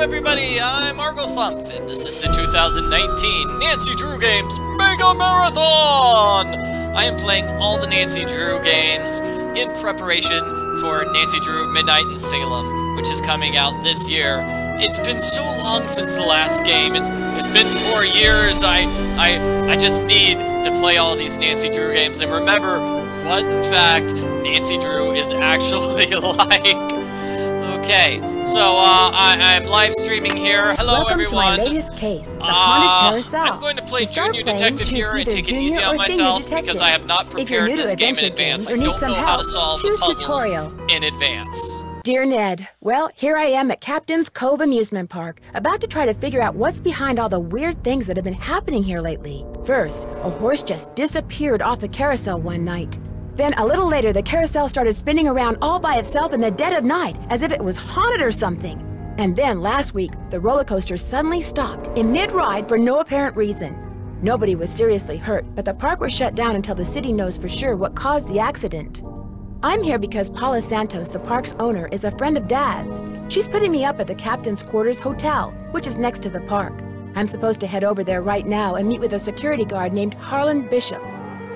everybody, I'm Arglefumph, and this is the 2019 Nancy Drew Games Mega Marathon! I am playing all the Nancy Drew games in preparation for Nancy Drew Midnight in Salem, which is coming out this year. It's been so long since the last game. It's it's been four years. I I I just need to play all these Nancy Drew games and remember what in fact Nancy Drew is actually like. Okay, so uh, I, am live streaming here. Hello, Welcome everyone. to my latest case, the uh, haunted carousel. I'm going to play to Junior playing, Detective here and take it easy on myself detective. because I have not prepared this game in advance. I don't know how to solve the puzzles tutorial. in advance. Dear Ned, well, here I am at Captain's Cove Amusement Park, about to try to figure out what's behind all the weird things that have been happening here lately. First, a horse just disappeared off the carousel one night. Then, a little later, the carousel started spinning around all by itself in the dead of night, as if it was haunted or something. And then, last week, the roller coaster suddenly stopped in mid-ride for no apparent reason. Nobody was seriously hurt, but the park was shut down until the city knows for sure what caused the accident. I'm here because Paula Santos, the park's owner, is a friend of Dad's. She's putting me up at the Captain's Quarters Hotel, which is next to the park. I'm supposed to head over there right now and meet with a security guard named Harlan Bishop.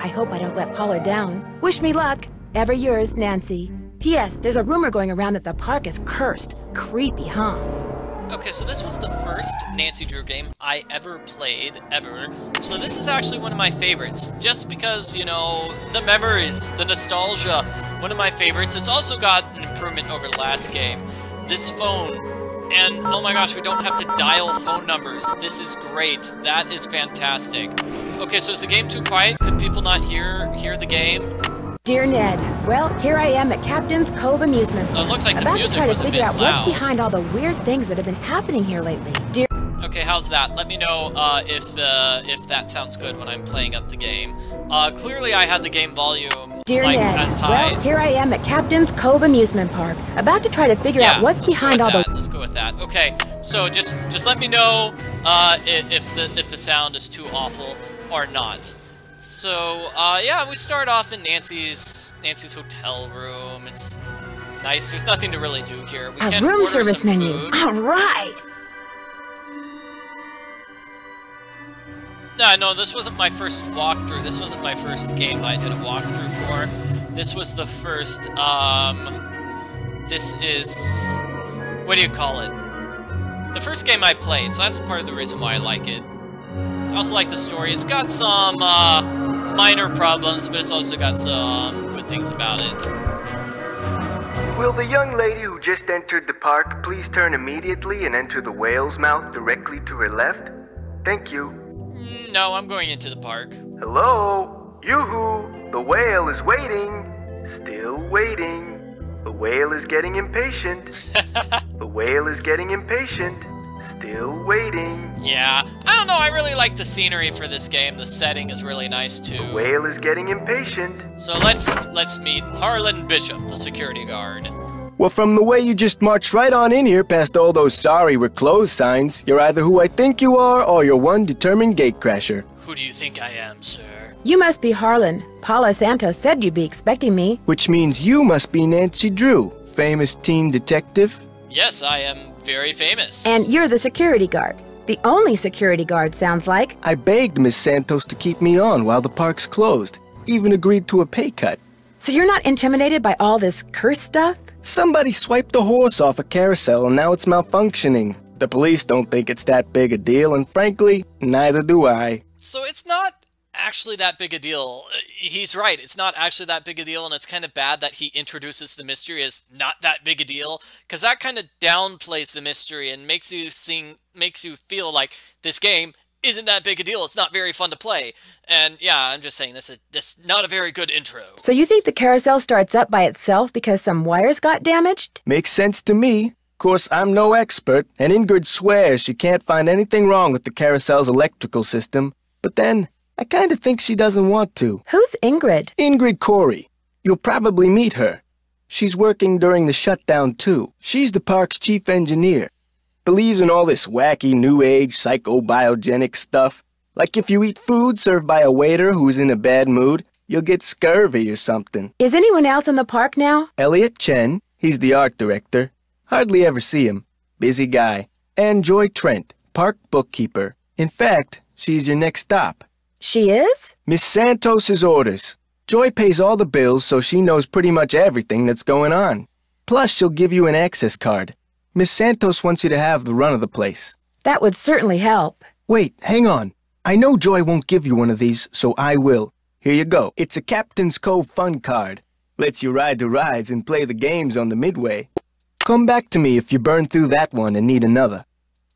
I hope I don't let Paula down. Wish me luck. Ever yours, Nancy. P.S. There's a rumor going around that the park is cursed. Creepy, huh? Okay, so this was the first Nancy Drew game I ever played, ever. So this is actually one of my favorites, just because, you know, the memories, the nostalgia, one of my favorites. It's also got an improvement over the last game. This phone, and oh my gosh, we don't have to dial phone numbers. This is great. That is fantastic. Okay, so is the game too quiet? Could people not hear hear the game? Dear Ned, well, here I am at Captain's Cove Amusement Park. Oh, it looks like the about music to try to was a figure bit out loud. what's behind all the weird things that have been happening here lately. Dear Okay, how's that? Let me know uh, if uh, if that sounds good when I'm playing up the game. Uh, clearly, I had the game volume Dear like Ned, well, here I am at Captain's Cove Amusement Park, about to try to figure yeah, out what's behind all with the. Let's go with that. Okay, so just just let me know uh, if, the if the sound is too awful or not. So uh, yeah, we start off in Nancy's Nancy's hotel room. It's nice. There's nothing to really do here. We a can room service menu. food. All right. No, no, this wasn't my first walkthrough. This wasn't my first game that I did a walkthrough for. This was the first, um... This is... What do you call it? The first game I played, so that's part of the reason why I like it. I also like the story. It's got some, uh, minor problems, but it's also got some good things about it. Will the young lady who just entered the park please turn immediately and enter the whale's mouth directly to her left? Thank you. No, I'm going into the park. Hello? Yoo-hoo! The whale is waiting. Still waiting. The whale is getting impatient. the whale is getting impatient. Still waiting. Yeah, I don't know, I really like the scenery for this game. The setting is really nice, too. The whale is getting impatient. So let's let's meet Harlan Bishop, the security guard. Well, from the way you just marched right on in here past all those sorry we're closed signs, you're either who I think you are or you're one determined gatecrasher. Who do you think I am, sir? You must be Harlan. Paula Santos said you'd be expecting me. Which means you must be Nancy Drew, famous teen detective. Yes, I am very famous. And you're the security guard. The only security guard, sounds like. I begged Miss Santos to keep me on while the park's closed, even agreed to a pay cut. So you're not intimidated by all this curse stuff? Somebody swiped a horse off a carousel and now it's malfunctioning. The police don't think it's that big a deal, and frankly, neither do I. so it's not actually that big a deal. He's right. It's not actually that big a deal, and it's kind of bad that he introduces the mystery as not that big a deal, because that kind of downplays the mystery and makes you think, makes you feel like this game isn't that big a deal. It's not very fun to play. And yeah, I'm just saying this is this not a very good intro. So you think the carousel starts up by itself because some wires got damaged? Makes sense to me. Of course, I'm no expert, and Ingrid swears she can't find anything wrong with the carousel's electrical system. But then, I kinda think she doesn't want to. Who's Ingrid? Ingrid Corey. You'll probably meet her. She's working during the shutdown, too. She's the park's chief engineer. Believes in all this wacky new age psychobiogenic stuff. Like if you eat food served by a waiter who's in a bad mood, you'll get scurvy or something. Is anyone else in the park now? Elliot Chen, he's the art director. Hardly ever see him. Busy guy. And Joy Trent, park bookkeeper. In fact, she's your next stop. She is? Miss Santos's orders. Joy pays all the bills so she knows pretty much everything that's going on. Plus, she'll give you an access card. Miss Santos wants you to have the run of the place. That would certainly help. Wait, hang on. I know Joy won't give you one of these, so I will. Here you go. It's a Captain's Cove fun card. Lets you ride the rides and play the games on the midway. Come back to me if you burn through that one and need another.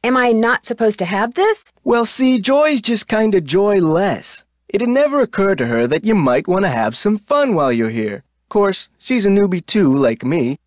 Am I not supposed to have this? Well, see, Joy's just kinda joyless. It had never occurred to her that you might want to have some fun while you're here. Course, she's a newbie too, like me.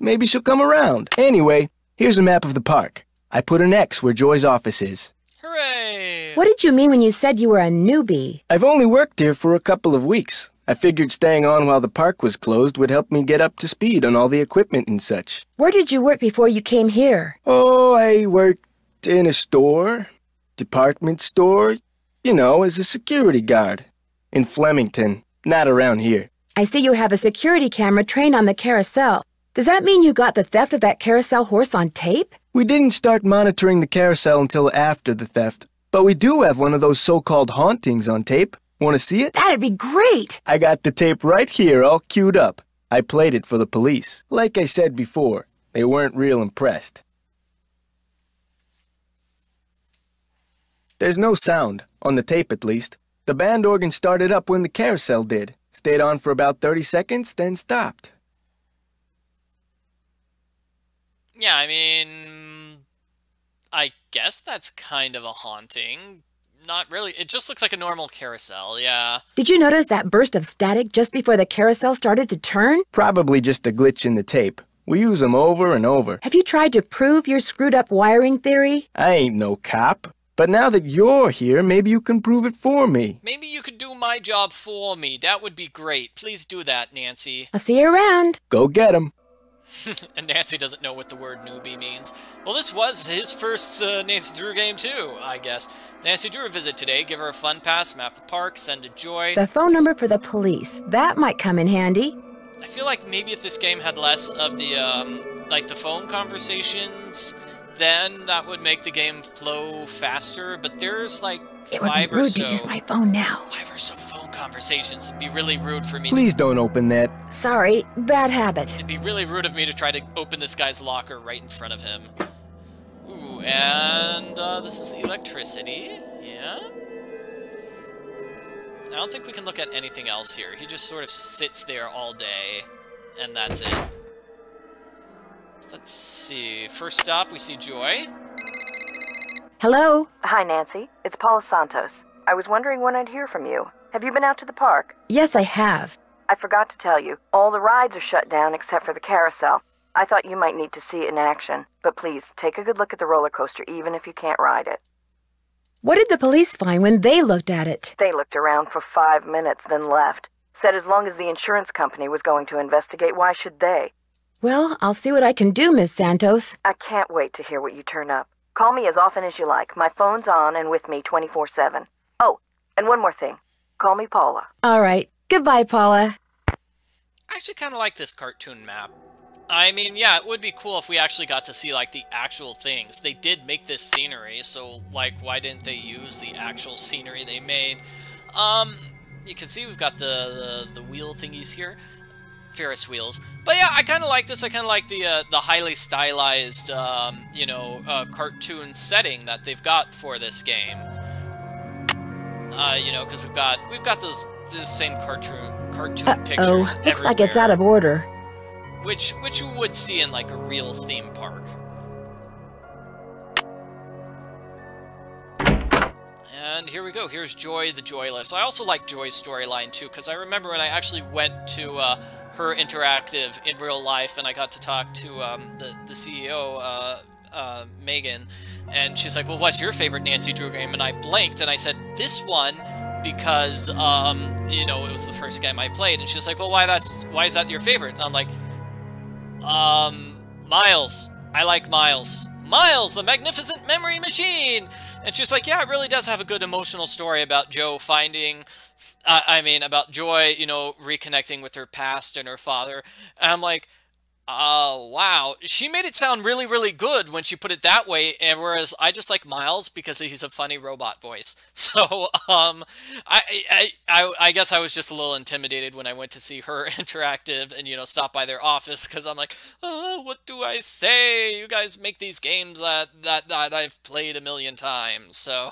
Maybe she'll come around. Anyway, here's a map of the park. I put an X where Joy's office is. Hooray! What did you mean when you said you were a newbie? I've only worked here for a couple of weeks. I figured staying on while the park was closed would help me get up to speed on all the equipment and such. Where did you work before you came here? Oh, I worked in a store, department store, you know, as a security guard. In Flemington, not around here. I see you have a security camera trained on the carousel. Does that mean you got the theft of that carousel horse on tape? We didn't start monitoring the carousel until after the theft, but we do have one of those so-called hauntings on tape. Want to see it? That'd be great! I got the tape right here, all queued up. I played it for the police. Like I said before, they weren't real impressed. There's no sound, on the tape at least. The band organ started up when the carousel did. Stayed on for about 30 seconds, then stopped. Yeah, I mean, I guess that's kind of a haunting. Not really. It just looks like a normal carousel, yeah. Did you notice that burst of static just before the carousel started to turn? Probably just a glitch in the tape. We use 'em over and over. Have you tried to prove your screwed up wiring theory? I ain't no cop. But now that you're here, maybe you can prove it for me. Maybe you could do my job for me. That would be great. Please do that, Nancy. I'll see you around. Go get 'em. and Nancy doesn't know what the word newbie means. Well, this was his first uh, Nancy Drew game too, I guess. Nancy Drew a visit today. Give her a fun pass, map the park, send a joy. The phone number for the police. That might come in handy. I feel like maybe if this game had less of the, um, like the phone conversations, then that would make the game flow faster. But there's like It would five be or rude so, to use my phone now. five or so phone conversations. It'd be really rude for me. Please don't open that. Sorry, bad habit. It'd be really rude of me to try to open this guy's locker right in front of him. Ooh, and uh, this is electricity. Yeah. I don't think we can look at anything else here. He just sort of sits there all day, and that's it. Let's see. First stop, we see Joy. Hello? Hi, Nancy. It's Paula Santos. I was wondering when I'd hear from you. Have you been out to the park? Yes, I have. I forgot to tell you. All the rides are shut down except for the carousel. I thought you might need to see it in action. But please, take a good look at the roller coaster even if you can't ride it. What did the police find when they looked at it? They looked around for five minutes, then left. Said as long as the insurance company was going to investigate, why should they? Well, I'll see what I can do, Miss Santos. I can't wait to hear what you turn up. Call me as often as you like. My phone's on and with me 24 7. Oh, and one more thing. Call me Paula. All right. Goodbye, Paula. I actually kind of like this cartoon map. I mean, yeah, it would be cool if we actually got to see, like, the actual things. They did make this scenery, so, like, why didn't they use the actual scenery they made? Um, you can see we've got the, the, the wheel thingies here. Ferris wheels. But yeah, I kind of like this. I kind of like the uh, the highly stylized, um, you know, uh, cartoon setting that they've got for this game. Uh, you know, because we've got we've got those the same cartoon cartoon Uh-oh. pictures Looks like it's out of order. which which you would see in like a real theme park. And here we go. Here's Joy the Joyless. I also like Joy's storyline too, because I remember when I actually went to uh, her interactive in real life, and I got to talk to um, the the CEO, uh, uh, Megan, and she's like, "Well, what's your favorite Nancy Drew game?" And I blinked, and I said, "This one." Because um, you know it was the first game I played, and she's like, "Well, why that's why is that your favorite?" And I'm like, um, Miles. I like Miles. Miles, the magnificent memory machine! And she's like, yeah, it really does have a good emotional story about Joe finding, uh, I mean, about Joy, you know, reconnecting with her past and her father. And I'm like, Oh, wow. She made it sound really, really good when she put it that way, and whereas I just like Miles because he's a funny robot voice. So, um, I, I, I, I guess I was just a little intimidated when I went to see her interactive and, you know, stop by their office because I'm like, oh, what do I say? You guys make these games that, that, that I've played a million times, so...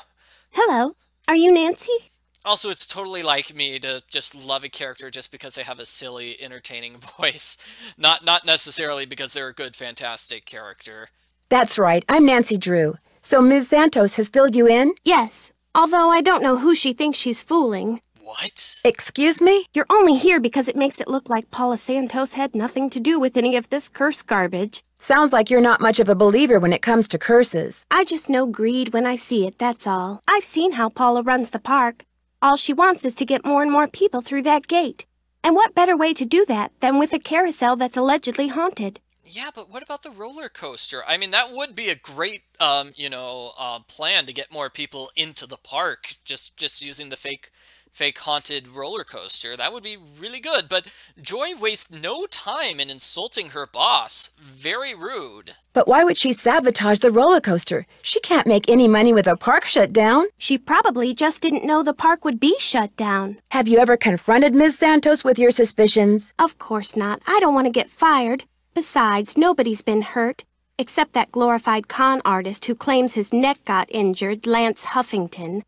Hello. Are you Nancy? Also, it's totally like me to just love a character just because they have a silly, entertaining voice. Not not necessarily because they're a good, fantastic character. That's right. I'm Nancy Drew. So Ms. Santos has filled you in? Yes. Although I don't know who she thinks she's fooling. What? Excuse me? You're only here because it makes it look like Paula Santos had nothing to do with any of this curse garbage. Sounds like you're not much of a believer when it comes to curses. I just know greed when I see it, that's all. I've seen how Paula runs the park. All she wants is to get more and more people through that gate. And what better way to do that than with a carousel that's allegedly haunted? Yeah, but what about the roller coaster? I mean, that would be a great, um, you know, uh, plan to get more people into the park. Just, just using the fake fake haunted roller coaster. That would be really good, but Joy wastes no time in insulting her boss. Very rude. But why would she sabotage the roller coaster? She can't make any money with a park shut down. She probably just didn't know the park would be shut down. Have you ever confronted Ms. Santos with your suspicions? Of course not. I don't want to get fired. Besides, nobody's been hurt. Except that glorified con artist who claims his neck got injured, Lance Huffington.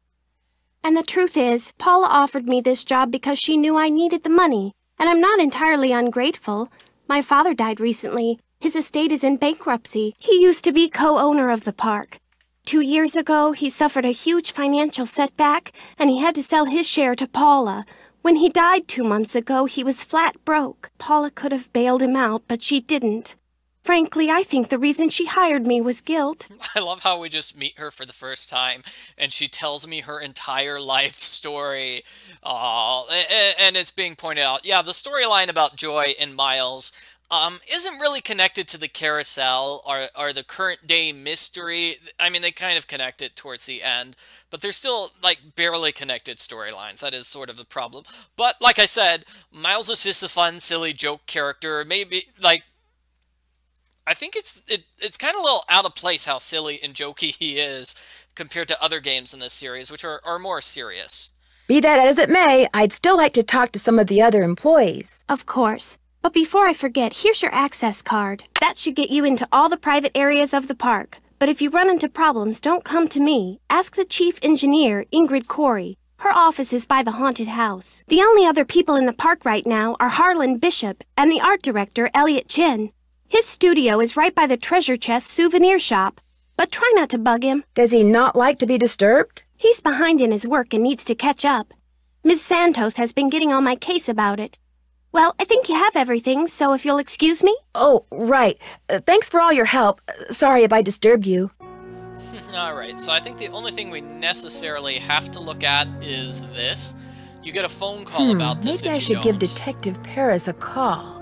And the truth is, Paula offered me this job because she knew I needed the money. And I'm not entirely ungrateful. My father died recently. His estate is in bankruptcy. He used to be co-owner of the park. Two years ago, he suffered a huge financial setback, and he had to sell his share to Paula. When he died two months ago, he was flat broke. Paula could have bailed him out, but she didn't. Frankly, I think the reason she hired me was guilt. I love how we just meet her for the first time, and she tells me her entire life story. Uh, and it's being pointed out. Yeah, the storyline about Joy and Miles um, isn't really connected to the carousel or, or the current day mystery. I mean, they kind of connect it towards the end, but they're still, like, barely connected storylines. That is sort of a problem. But, like I said, Miles is just a fun, silly joke character. Maybe, like, I think it's it, it's kind of a little out of place how silly and jokey he is compared to other games in this series, which are, are more serious. Be that as it may, I'd still like to talk to some of the other employees. Of course. But before I forget, here's your access card. That should get you into all the private areas of the park. But if you run into problems, don't come to me. Ask the chief engineer, Ingrid Corey. Her office is by the haunted house. The only other people in the park right now are Harlan Bishop and the art director, Elliot Chen. His studio is right by the treasure chest souvenir shop, but try not to bug him. Does he not like to be disturbed? He's behind in his work and needs to catch up. Ms. Santos has been getting on my case about it. Well, I think you have everything, so if you'll excuse me? Oh, right. Uh, thanks for all your help. Uh, sorry if I disturbed you. Alright, so I think the only thing we necessarily have to look at is this. You get a phone call hmm, about this Maybe I should don't. give Detective Paris a call.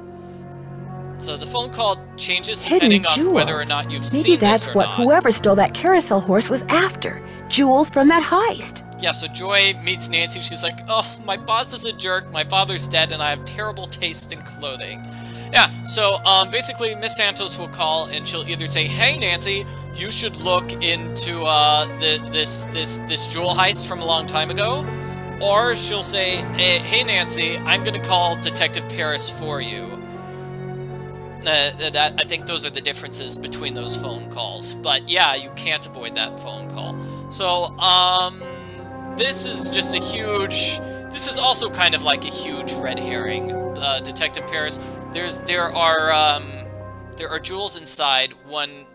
So the phone call changes Hidden depending jewels. on whether or not you've Maybe seen that's this or what not. whoever stole that carousel horse was after. Jewels from that heist. Yeah, so Joy meets Nancy. She's like, oh, my boss is a jerk, my father's dead, and I have terrible taste in clothing. Yeah, so um, basically Miss Santos will call and she'll either say, hey, Nancy, you should look into uh, the, this, this, this jewel heist from a long time ago. Or she'll say, hey, hey Nancy, I'm going to call Detective Paris for you. Uh, that I think those are the differences between those phone calls. But yeah, you can't avoid that phone call. So, um, this is just a huge. This is also kind of like a huge red herring, uh, Detective Paris. There's there are um, there are jewels inside one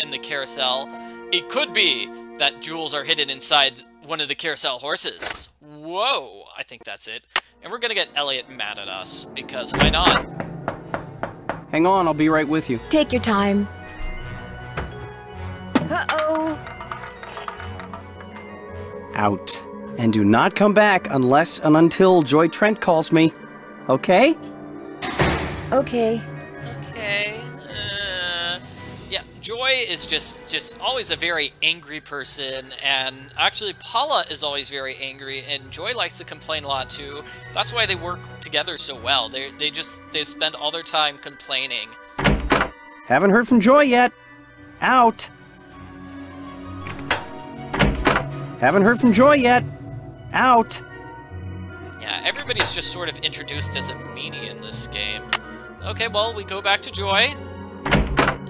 in the carousel. It could be that jewels are hidden inside one of the carousel horses. Whoa, I think that's it. And we're gonna get Elliot mad at us because why not? Hang on, I'll be right with you. Take your time. Uh-oh. Out. And do not come back unless and until Joy Trent calls me. Okay? Okay. Okay. Joy is just just always a very angry person, and actually Paula is always very angry, and Joy likes to complain a lot too. That's why they work together so well. They they just they spend all their time complaining. Haven't heard from Joy yet. Out. Haven't heard from Joy yet. Out. Yeah, everybody's just sort of introduced as a meanie in this game. Okay, well, we go back to Joy.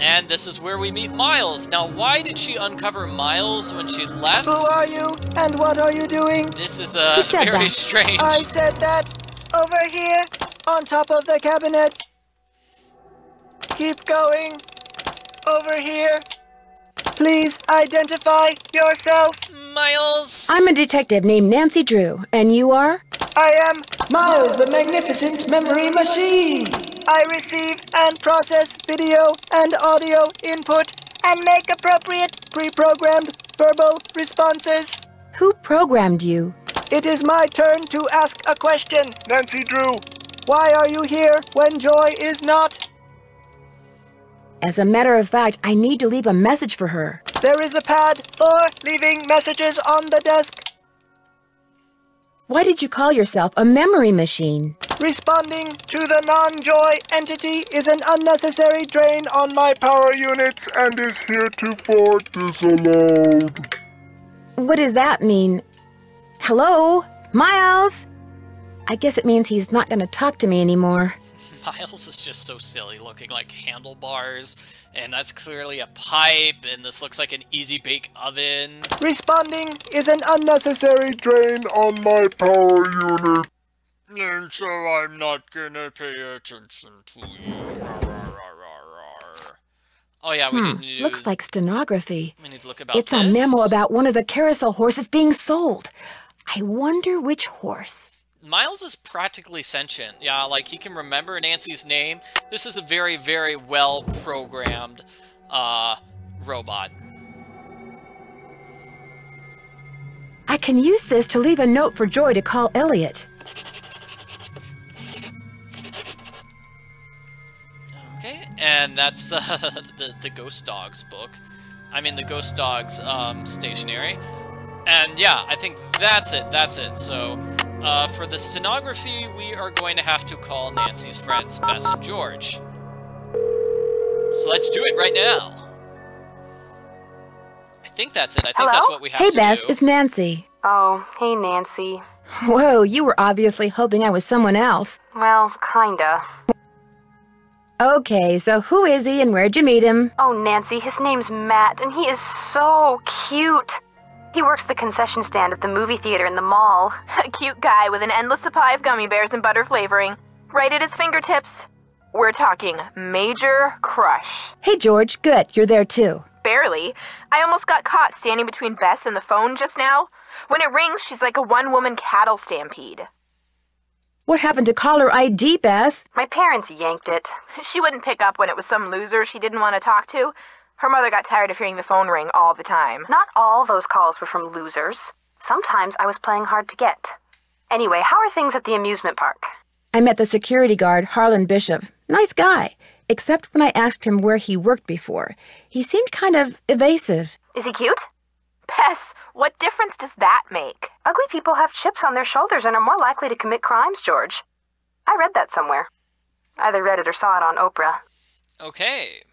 And this is where we meet Miles. Now, why did she uncover Miles when she left? Who are you, and what are you doing? This is uh, very that? strange. I said that. Over here, on top of the cabinet. Keep going. Over here. Please identify yourself. Miles! I'm a detective named Nancy Drew, and you are? I am Miles, the magnificent memory machine. I receive and process video and audio input and make appropriate pre-programmed verbal responses. Who programmed you? It is my turn to ask a question. Nancy Drew. Why are you here when Joy is not? As a matter of fact, I need to leave a message for her. There is a pad for leaving messages on the desk. Why did you call yourself a memory machine? Responding to the non-Joy entity is an unnecessary drain on my power units and is heretofore disallowed. What does that mean? Hello? Miles? I guess it means he's not gonna talk to me anymore. Miles is just so silly, looking like handlebars, and that's clearly a pipe, and this looks like an easy bake oven. Responding is an unnecessary drain on my power unit. And so I'm not gonna pay attention to you. Oh yeah, we Hmm, need to looks like stenography. we need to look about It's a memo about one of the carousel horses being sold. I wonder which horse. Miles is practically sentient. Yeah, like he can remember Nancy's name. This is a very, very well programmed uh, robot. I can use this to leave a note for Joy to call Elliot. Okay, and that's the, the the Ghost Dogs book. I mean the Ghost Dogs um, stationery. And yeah, I think that's it. That's it. So uh, for the stenography, we are going to have to call Nancy's friends Bess and George. So let's do it right now. I think that's it. I think Hello? that's what we have Hey, to Bess, do. Hey, Bess, it's Nancy. Oh, hey, Nancy. Whoa, you were obviously hoping I was someone else. Well, kinda. Okay, so who is he and where'd you meet him? Oh, Nancy, his name's Matt, and he is so cute. He works the concession stand at the movie theater in the mall. A cute guy with an endless supply of gummy bears and butter flavoring. Right at his fingertips. We're talking major crush. Hey, George, good, you're there too. Barely. I almost got caught standing between Bess and the phone just now. When it rings, she's like a one woman cattle stampede. What happened to caller ID, Bess? My parents yanked it. She wouldn't pick up when it was some loser she didn't want to talk to. Her mother got tired of hearing the phone ring all the time. Not all those calls were from losers. Sometimes I was playing hard to get. Anyway, how are things at the amusement park? I met the security guard, Harlan Bishop. Nice guy. Except when I asked him where he worked before. He seemed kind of evasive. Is he cute? Bess, what difference does that make? Ugly people have chips on their shoulders and are more likely to commit crimes, George. I read that somewhere. Either read it or saw it on Oprah. Okay.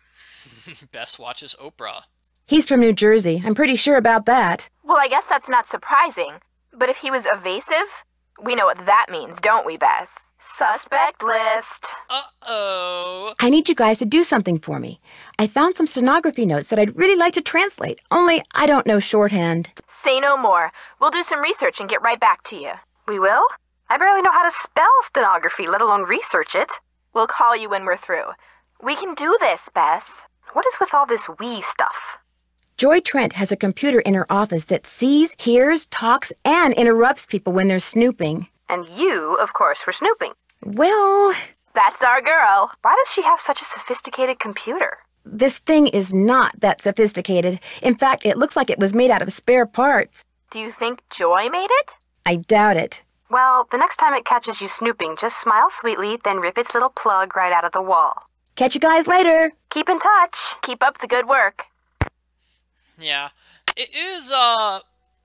Bess watches Oprah. He's from New Jersey. I'm pretty sure about that. Well, I guess that's not surprising. But if he was evasive, we know what that means, don't we, Bess? Suspect list. Uh-oh. I need you guys to do something for me. I found some stenography notes that I'd really like to translate, only I don't know shorthand. Say no more. We'll do some research and get right back to you. We will? I barely know how to spell stenography, let alone research it. We'll call you when we're through. We can do this, Bess. What is with all this we stuff? Joy Trent has a computer in her office that sees, hears, talks, and interrupts people when they're snooping. And you, of course, were snooping. Well, That's our girl. Why does she have such a sophisticated computer? this thing is not that sophisticated. In fact, it looks like it was made out of spare parts. Do you think Joy made it? I doubt it. Well, the next time it catches you snooping, just smile sweetly, then rip its little plug right out of the wall. Catch you guys later. Keep in touch. Keep up the good work. Yeah. It is, uh,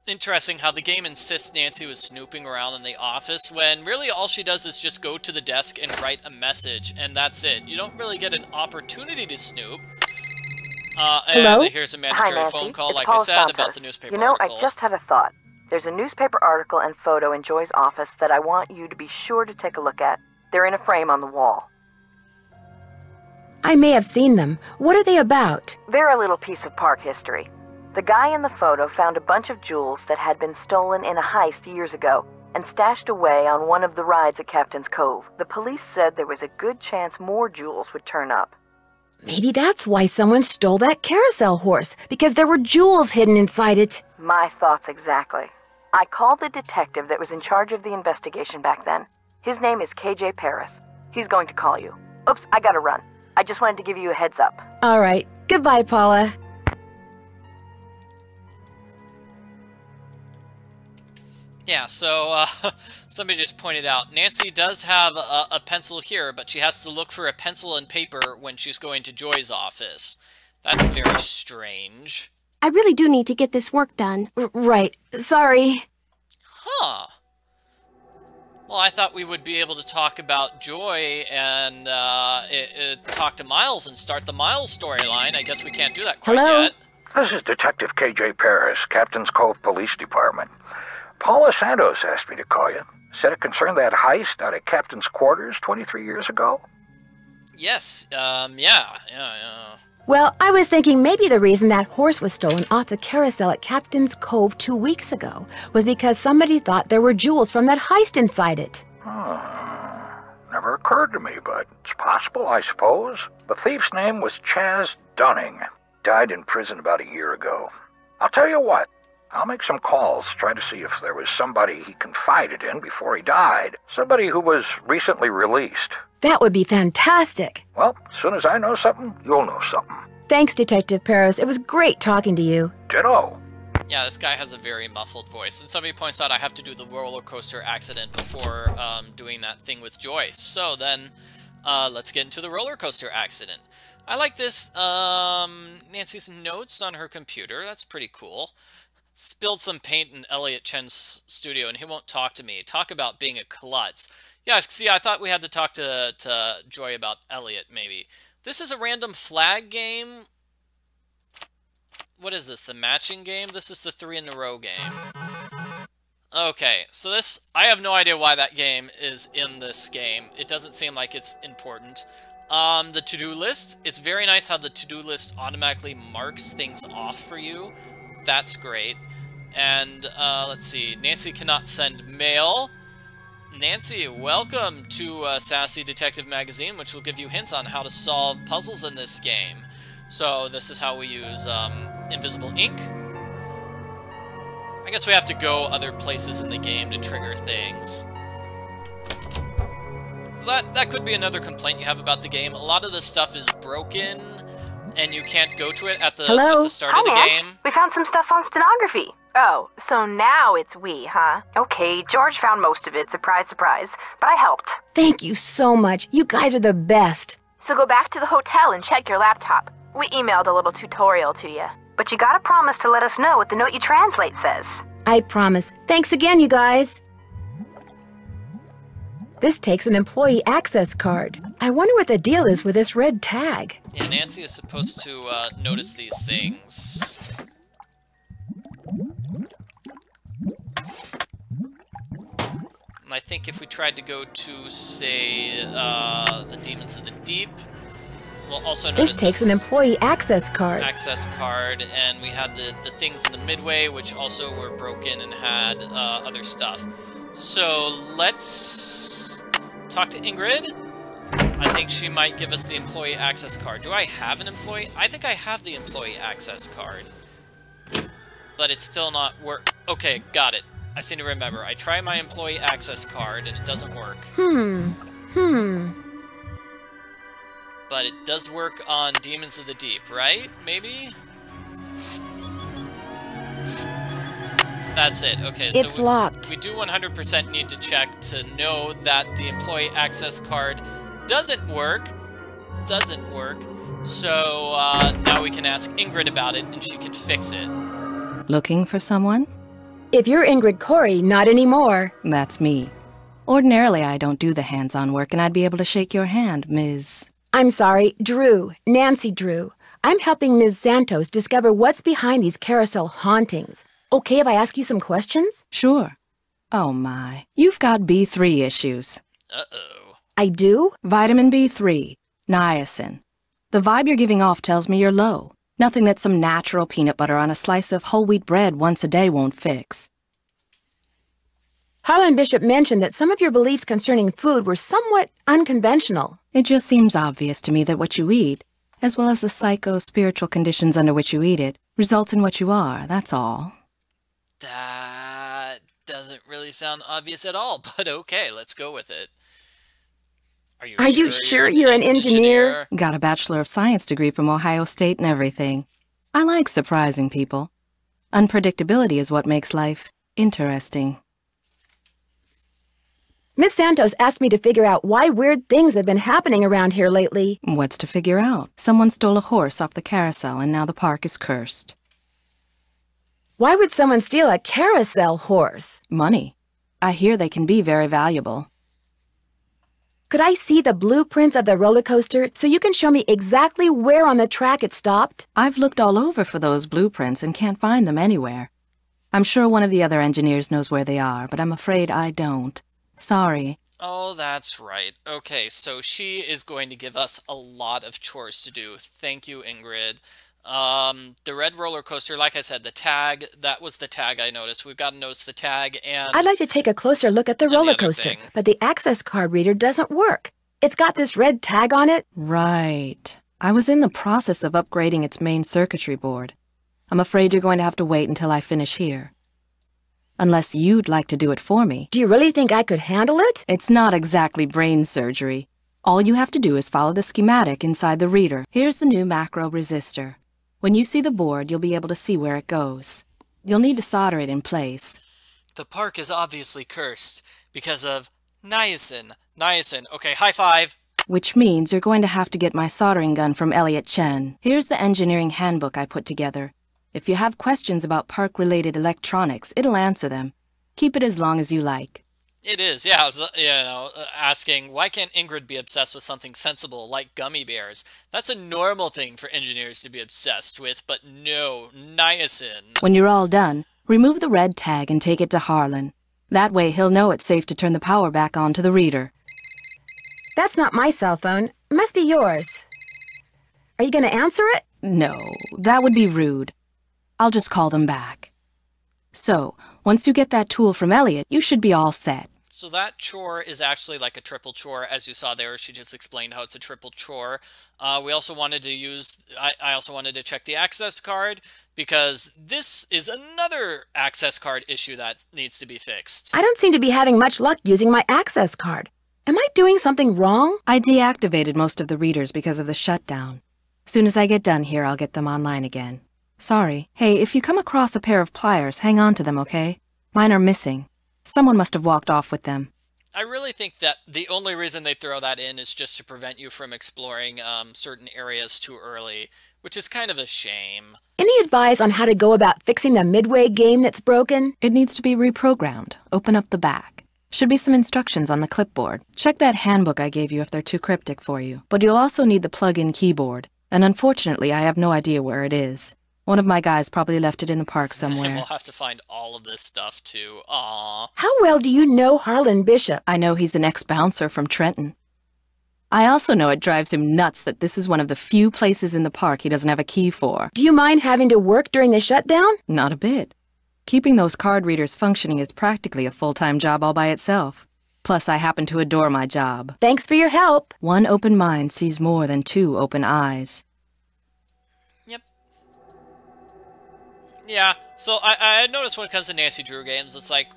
interesting how the game insists Nancy was snooping around in the office when really all she does is just go to the desk and write a message, and that's it. You don't really get an opportunity to snoop. Uh, Hello? and here's a mandatory Hi, Nancy. phone call, it's like Paula I said, Santos. about the newspaper You know, article. I just had a thought. There's a newspaper article and photo in Joy's office that I want you to be sure to take a look at. They're in a frame on the wall. I may have seen them. What are they about? They're a little piece of park history. The guy in the photo found a bunch of jewels that had been stolen in a heist years ago and stashed away on one of the rides at Captain's Cove. The police said there was a good chance more jewels would turn up. Maybe that's why someone stole that carousel horse, because there were jewels hidden inside it. My thoughts exactly. I called the detective that was in charge of the investigation back then. His name is KJ Paris. He's going to call you. Oops, I gotta run. I just wanted to give you a heads up. All right. Goodbye, Paula. Yeah, so uh, somebody just pointed out Nancy does have a, a pencil here, but she has to look for a pencil and paper when she's going to Joy's office. That's very strange. I really do need to get this work done. R- right. Sorry. Huh. Well, I thought we would be able to talk about Joy and uh, it, it, talk to Miles and start the Miles storyline. I guess we can't do that quite Hello? yet. This is Detective KJ Paris, Captain's Cove Police Department. Paula Santos asked me to call you. Said it concerned that heist out at Captain's quarters 23 years ago. Yes, um, yeah, yeah, yeah. Well, I was thinking maybe the reason that horse was stolen off the carousel at Captain's Cove two weeks ago was because somebody thought there were jewels from that heist inside it. Hmm, never occurred to me, but it's possible, I suppose. The thief's name was Chaz Dunning. Died in prison about a year ago. I'll tell you what, I'll make some calls, try to see if there was somebody he confided in before he died. Somebody who was recently released. That would be fantastic. Well, as soon as I know something, you'll know something. Thanks, Detective Paris. It was great talking to you. Ditto. Yeah, this guy has a very muffled voice. And somebody points out I have to do the roller coaster accident before um, doing that thing with Joyce. So then, uh, let's get into the roller coaster accident. I like this. Um, Nancy's notes on her computer. That's pretty cool. Spilled some paint in Elliot Chen's studio, and he won't talk to me. Talk about being a klutz. Yeah, see, I thought we had to talk to, to Joy about Elliot, maybe. This is a random flag game. What is this, the matching game? This is the three in a row game. Okay, so this, I have no idea why that game is in this game. It doesn't seem like it's important. Um, the to-do list, it's very nice how the to-do list automatically marks things off for you. That's great. And, uh, let's see, Nancy cannot send mail. Nancy, welcome to uh, Sassy Detective Magazine, which will give you hints on how to solve puzzles in this game. So this is how we use um, invisible ink. I guess we have to go other places in the game to trigger things. So that, that could be another complaint you have about the game. A lot of this stuff is broken, and you can't go to it at the, Hello? at the start Hi, of the Nance. game. We found some stuff on stenography. Oh, so now it's we, huh? Okay, George found most of it, surprise, surprise. But I helped. Thank you so much. You guys are the best. So go back to the hotel and check your laptop. We emailed a little tutorial to you. But you gotta promise to let us know what the note you translate says. I promise. Thanks again, you guys. This takes an employee access card. I wonder what the deal is with this red tag. Yeah, Nancy is supposed to uh, notice these things. Tried to go to, say, uh, the Demons of the Deep, we'll also notice This takes an employee access card. access card, and we had the, the things in the midway, which also were broken and had uh, other stuff. So let's talk to Ingrid. I think she might give us the employee access card. Do I have an employee? I think I have the employee access card. But it's still not work. Okay, got it. I seem to remember. I try my employee access card and it doesn't work. Hmm. Hmm. But it does work on Demons of the Deep, right? Maybe? That's it. Okay, It's so we, locked. we do 100% need to check to know that the employee access card doesn't work. Doesn't work. So uh, now we can ask Ingrid about it and she can fix it. Looking for someone? If you're Ingrid Corey, not anymore. That's me. Ordinarily, I don't do the hands-on work, and I'd be able to shake your hand, Ms. I'm sorry, Drew. Nancy Drew. I'm helping Ms. Santos discover what's behind these carousel hauntings. Okay if I ask you some questions? Sure. Oh my. You've got B3 issues. Uh-oh. I do? Vitamin B3. Niacin. The vibe you're giving off tells me you're low. Nothing that some natural peanut butter on a slice of whole wheat bread once a day won't fix. Harlan Bishop mentioned that some of your beliefs concerning food were somewhat unconventional. It just seems obvious to me that what you eat, as well as the psycho-spiritual conditions under which you eat it, results in what you are, that's all. That doesn't really sound obvious at all, but okay, let's go with it. Are you, Are sure, you sure you're, you're an engineer? engineer? Got a Bachelor of Science degree from Ohio State and everything. I like surprising people. Unpredictability is what makes life interesting. Miss Santos asked me to figure out why weird things have been happening around here lately. What's to figure out? Someone stole a horse off the carousel and now the park is cursed. Why would someone steal a carousel horse? Money. I hear they can be very valuable. Could I see the blueprints of the roller coaster so you can show me exactly where on the track it stopped? I've looked all over for those blueprints and can't find them anywhere. I'm sure one of the other engineers knows where they are, but I'm afraid I don't. Sorry. Oh, that's right. Okay, so she is going to give us a lot of chores to do. Thank you, Ingrid. Um, the red roller coaster, like I said, the tag, that was the tag I noticed. We've got to notice the tag and... I'd like to take a closer look at the roller the coaster, thing. but the access card reader doesn't work. It's got this red tag on it. Right. I was in the process of upgrading its main circuitry board. I'm afraid you're going to have to wait until I finish here. Unless you'd like to do it for me. Do you really think I could handle it? It's not exactly brain surgery. All you have to do is follow the schematic inside the reader. Here's the new macro resistor. When you see the board, you'll be able to see where it goes. You'll need to solder it in place. The park is obviously cursed because of niacin. Niacin. Okay, high five. Which means you're going to have to get my soldering gun from Elliot Chen. Here's the engineering handbook I put together. If you have questions about park-related electronics, it'll answer them. Keep it as long as you like. It is, yeah. Was, you know, uh, asking why can't Ingrid be obsessed with something sensible like gummy bears? That's a normal thing for engineers to be obsessed with, but no, niacin. When you're all done, remove the red tag and take it to Harlan. That way he'll know it's safe to turn the power back on to the reader. That's not my cell phone. It must be yours. Are you going to answer it? No, that would be rude. I'll just call them back. So, once you get that tool from Elliot, you should be all set. So that chore is actually like a triple chore, as you saw there. She just explained how it's a triple chore. Uh, we also wanted to use, I, I also wanted to check the access card because this is another access card issue that needs to be fixed. I don't seem to be having much luck using my access card. Am I doing something wrong? I deactivated most of the readers because of the shutdown. Soon as I get done here, I'll get them online again. Sorry. Hey, if you come across a pair of pliers, hang on to them, okay? Mine are missing. Someone must have walked off with them. I really think that the only reason they throw that in is just to prevent you from exploring um, certain areas too early, which is kind of a shame. Any advice on how to go about fixing the Midway game that's broken? It needs to be reprogrammed. Open up the back. Should be some instructions on the clipboard. Check that handbook I gave you if they're too cryptic for you. But you'll also need the plug-in keyboard, and unfortunately I have no idea where it is. One of my guys probably left it in the park somewhere. we'll have to find all of this stuff too. Aww. How well do you know Harlan Bishop? I know he's an ex-bouncer from Trenton. I also know it drives him nuts that this is one of the few places in the park he doesn't have a key for. Do you mind having to work during the shutdown? Not a bit. Keeping those card readers functioning is practically a full-time job all by itself. Plus, I happen to adore my job. Thanks for your help. One open mind sees more than two open eyes. Yeah, so I, I noticed when it comes to Nancy Drew games, it's like,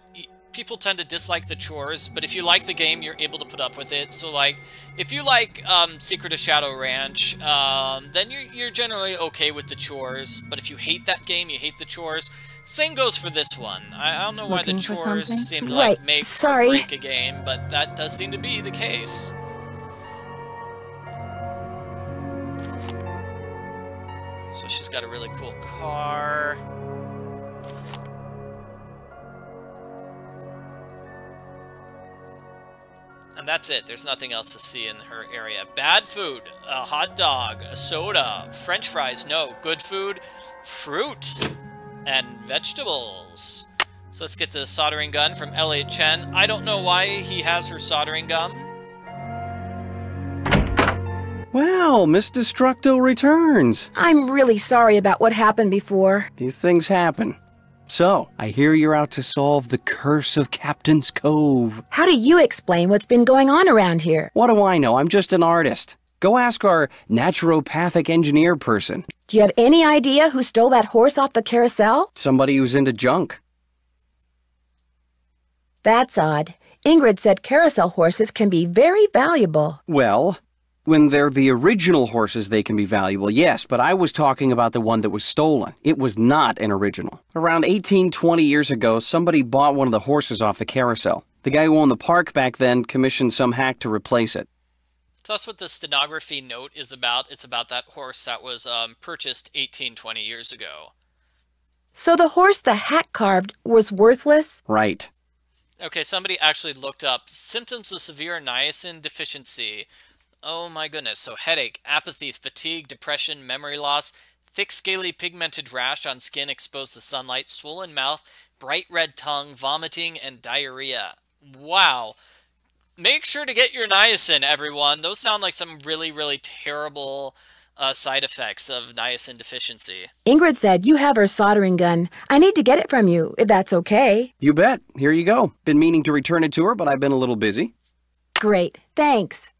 people tend to dislike the chores, but if you like the game, you're able to put up with it. So, like, if you like um, Secret of Shadow Ranch, um, then you're, you're generally okay with the chores. But if you hate that game, you hate the chores, same goes for this one. I, I don't know why the chores seem to like make Sorry. or break a game, but that does seem to be the case. So she's got a really cool car. And that's it. There's nothing else to see in her area. Bad food, a hot dog, a soda, french fries, no. Good food, fruit, and vegetables. So let's get the soldering gun from Elliot Chen. I don't know why he has her soldering gun. Well, Miss Destructo returns. I'm really sorry about what happened before. These things happen. So, I hear you're out to solve the curse of Captain's Cove. How do you explain what's been going on around here? What do I know? I'm just an artist. Go ask our naturopathic engineer person. Do you have any idea who stole that horse off the carousel? Somebody who's into junk. That's odd. Ingrid said carousel horses can be very valuable. Well, when they're the original horses, they can be valuable, yes, but I was talking about the one that was stolen. It was not an original. Around 18, 20 years ago, somebody bought one of the horses off the carousel. The guy who owned the park back then commissioned some hack to replace it. So that's what the stenography note is about. It's about that horse that was um, purchased 18, 20 years ago. So the horse the hack carved was worthless? Right. Okay, somebody actually looked up symptoms of severe niacin deficiency. Oh my goodness. So headache, apathy, fatigue, depression, memory loss, thick scaly pigmented rash on skin exposed to sunlight, swollen mouth, bright red tongue, vomiting, and diarrhea. Wow. Make sure to get your niacin, everyone. Those sound like some really, really terrible uh, side effects of niacin deficiency. Ingrid said you have her soldering gun. I need to get it from you, if that's okay. You bet. Here you go. Been meaning to return it to her, but I've been a little busy. Great. Thanks.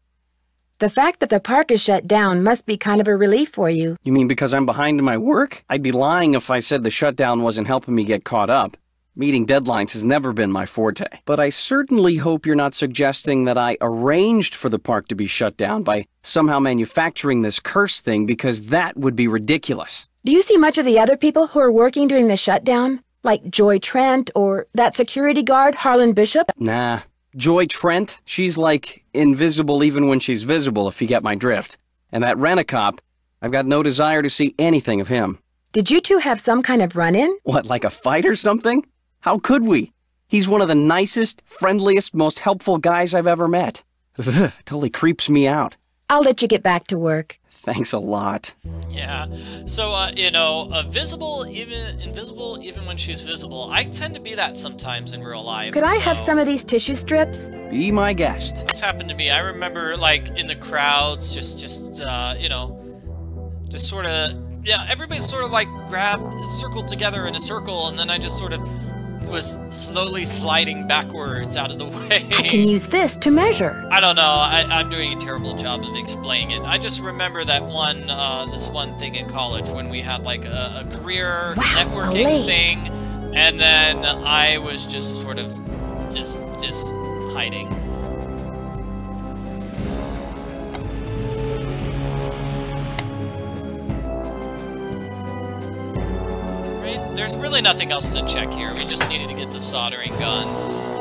The fact that the park is shut down must be kind of a relief for you. You mean because I'm behind in my work? I'd be lying if I said the shutdown wasn't helping me get caught up. Meeting deadlines has never been my forte. But I certainly hope you're not suggesting that I arranged for the park to be shut down by somehow manufacturing this curse thing because that would be ridiculous. Do you see much of the other people who are working during the shutdown? Like Joy Trent or that security guard, Harlan Bishop? Nah, Joy Trent, she's like invisible even when she's visible, if you get my drift. And that rent-a-cop, I've got no desire to see anything of him. Did you two have some kind of run-in? What, like a fight or something? How could we? He's one of the nicest, friendliest, most helpful guys I've ever met. totally creeps me out. I'll let you get back to work. Thanks a lot. Yeah. So, uh, you know, uh, visible, even invisible, even when she's visible. I tend to be that sometimes in real life. Could I have some of these tissue strips? Be my guest. What's happened to me? I remember, like, in the crowds, just, just, uh, you know, just sort of, yeah, everybody sort of, like, grabbed, circled together in a circle, and then I just sort of was slowly sliding backwards out of the way. I can use this to measure. I don't know. I, am doing a terrible job of explaining it. I just remember that one, uh, this one thing in college when we had like a, a career wow, networking thing, and then I was just sort of just just hiding. There's really nothing else to check here. We just needed to get the soldering gun,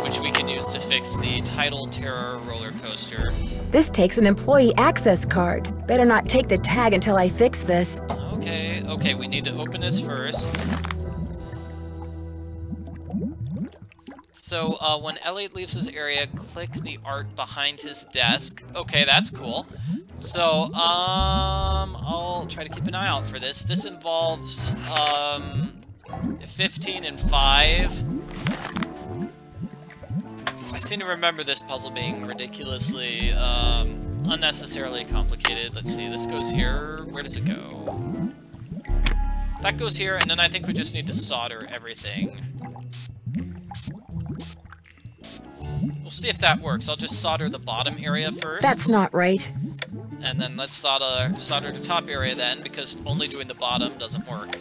which we can use to fix the Tidal Terror roller coaster. This takes an employee access card. Better not take the tag until I fix this. Okay, okay, we need to open this first. So, uh, when Elliot leaves his area, click the art behind his desk. Okay, that's cool. So, um, I'll try to keep an eye out for this. This involves, um, 15 and 5. I seem to remember this puzzle being ridiculously, um, unnecessarily complicated. Let's see, this goes here. Where does it go? That goes here, and then I think we just need to solder everything. We'll see if that works. I'll just solder the bottom area first. That's not right. And then let's solder, solder the top area then, because only doing the bottom doesn't work.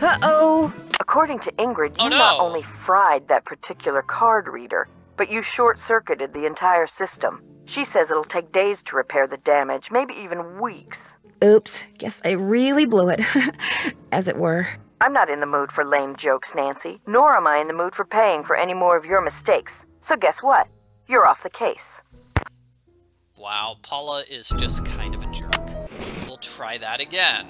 Uh-oh! According to Ingrid, oh, you oh, no. not only fried that particular card reader, but you short-circuited the entire system. She says it'll take days to repair the damage, maybe even weeks. Oops, guess I really blew it, as it were. I'm not in the mood for lame jokes, Nancy, nor am I in the mood for paying for any more of your mistakes. So guess what? You're off the case. Wow, Paula is just kind of a jerk. We'll try that again.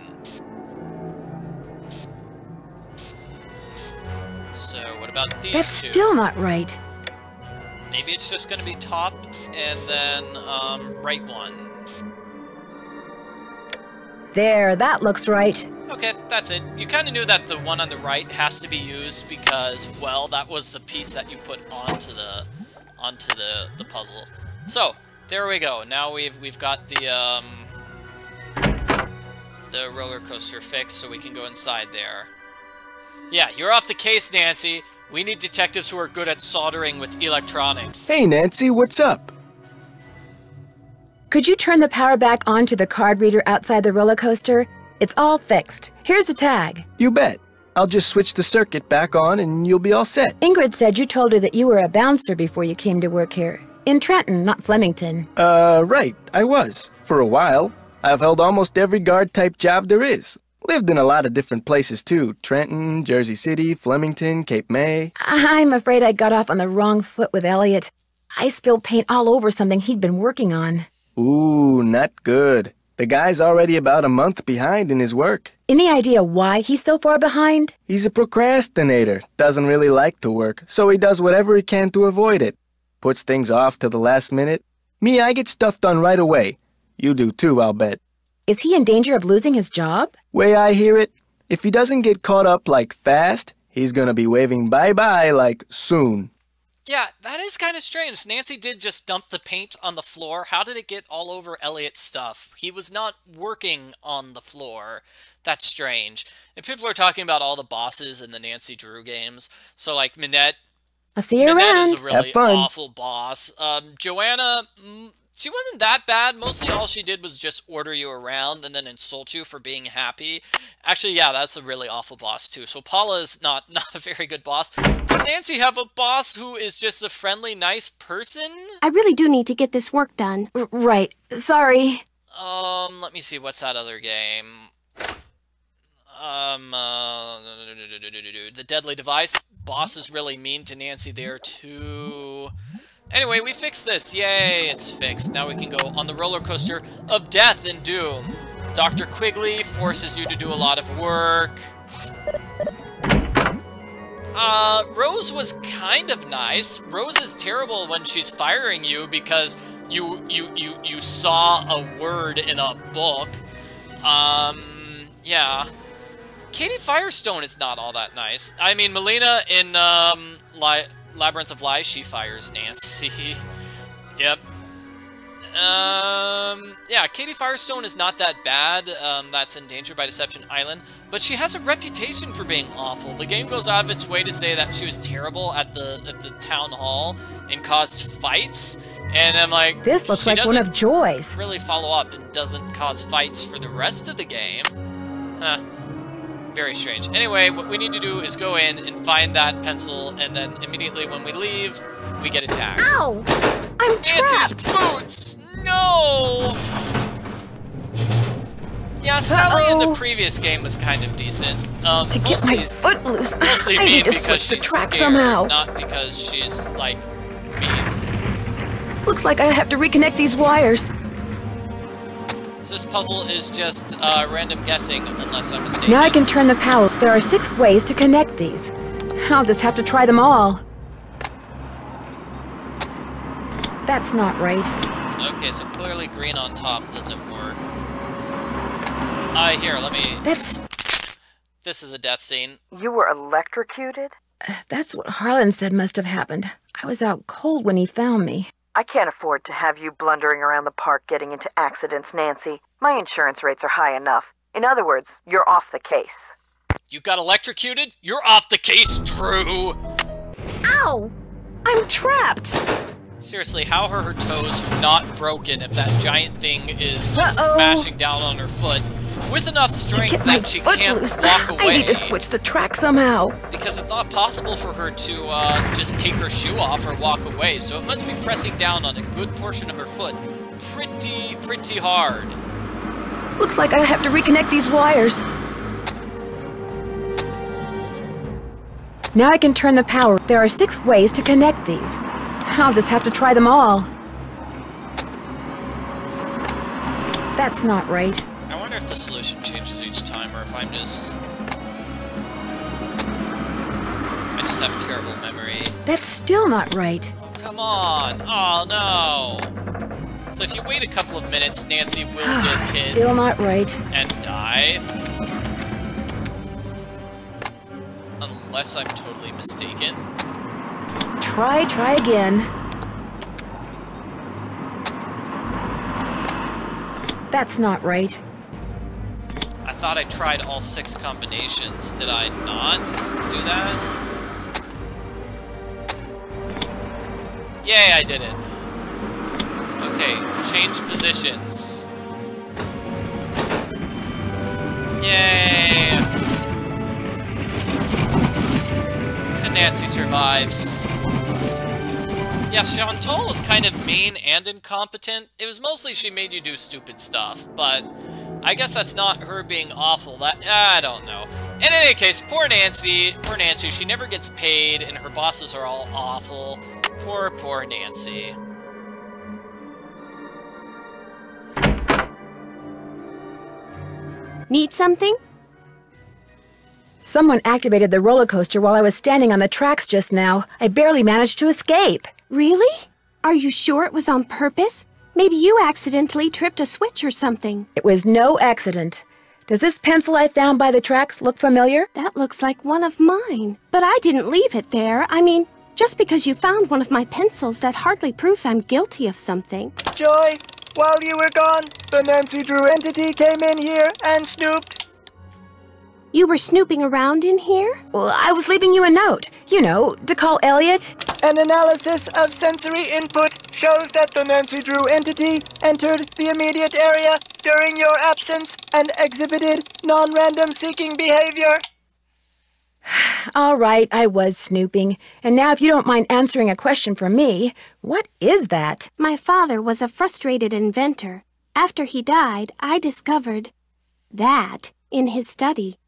So, what about these That's two? still not right. maybe it's just gonna be top and then um, right one. There, that looks right. Okay, that's it. You kind of knew that the one on the right has to be used because, well, that was the piece that you put onto the onto the the puzzle. So there we go. Now we've we've got the um, the roller coaster fixed, so we can go inside there. Yeah, you're off the case, Nancy. We need detectives who are good at soldering with electronics. Hey, Nancy, what's up? Could you turn the power back on to the card reader outside the roller coaster? It's all fixed. Here's the tag. You bet. I'll just switch the circuit back on and you'll be all set. Ingrid said you told her that you were a bouncer before you came to work here. In Trenton, not Flemington. Uh, right. I was. For a while. I've held almost every guard-type job there is. Lived in a lot of different places, too. Trenton, Jersey City, Flemington, Cape May. I'm afraid I got off on the wrong foot with Elliot. I spilled paint all over something he'd been working on. Ooh, not good. The guy's already about a month behind in his work. Any idea why he's so far behind? He's a procrastinator. Doesn't really like to work, so he does whatever he can to avoid it. Puts things off to the last minute. Me, I get stuff done right away. You do too, I'll bet. Is he in danger of losing his job? Way I hear it, if he doesn't get caught up like fast, he's gonna be waving bye-bye like soon. Yeah, that is kind of strange. Nancy did just dump the paint on the floor. How did it get all over Elliot's stuff? He was not working on the floor. That's strange. And people are talking about all the bosses in the Nancy Drew games. So, like, Minette. I'll see you Minette around. is a really awful boss. Um, Joanna, mm, she wasn't that bad. Mostly all she did was just order you around and then insult you for being happy. Actually, yeah, that's a really awful boss too. So Paula is not not a very good boss. Does Nancy have a boss who is just a friendly, nice person? I really do need to get this work done. R right. Sorry. Um, let me see. What's that other game? Um, uh, the Deadly Device. Boss is really mean to Nancy there too. Anyway, we fixed this. Yay, it's fixed. Now we can go on the roller coaster of death and doom. Dr. Quigley forces you to do a lot of work. Uh, Rose was kind of nice. Rose is terrible when she's firing you because you you you you saw a word in a book. Um, yeah. Katie Firestone is not all that nice. I mean, Melina in um, Li Labyrinth of Lies, she fires Nancy. yep. Um, yeah, Katie Firestone is not that bad. Um, that's endangered by Deception Island. But she has a reputation for being awful. The game goes out of its way to say that she was terrible at the at the town hall and caused fights. And I'm like, this looks she like one of Joy's. Really follow up and doesn't cause fights for the rest of the game. Huh. Very strange. Anyway, what we need to do is go in and find that pencil, and then immediately when we leave, we get attacked. Ow! I'm trapped! Nancy's trapped! boots! No! Yeah, Sally in the previous game was kind of decent. Um, To get my foot loose, mostly I mean need to because switch the track scared, somehow. not because she's, like, mean. Looks like I have to reconnect these wires. So this puzzle is just uh, random guessing, unless I'm mistaken. Now I can turn the power. There are six ways to connect these. I'll just have to try them all. That's not right. Okay, so clearly green on top doesn't work. Uh, here, let me... That's This is a death scene. You were electrocuted? that's what Harlan said must have happened. I was out cold when he found me. I can't afford to have you blundering around the park getting into accidents, Nancy. My insurance rates are high enough. In other words, you're off the case. You got electrocuted? You're off the case, Drew! Ow! I'm trapped! Seriously, how are her toes not broken if that giant thing is just Uh-oh. smashing down on her foot with enough strength that she can't loose. walk away? I need to switch the track somehow. Because it's not possible for her to uh, just take her shoe off or walk away, so it must be pressing down on a good portion of her foot pretty, pretty hard. Looks like I have to reconnect these wires. Now I can turn the power. There are six ways to connect these. I'll just have to try them all. That's not right. Wonder if the solution changes each time, or if I'm just... I just have a terrible memory. That's still not right. Oh, come on. Oh, no. So if you wait a couple of minutes, Nancy will get hit. Still not right. And die. Unless I'm totally mistaken. Try, try again. That's not right. I thought I tried all six combinations. Did I not do that? Yay, I did it. Okay, change positions. Yay! And Nancy survives. Yeah, Chantal was kind of mean and incompetent. It was mostly she made you do stupid stuff, but I guess that's not her being awful. That I don't know. In any case, poor Nancy, poor Nancy, she never gets paid, and her bosses are all awful. Poor, poor Nancy. Need something? Someone activated the roller coaster while I was standing on the tracks just now. I barely managed to escape. Really? Are you sure it was on purpose? Maybe you accidentally tripped a switch or something. It was no accident. Does this pencil I found by the tracks look familiar? That looks like one of mine. But I didn't leave it there. I mean, just because you found one of my pencils, that hardly proves I'm guilty of something. Joy, while you were gone, the Nancy Drew entity came in here and snooped. You were snooping around in here? Well, I was leaving you a note. You know, to call Elliot. An analysis of sensory input shows that the Nancy Drew entity entered the immediate area during your absence and exhibited non-random seeking behavior. All right, I was snooping. And now if you don't mind answering a question for me, what is that? My father was a frustrated inventor. After he died, I discovered that in his study.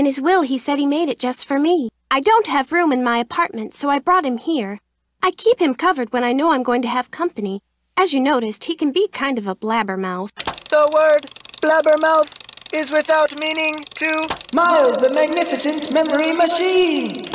In his will, he said he made it just for me. I don't have room in my apartment, so I brought him here. I keep him covered when I know I'm going to have company. As you noticed, he can be kind of a blabbermouth. The word blabbermouth is without meaning to Miles the Magnificent Memory Machine!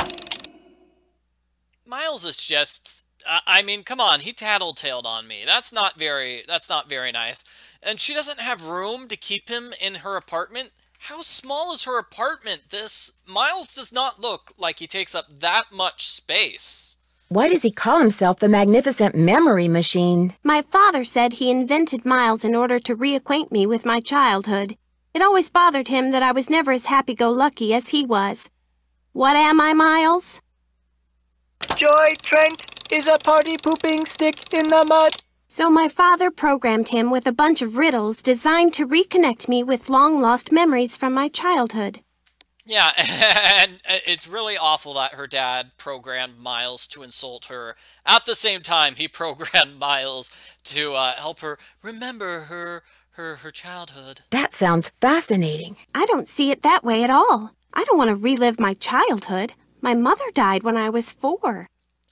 Miles is just... I mean, come on, he tattletaled on me. That's not very... That's not very nice. And she doesn't have room to keep him in her apartment? How small is her apartment? This... Miles does not look like he takes up that much space. Why does he call himself the Magnificent Memory Machine? My father said he invented Miles in order to reacquaint me with my childhood. It always bothered him that I was never as happy-go-lucky as he was. What am I, Miles? Joy Trent is a party-pooping stick in the mud. So my father programmed him with a bunch of riddles designed to reconnect me with long-lost memories from my childhood. Yeah, and it's really awful that her dad programmed Miles to insult her. At the same time, he programmed Miles to uh, help her remember her, her, her childhood. That sounds fascinating. I don't see it that way at all. I don't want to relive my childhood. My mother died when I was four.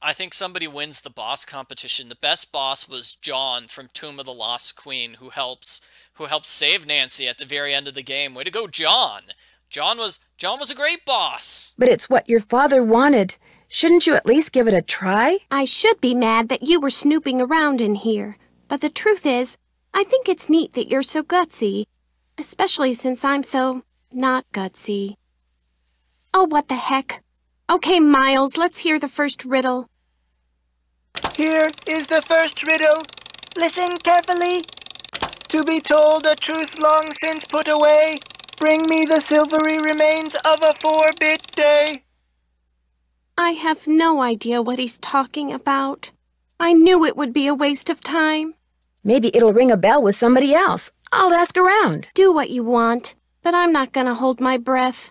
I think somebody wins the boss competition. The best boss was John from Tomb of the Lost Queen, who helps who helps save Nancy at the very end of the game. Way to go, John! John was John was a great boss. But it's what your father wanted. Shouldn't you at least give it a try? I should be mad that you were snooping around in here. But the truth is, I think it's neat that you're so gutsy. Especially since I'm so not gutsy. Oh, what the heck. Okay, Miles, let's hear the first riddle. Here is the first riddle. Listen carefully. To be told a truth long since put away, bring me the silvery remains of a four-bit day. I have no idea what he's talking about. I knew it would be a waste of time. Maybe it'll ring a bell with somebody else. I'll ask around. Do what you want, but I'm not gonna hold my breath.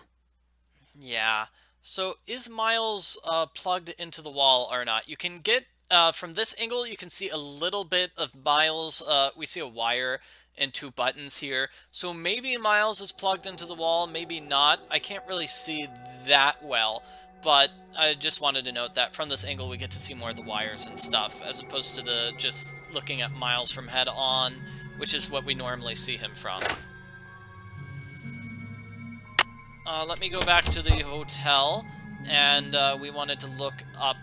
Yeah. So is Miles uh, plugged into the wall or not? You can get, uh, from this angle, you can see a little bit of Miles. Uh, we see a wire and two buttons here. So maybe Miles is plugged into the wall, maybe not. I can't really see that well, but I just wanted to note that from this angle we get to see more of the wires and stuff, as opposed to the just looking at Miles from head on, which is what we normally see him from. Uh, let me go back to the hotel, and uh, we wanted to look up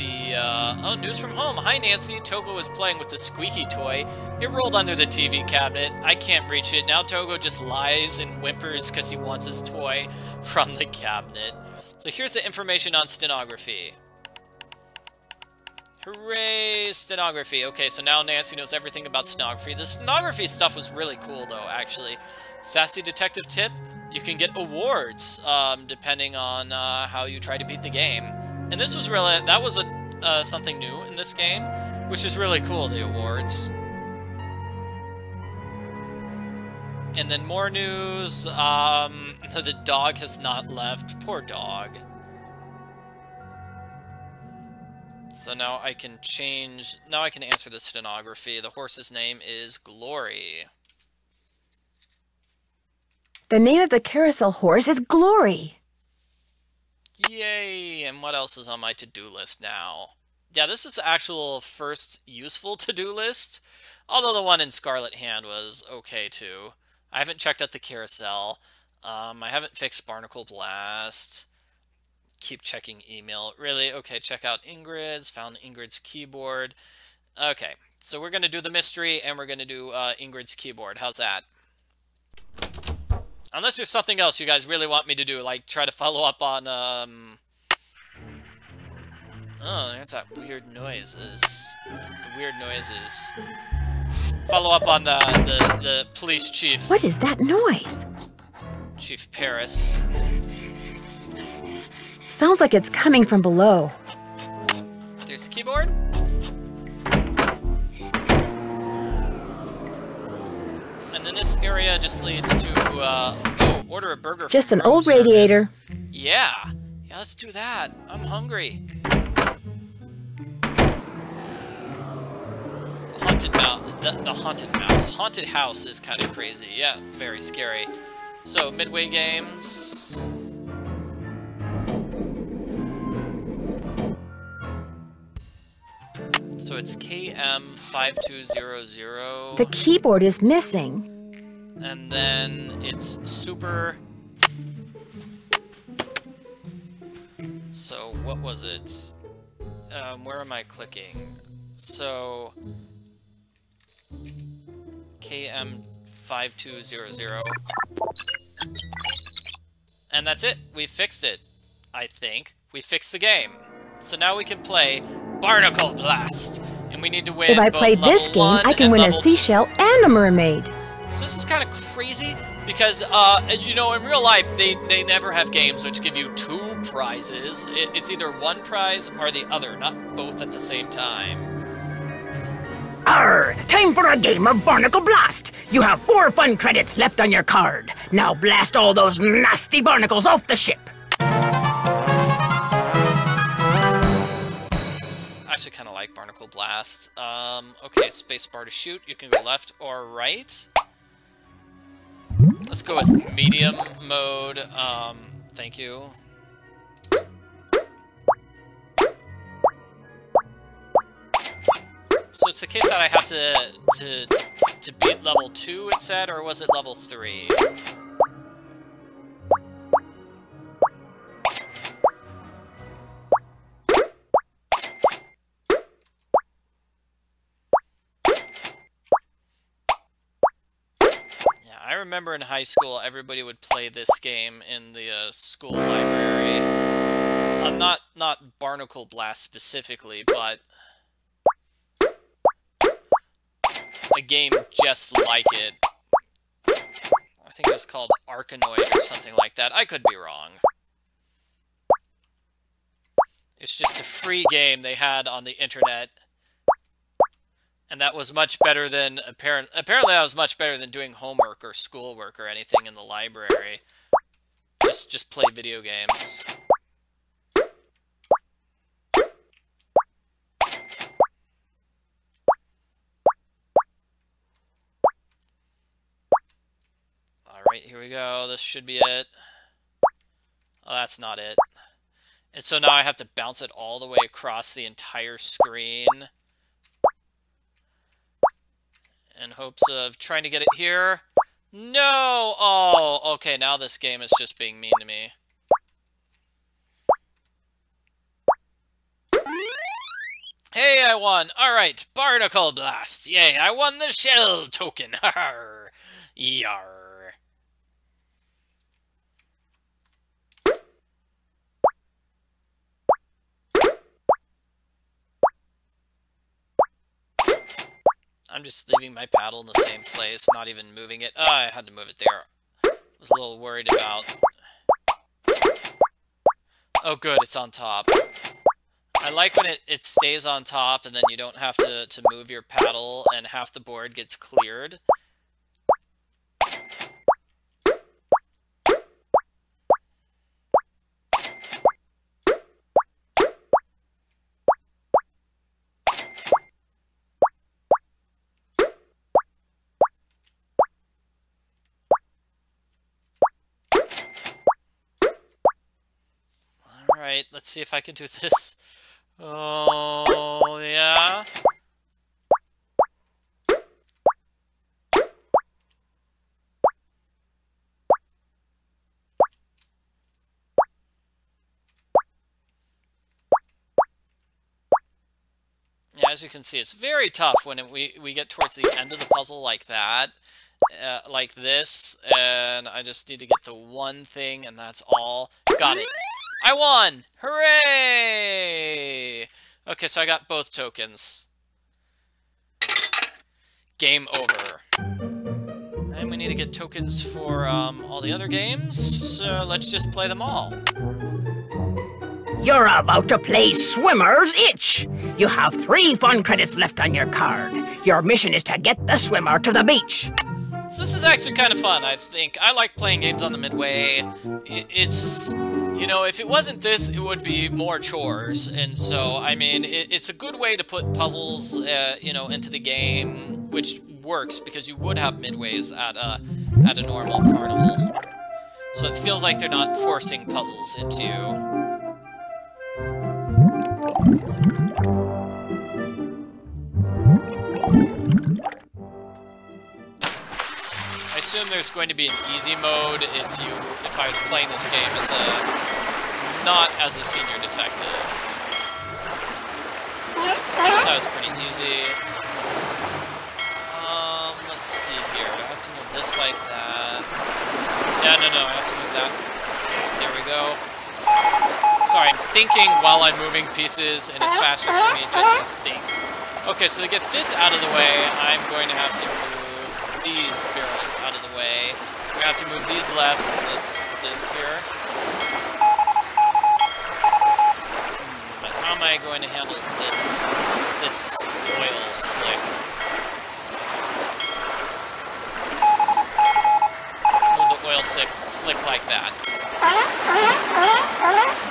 the uh, oh, news from home. Hi, Nancy. Togo was playing with the squeaky toy. It rolled under the TV cabinet. I can't reach it. Now Togo just lies and whimpers because he wants his toy from the cabinet. So here's the information on stenography. Hooray, stenography. Okay, so now Nancy knows everything about stenography. The stenography stuff was really cool, though, actually. Sassy Detective Tip, you can get awards, um, depending on uh, how you try to beat the game. And this was really, that was a, uh, something new in this game, which is really cool, the awards. And then more news, um, the dog has not left. Poor dog. So now I can change, now I can answer the stenography. The horse's name is Glory. The name of the carousel horse is Glory. Yay! And what else is on my to-do list now? Yeah, this is the actual first useful to-do list. Although the one in Scarlet Hand was okay too. I haven't checked out the carousel. Um, I haven't fixed Barnacle Blast. Keep checking email. Really? Okay, check out Ingrid's. Found Ingrid's keyboard. Okay, so we're going to do the mystery and we're going to do uh, Ingrid's keyboard. How's that? Unless there's something else you guys really want me to do, like try to follow up on, um... Oh, there's that weird noises. The weird noises. Follow up on the, the, the police chief. What is that noise? Chief Paris. Sounds like it's coming from below. There's the keyboard. And then this area just leads to, uh, oh, order a burger Just an old service. radiator. Yeah. Yeah, let's do that. I'm hungry. Haunted mouse. The, the haunted mouse. Haunted house is kind of crazy. Yeah, very scary. So, Midway Games. So it's KM5200. The keyboard is missing. And then it's super... So what was it? Um, where am I clicking? So... KM5200. And that's it. We fixed it. I think. We fixed the game. So now we can play Barnacle Blast. And we need to win If I play this game, I can win a level two. seashell and a mermaid. So this is kind of crazy because, uh, you know, in real life, they, they never have games which give you two prizes. It, it's either one prize or the other, not both at the same time. Arr! Time for a game of Barnacle Blast! You have four fun credits left on your card. Now blast all those nasty barnacles off the ship. actually kind of like Barnacle Blast. Um, okay, spacebar to shoot. You can go left or right. Let's go with medium mode. Um, thank you. So it's the case that I have to, to, to beat level 2, it said, or was it level 3? I remember in high school everybody would play this game in the uh, school library. Uh, not not Barnacle Blast specifically, but a game just like it. I think it was called Arkanoid or something like that. I could be wrong. It's just a free game they had on the internet. And that was much better than apparent apparently that was much better than doing homework or schoolwork or anything in the library. Just just play video games. Alright, here we go. This should be it. Oh, that's not it. And so now I have to bounce it all the way across the entire screen. In hopes of trying to get it here. No! Oh, okay, now this game is just being mean to me. Hey, I won! Alright, Barnacle Blast! Yay, I won the shell token! Yar. I'm just leaving my paddle in the same place, not even moving it. Oh, I had to move it there. I was a little worried about... Oh good, it's on top. I like when it, it stays on top and then you don't have to, to move your paddle and half the board gets cleared. Alright, let's see if I can do this. Oh, yeah? Yeah, as you can see, it's very tough when it, we, we get towards the end of the puzzle like that, uh, like this, and I just need to get the one thing, and that's all. Got it. I won! Hooray! Okay, so I got both tokens. Game over. And we need to get tokens for um, all the other games, so let's just play them all. You're about to play Swimmer's Itch. You have three fun credits left on your card. Your mission is to get the swimmer to the beach. So this is actually kind of fun, I think. I like playing games on the Midway. It's, you know, if it wasn't this, it would be more chores. And so, I mean, it, it's a good way to put puzzles, uh, you know, into the game, which works because you would have Midways at a, at a normal carnival. So it feels like they're not forcing puzzles into you. Assume there's going to be an easy mode if you if I was playing this game as a not as a senior detective. That was pretty easy. Um, let's see here. Do I have to move this like that? Yeah, no, no, I have to move that. There we go. Sorry, I'm thinking while I'm moving pieces, and it's faster for me just to think. Okay, so to get this out of the way, I'm going to have to these barrels out of the way. We have to move these left, this this here. Hmm, but how am I going to handle this this oil slick? Move the oil slick slick like that.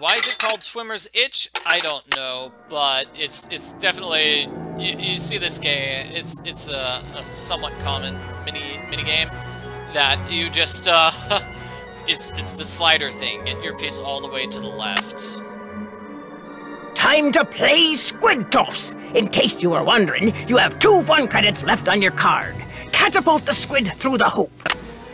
Why is it called Swimmer's Itch? I don't know, but it's it's definitely you, you see this game. It's it's a, a, somewhat common mini mini game that you just uh, it's it's the slider thing. Get your piece all the way to the left. Time to play Squid Toss. In case you were wondering, you have two fun credits left on your card. Catapult the squid through the hoop.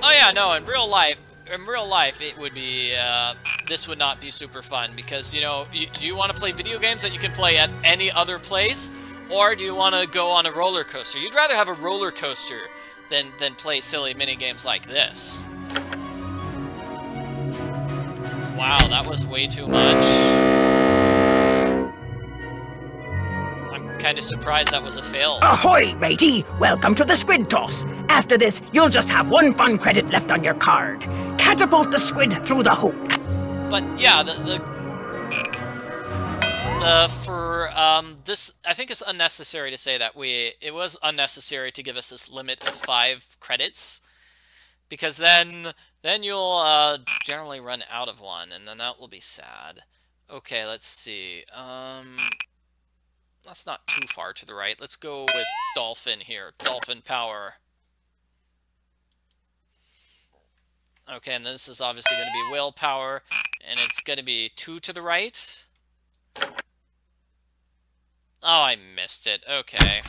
Oh yeah, no, in real life, in real life, it would be, uh, this would not be super fun because, you know, you, do you want to play video games that you can play at any other place? Or do you want to go on a roller coaster? You'd rather have a roller coaster than, than play silly mini games like this. Wow, that was way too much. Kind of surprised that was a fail. Ahoy, matey! Welcome to the Squid Toss. After this, you'll just have one fun credit left on your card. Catapult the squid through the hoop. But yeah, the the, the for um this I think it's unnecessary to say that we it was unnecessary to give us this limit of five credits because then then you'll uh, generally run out of one and then that will be sad. Okay, let's see. Um, that's not too far to the right. Let's go with Dolphin here. Dolphin power. Okay, and this is obviously going to be willpower, and it's going to be two to the right. Oh, I missed it. Okay.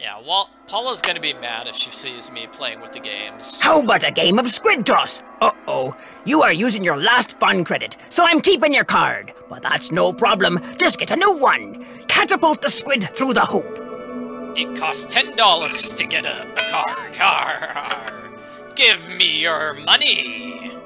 Yeah, well, Paula's gonna be mad if she sees me playing with the games. How about a game of squid toss? Uh-oh, you are using your last fun credit, so I'm keeping your card. But that's no problem, just get a new one. Catapult the squid through the hoop. It costs ten dollars to get a, a card. Har, har. Give me your money.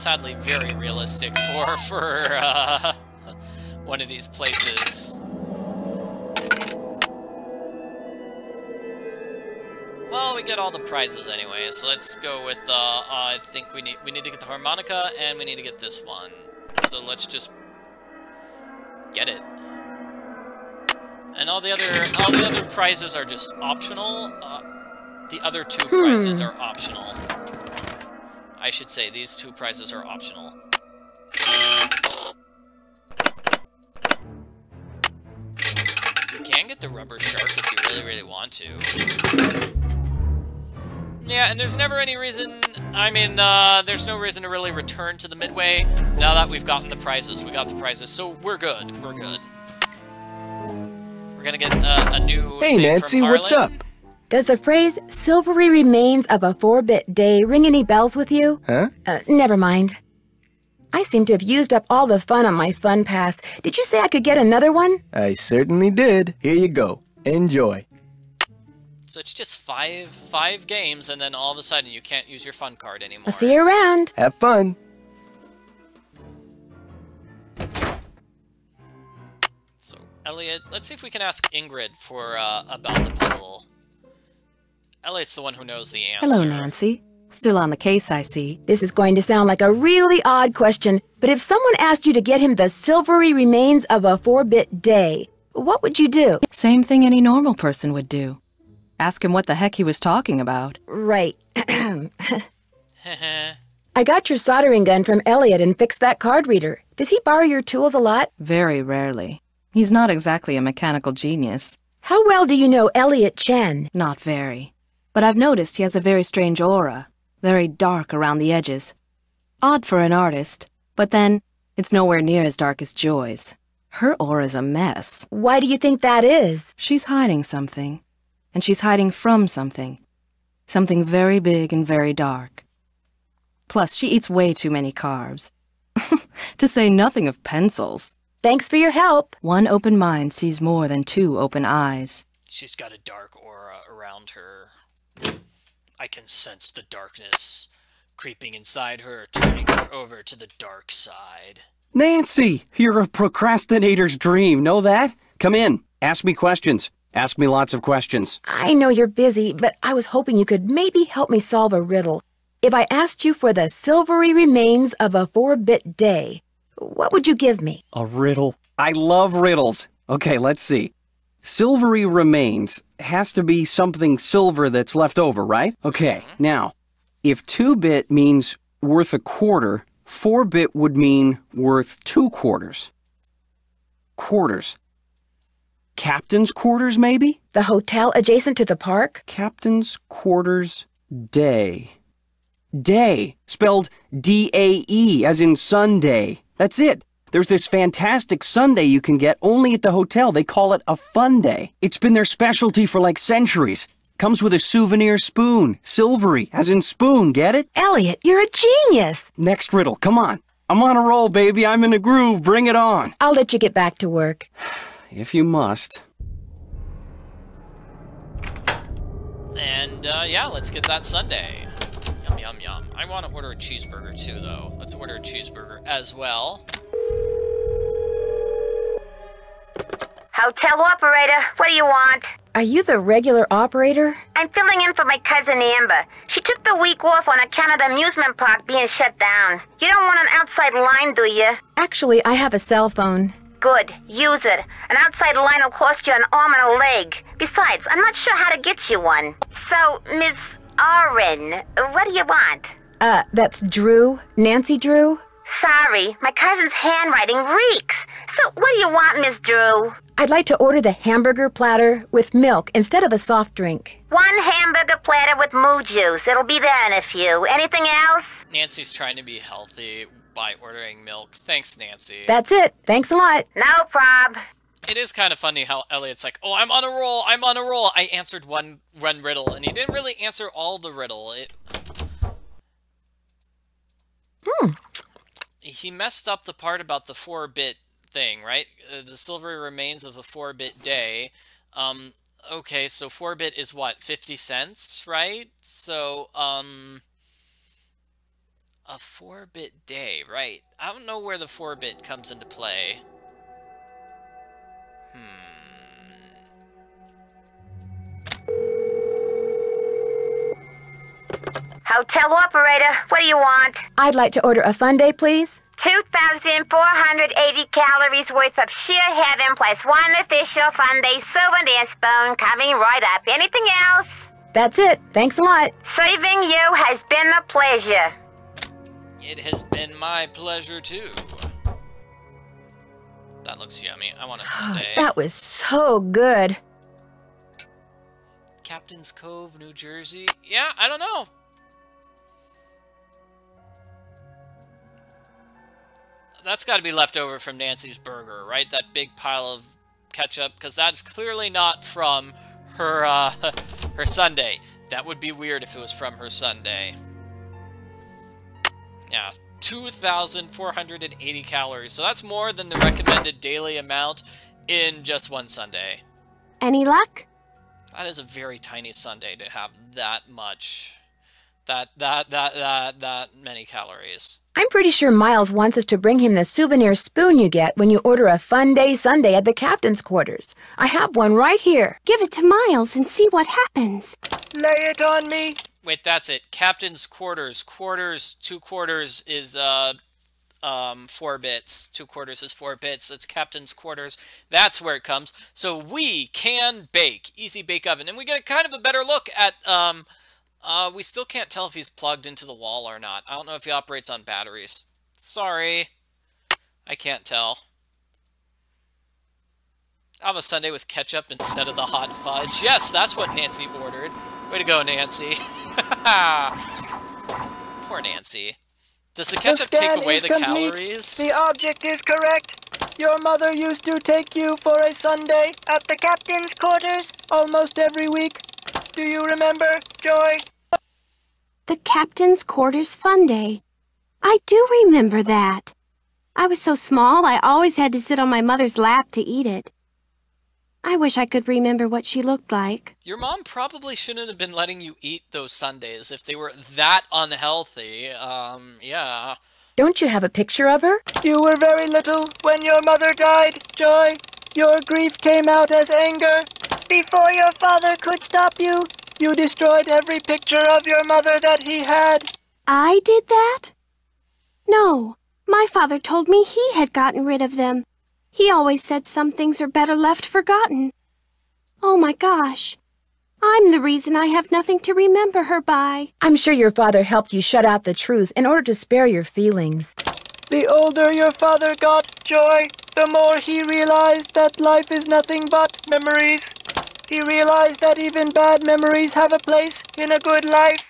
Sadly, very realistic for for uh, one of these places. Well, we get all the prizes anyway, so let's go with, uh, I think we need, we need to get the harmonica, and we need to get this one. So let's just get it. And all the other, all the other prizes are just optional. Uh, the other two Hmm. prizes are optional. I should say, these two prizes are optional. You can get the rubber shark if you really, really want to. Yeah, and there's never any reason, I mean, uh, there's no reason to really return to the Midway now that we've gotten the prizes. We got the prizes, so we're good. We're good. We're gonna get uh, a new Hey, Nancy, what's up? Harlan. Does the phrase silvery remains of a four bit day ring any bells with you? Huh? Uh, never mind. I seem to have used up all the fun on my fun pass. Did you say I could get another one? I certainly did. Here you go. Enjoy. So it's just five five games, and then all of a sudden you can't use your fun card anymore. I'll see you around. Have fun. So, Elliot, let's see if we can ask Ingrid for uh, about the puzzle. Elliot's the one who knows the answer. Hello, Nancy. Still on the case, I see. This is going to sound like a really odd question, but if someone asked you to get him the silvery remains of a four bit day, what would you do? Same thing any normal person would do. Ask him what the heck he was talking about. Right. I got your soldering gun from Elliot and fixed that card reader. Does he borrow your tools a lot? Very rarely. He's not exactly a mechanical genius. How well do you know Elliot Chen? Not very. But I've noticed he has a very strange aura. Very dark around the edges. Odd for an artist, but then, it's nowhere near as dark as Joy's. Her aura's a mess. Why do you think that is? She's hiding something. And she's hiding from something. Something very big and very dark. Plus, she eats way too many carbs. to say nothing of pencils. Thanks for your help. One open mind sees more than two open eyes. She's got a dark aura around her. I can sense the darkness creeping inside her, turning her over to the dark side. Nancy, you're a procrastinator's dream. Know that? Come in. Ask me questions. Ask me lots of questions. I know you're busy, but I was hoping you could maybe help me solve a riddle. If I asked you for the silvery remains of a four bit day, what would you give me? A riddle. I love riddles. Okay, let's see. Silvery remains has to be something silver that's left over, right? Okay, mm-hmm. now, if 2-bit means worth a quarter, 4-bit would mean worth two quarters. Quarters. Captain's quarters, maybe? The hotel adjacent to the park? Captain's quarters day. Day, spelled D-A-E, as in sundae. That's it. There's this fantastic sundae you can get only at the hotel. They call it a fun day. It's been their specialty for like centuries. Comes with a souvenir spoon. Silvery, as in spoon, get it? Elliot, you're a genius. Next riddle, come on. I'm on a roll, baby. I'm in a groove. Bring it on. I'll let you get back to work. If you must. And uh, yeah, let's get that sundae. Yum, yum, yum. I want to order a cheeseburger too, though. Let's order a cheeseburger as well. Hotel operator, what do you want? Are you the regular operator? I'm filling in for my cousin Amber. She took the week off on account of the amusement park being shut down. You don't want an outside line, do you? Actually, I have a cell phone. Good. Use it. An outside line will cost you an arm and a leg. Besides, I'm not sure how to get you one. So, Miss Oren, what do you want? Uh, that's Drew? Nancy Drew? Sorry, my cousin's handwriting reeks. So, what do you want, Miss Drew? I'd like to order the hamburger platter with milk instead of a soft drink. One hamburger platter with moo juice. It'll be there in a few. Anything else? Nancy's trying to be healthy by ordering milk. Thanks, Nancy. That's it. Thanks a lot. No prob. It is kind of funny how Elliot's like, "Oh, I'm on a roll. I'm on a roll." I answered one run riddle, and he didn't really answer all the riddle. It. Hmm. He messed up the part about the four-bit thing, right? Uh, the silvery remains of a four-bit day. Um, okay, so four-bit is what, 50 cents, right? So, um, a four-bit day, right? I don't know where the four-bit comes into play. Hotel operator, what do you want? I'd like to order a fun day, please. 2,480 calories worth of sheer heaven plus one official fun day souvenir spoon coming right up. Anything else? That's it. Thanks a lot. Serving you has been a pleasure. It has been my pleasure too. That looks yummy. I want a sundae. that was so good. Captain's Cove, New Jersey. Yeah, I don't know. That's got to be left over from Nancy's burger, right? That big pile of ketchup, because that's clearly not from her uh, her sundae. That would be weird if it was from her sundae. Yeah, 2,480 calories. So that's more than the recommended daily amount in just one sundae. Any luck? That is a very tiny sundae to have that much. That, that, that, that, that many calories. I'm pretty sure Miles wants us to bring him the souvenir spoon you get when you order a Fun Day sundae at the captain's quarters. I have one right here. Give it to Miles and see what happens. Lay it on me. Wait, that's it. Captain's quarters. Quarters, two quarters is, uh, um, four bits. Two quarters is four bits. It's captain's quarters. That's where it comes. So we can bake. Easy bake oven. And we get a kind of a better look at, um, uh, we still can't tell if he's plugged into the wall or not. I don't know if he operates on batteries. Sorry. I can't tell. i have a sundae with ketchup instead of the hot fudge. Yes, that's what Nancy ordered. Way to go, Nancy. Poor Nancy. Does the ketchup the take away the complete. calories? The object is correct. Your mother used to take you for a sundae at the captain's quarters almost every week. Do you remember, Joy? The captain's quarters fun day. I do remember that. I was so small, I always had to sit on my mother's lap to eat it. I wish I could remember what she looked like. Your mom probably shouldn't have been letting you eat those sundaes if they were that unhealthy. Um, yeah. Don't you have a picture of her? You were very little when your mother died, Joy. Your grief came out as anger. Before your father could stop you, you destroyed every picture of your mother that he had. I did that? No, my father told me he had gotten rid of them. He always said some things are better left forgotten. Oh my gosh. I'm the reason I have nothing to remember her by. I'm sure your father helped you shut out the truth in order to spare your feelings. The older your father got, Joy, the more he realized that life is nothing but memories. He realized that even bad memories have a place in a good life.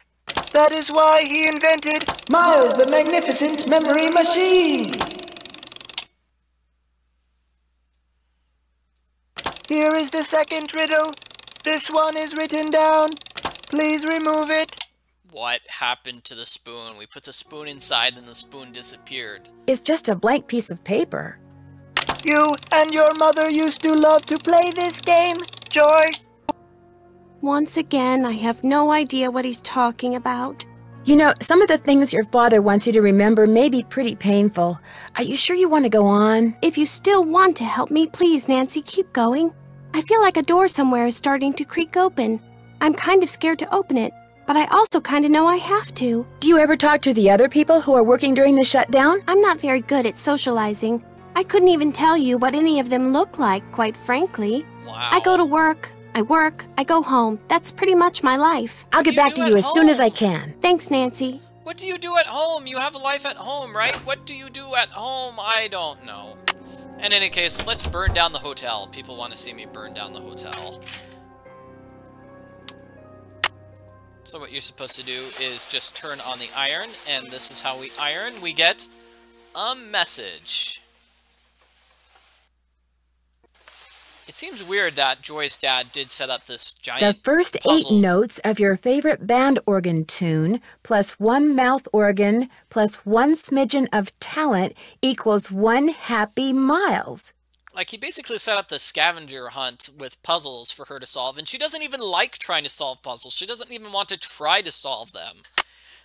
That is why he invented Miles the Magnificent Memory Machine. Here is the second riddle. This one is written down. Please remove it. What happened to the spoon? We put the spoon inside, and the spoon disappeared. It's just a blank piece of paper. You and your mother used to love to play this game, Joy. Once again, I have no idea what he's talking about. You know, some of the things your father wants you to remember may be pretty painful. Are you sure you want to go on? If you still want to help me, please, Nancy, keep going. I feel like a door somewhere is starting to creak open. I'm kind of scared to open it, but I also kind of know I have to. Do you ever talk to the other people who are working during the shutdown? I'm not very good at socializing. I couldn't even tell you what any of them look like, quite frankly. Wow. I go to work, I work, I go home. That's pretty much my life. I'll get back to you as home? soon as I can. Thanks, Nancy. What do you do at home? You have a life at home, right? What do you do at home? I don't know. In any case, let's burn down the hotel. People want to see me burn down the hotel. So what you're supposed to do is just turn on the iron, and this is how we iron. We get a message. It seems weird that Joy's dad did set up this giant The first puzzle. eight notes of your favorite band organ tune, plus one mouth organ, plus one smidgen of talent equals one happy miles. Like, he basically set up the scavenger hunt with puzzles for her to solve, and she doesn't even like trying to solve puzzles. She doesn't even want to try to solve them.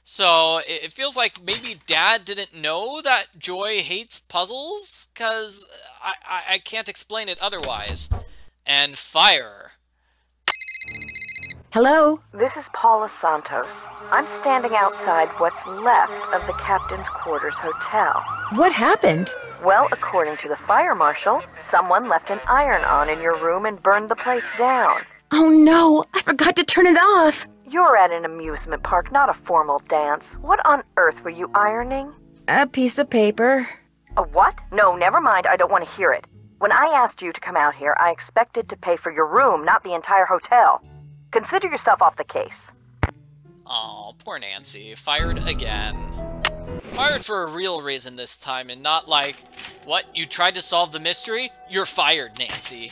So, it, it feels like maybe Dad didn't know that Joy hates puzzles, because I, I, I can't explain it otherwise. And fire. Hello? This is Paula Santos. I'm standing outside what's left of the captain's quarters hotel. What happened? Well, according to the fire marshal, someone left an iron on in your room and burned the place down. Oh no, I forgot to turn it off. You're at an amusement park, not a formal dance. What on earth were you ironing? A piece of paper. A what? No, never mind. I don't want to hear it. When I asked you to come out here, I expected to pay for your room, not the entire hotel. Consider yourself off the case. Oh, poor Nancy. Fired again. Fired for a real reason this time, and not like, what, you tried to solve the mystery? You're fired, Nancy.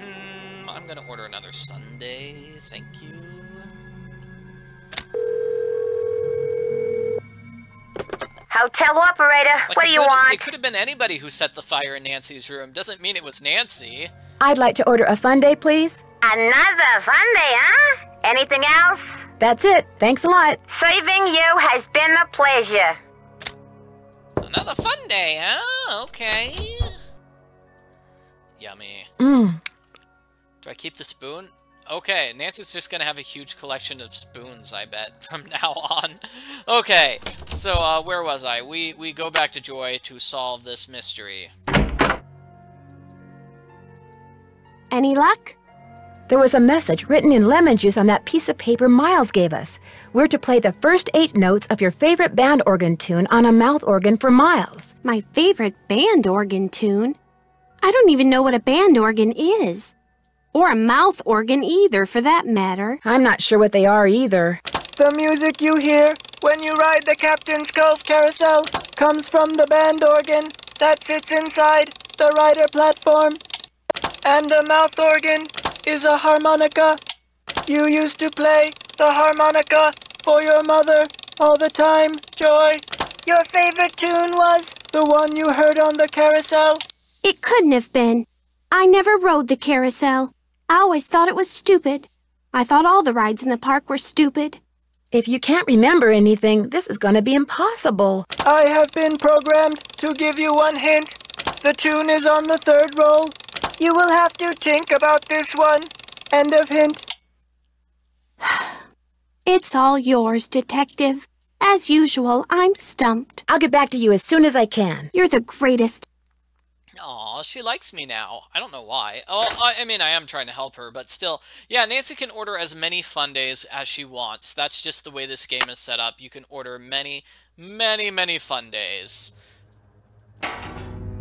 I'm gonna order another sundae, thank you. Hotel operator, Like, what do you could've- want? It could have been anybody who set the fire in Nancy's room. Doesn't mean it was Nancy. I'd like to order a fun day, please. Another fun day, huh? Anything else? That's it. Thanks a lot. Serving you has been a pleasure. Another fun day, huh? Okay. Yummy. Mmm. Do I keep the spoon? Okay, Nancy's just gonna have a huge collection of spoons, I bet, from now on. Okay, so, uh, where was I? We, we go back to Joy to solve this mystery. Any luck? There was a message written in lemon juice on that piece of paper Miles gave us. We're to play the first eight notes of your favorite band organ tune on a mouth organ for Miles. My favorite band organ tune? I don't even know what a band organ is. Or a mouth organ either, for that matter. I'm not sure what they are either. The music you hear when you ride the Captain's Cove carousel comes from the band organ that sits inside the rider platform. And a mouth organ is a harmonica. You used to play the harmonica for your mother all the time, Joy. Your favorite tune was the one you heard on the carousel. It couldn't have been. I never rode the carousel. I always thought it was stupid. I thought all the rides in the park were stupid. If you can't remember anything, this is going to be impossible. I have been programmed to give you one hint. The tune is on the third roll. You will have to think about this one. End of hint. It's all yours, Detective. As usual, I'm stumped. I'll get back to you as soon as I can. You're the greatest. Aw, she likes me now. I don't know why. Oh, I, mean, I am trying to help her, but still. Yeah, Nancy can order as many fun days as she wants. That's just the way this game is set up. You can order many, many, many fun days.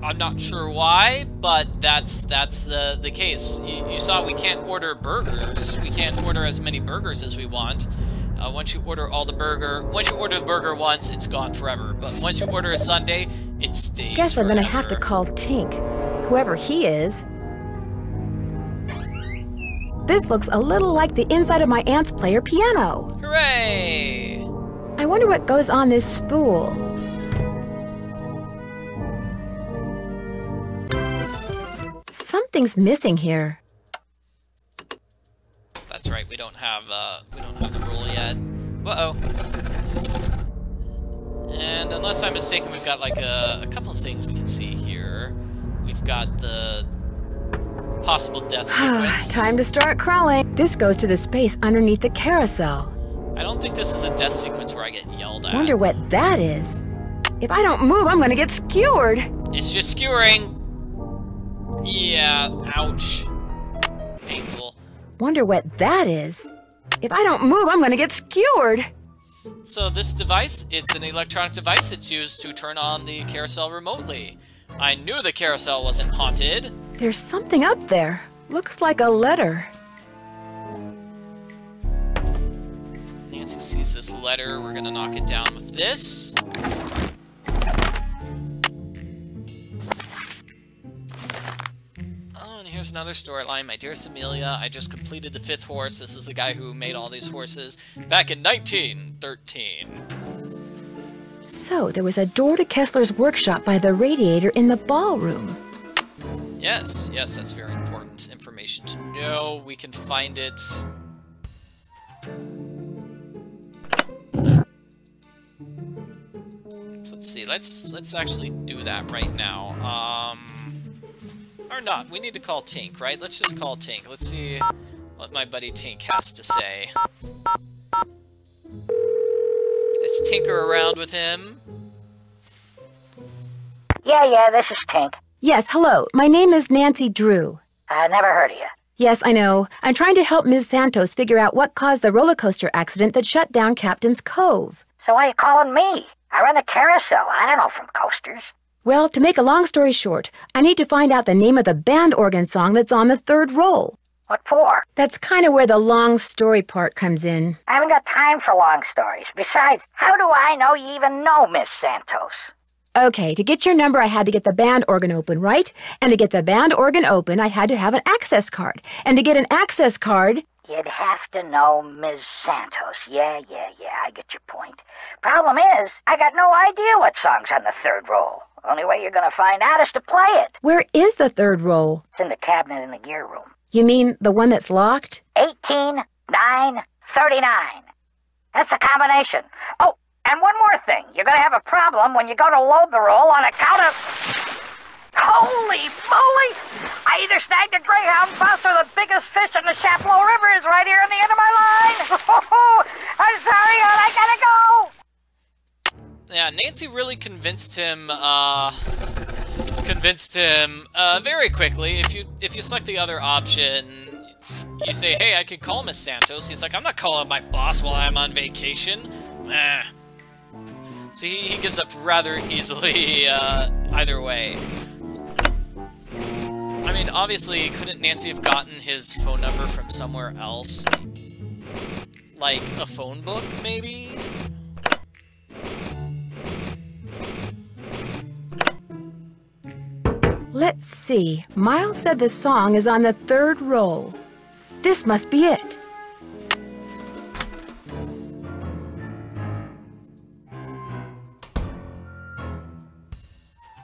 I'm not sure why, but that's that's the, the case. You, you saw we can't order burgers. We can't order as many burgers as we want. Uh, once you order all the burger, once you order the burger once, it's gone forever. But once you order a sundae, it stays Guess I'm going to have to call Tink, whoever he is. This looks a little like the inside of my aunt's player piano. Hooray! I wonder what goes on this spool. Something's missing here. That's right, we don't have uh we don't have the rule yet. Uh-oh. And unless I'm mistaken, we've got like a, a couple of things we can see here. We've got the possible death sequence. Time to start crawling. This goes to the space underneath the carousel. I don't think this is a death sequence where I get yelled at. Wonder what that is. If I don't move, I'm gonna get skewered. It's just skewering. Yeah, ouch. Painful. Wonder what that is. If I don't move, I'm gonna get skewered. So this device, it's an electronic device. It's used to turn on the carousel remotely. I knew the carousel wasn't haunted. There's something up there. Looks like a letter. Nancy sees this letter. We're gonna knock it down with this. Here's another storyline. My dearest Amelia, I just completed the fifth horse. This is the guy who made all these horses back in 1913. So, there was a door to Kessler's workshop by the radiator in the ballroom. Yes, yes, that's very important information to know. We can find it. Let's see. Let's let's actually do that right now. Um, or not. We need to call Tink, right? Let's just call Tink. Let's see what my buddy Tink has to say. Let's tinker around with him. Yeah, yeah, this is Tink. Yes, hello. My name is Nancy Drew. I never heard of you. Yes, I know. I'm trying to help Ms. Santos figure out what caused the roller coaster accident that shut down Captain's Cove. So why are you calling me? I run the carousel. I don't know from coasters. Well, to make a long story short, I need to find out the name of the band organ song that's on the third roll. What for? That's kind of where the long story part comes in. I haven't got time for long stories. Besides, how do I know you even know Miss Santos? Okay, to get your number, I had to get the band organ open, right? And to get the band organ open, I had to have an access card. And to get an access card... You'd have to know Ms. Santos. Yeah, yeah, yeah, I get your point. Problem is, I got no idea what song's on the third roll. Only way you're gonna find out is to play it. Where is the third roll? It's in the cabinet in the gear room. You mean the one that's locked? 18, 9, 39. That's the combination. Oh, and one more thing. You're gonna have a problem when you go to load the roll on account of... Holy moly! I either snagged a greyhound bus or the biggest fish in the Chapleau River is right here on the end of my line! I'm sorry, I gotta go! Yeah, Nancy really convinced him, uh... Convinced him, uh, very quickly. If you, if you select the other option, you say, hey, I could call Miss Santos. He's like, I'm not calling my boss while I'm on vacation. Eh. So he, he gives up rather easily, uh, either way. I mean, obviously, couldn't Nancy have gotten his phone number from somewhere else? Like, a phone book, maybe? Let's see. Miles said the song is on the third roll. This must be it.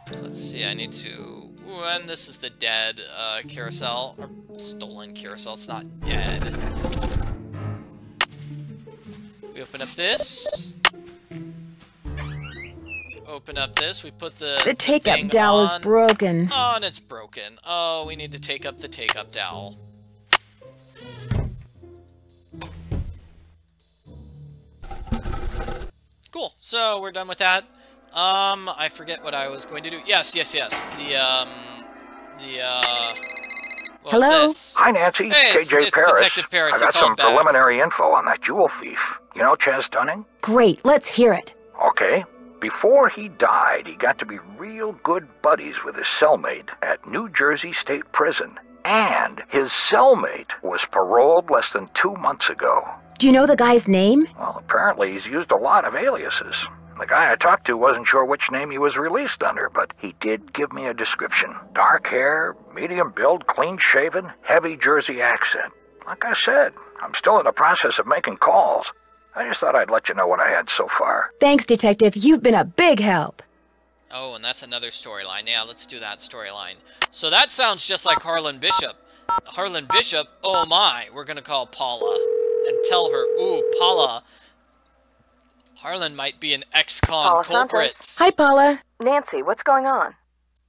So let's see, I need to... And this is the dead uh, carousel, or stolen carousel, it's not dead. We open up this. Open up this, we put the The take-up dowel is broken. Oh, and it's broken. Oh, we need to take up the take-up dowel. Cool, so we're done with that. Um, I forget what I was going to do. Yes, yes, yes. The, um, the, uh... Hello? Hi, Nancy. Hey, it's, KJ it's Paris. Detective Paris. I got some back. preliminary info on that jewel thief. You know Chaz Dunning? Great, let's hear it. Okay. Before he died, he got to be real good buddies with his cellmate at New Jersey State Prison. And his cellmate was paroled less than two months ago. Do you know the guy's name? Well, apparently he's used a lot of aliases. The guy I talked to wasn't sure which name he was released under, but he did give me a description. Dark hair, medium build, clean shaven, heavy Jersey accent. Like I said, I'm still in the process of making calls. I just thought I'd let you know what I had so far. Thanks, Detective. You've been a big help. Oh, and that's another storyline. Yeah, let's do that storyline. So that sounds just like Harlan Bishop. Harlan Bishop, oh my, we're gonna call Paula and tell her, ooh, Paula, Harlan might be an ex-con culprit. Santos. Hi, Paula. Nancy, what's going on?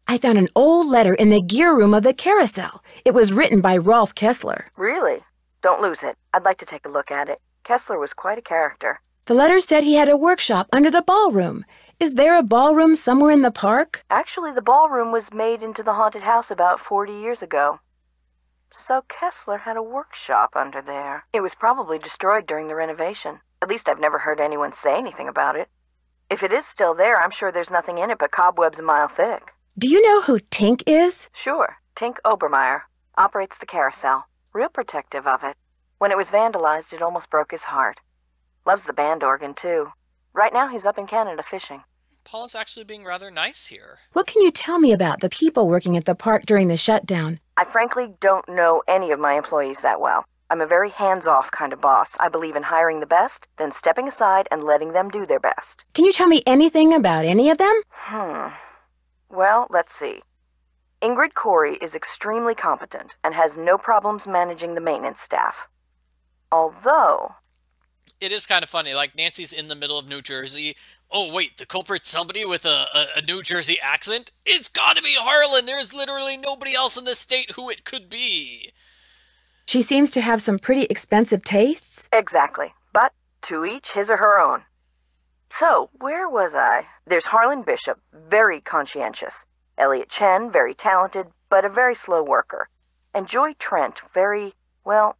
I found an old letter in the gear room of the carousel. It was written by Rolf Kessler. Really? Don't lose it. I'd like to take a look at it. Kessler was quite a character. The letter said he had a workshop under the ballroom. Is there a ballroom somewhere in the park? Actually, the ballroom was made into the haunted house about 40 years ago. So Kessler had a workshop under there. It was probably destroyed during the renovation. At least I've never heard anyone say anything about it. If it is still there, I'm sure there's nothing in it but cobwebs a mile thick. Do you know who Tink is? Sure, Tink Obermeyer. Operates the carousel. Real protective of it. When it was vandalized, it almost broke his heart. Loves the band organ, too. Right now, he's up in Canada fishing. Paula's actually being rather nice here. What can you tell me about the people working at the park during the shutdown? I frankly don't know any of my employees that well. I'm a very hands-off kind of boss. I believe in hiring the best, then stepping aside and letting them do their best. Can you tell me anything about any of them? Hmm. Well, let's see. Ingrid Corey is extremely competent and has no problems managing the maintenance staff. Although... It is kind of funny, like Nancy's in the middle of New Jersey. Oh wait, the culprit's somebody with a, a, a New Jersey accent? It's gotta be Harlan! There's literally nobody else in the state who it could be! She seems to have some pretty expensive tastes. Exactly. But to each his or her own. So, where was I? There's Harlan Bishop, very conscientious. Elliot Chen, very talented, but a very slow worker. And Joy Trent, very, well,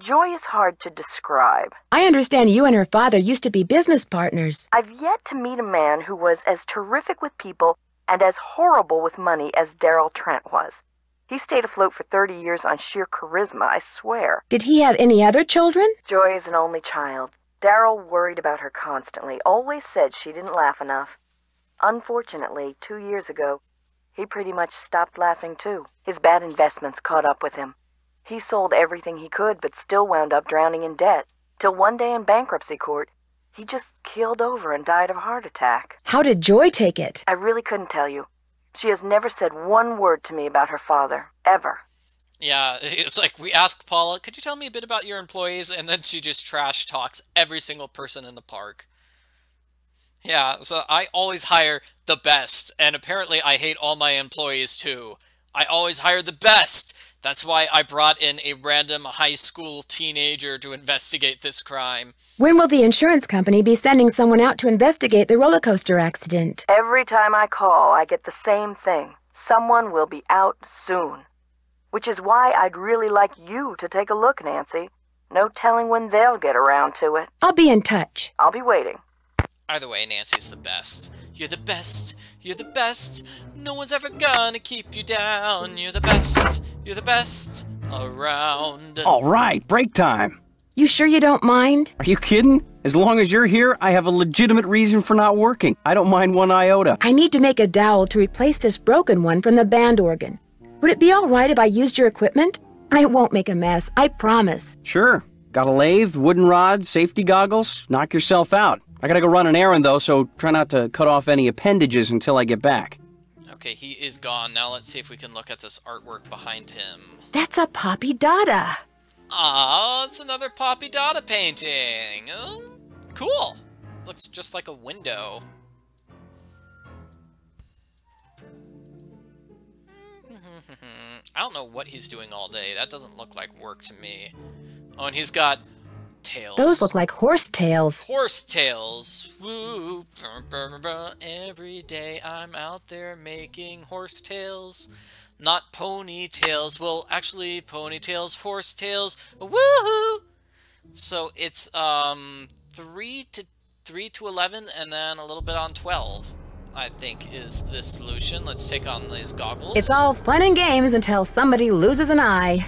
Joy is hard to describe. I understand you and her father used to be business partners. I've yet to meet a man who was as terrific with people and as horrible with money as Daryl Trent was. He stayed afloat for 30 years on sheer charisma, I swear. Did he have any other children? Joy is an only child. Daryl worried about her constantly, always said she didn't laugh enough. Unfortunately, two years ago, he pretty much stopped laughing too. His bad investments caught up with him. He sold everything he could, but still wound up drowning in debt. Till one day in bankruptcy court, he just keeled over and died of a heart attack. How did Joy take it? I really couldn't tell you. She has never said one word to me about her father, ever. Yeah, it's like we asked Paula, could you tell me a bit about your employees? And then she just trash talks every single person in the park. Yeah, so I always hire the best, and apparently I hate all my employees too. I always hire the best! That's why I brought in a random high school teenager to investigate this crime. When will the insurance company be sending someone out to investigate the roller coaster accident? Every time I call, I get the same thing. Someone will be out soon. Which is why I'd really like you to take a look, Nancy. No telling when they'll get around to it. I'll be in touch. I'll be waiting. Either way, Nancy's the best. You're the best. You're the best. No one's ever gonna keep you down. You're the best. You're the best around. All right, break time. You sure you don't mind? Are you kidding? As long as you're here, I have a legitimate reason for not working. I don't mind one iota. I need to make a dowel to replace this broken one from the band organ. Would it be all right if I used your equipment? I won't make a mess, I promise. Sure. Got a lathe, wooden rods, safety goggles? Knock yourself out. I gotta go run an errand though, so try not to cut off any appendages until I get back. Okay, he is gone. Now let's see if we can look at this artwork behind him. That's a Poppy Dada. Ah, it's another Poppy Dada painting. Oh, cool. Looks just like a window. I don't know what he's doing all day. That doesn't look like work to me. Oh, and he's got tails. Those look like horse tails. Horse tails. Woo. Every day I'm out there making horse tails. Not ponytails. Well, actually, ponytails, horse tails. Woohoo! So it's um three to three to eleven, and then a little bit on twelve. I think is this solution. Let's take on these goggles. It's all fun and games until somebody loses an eye.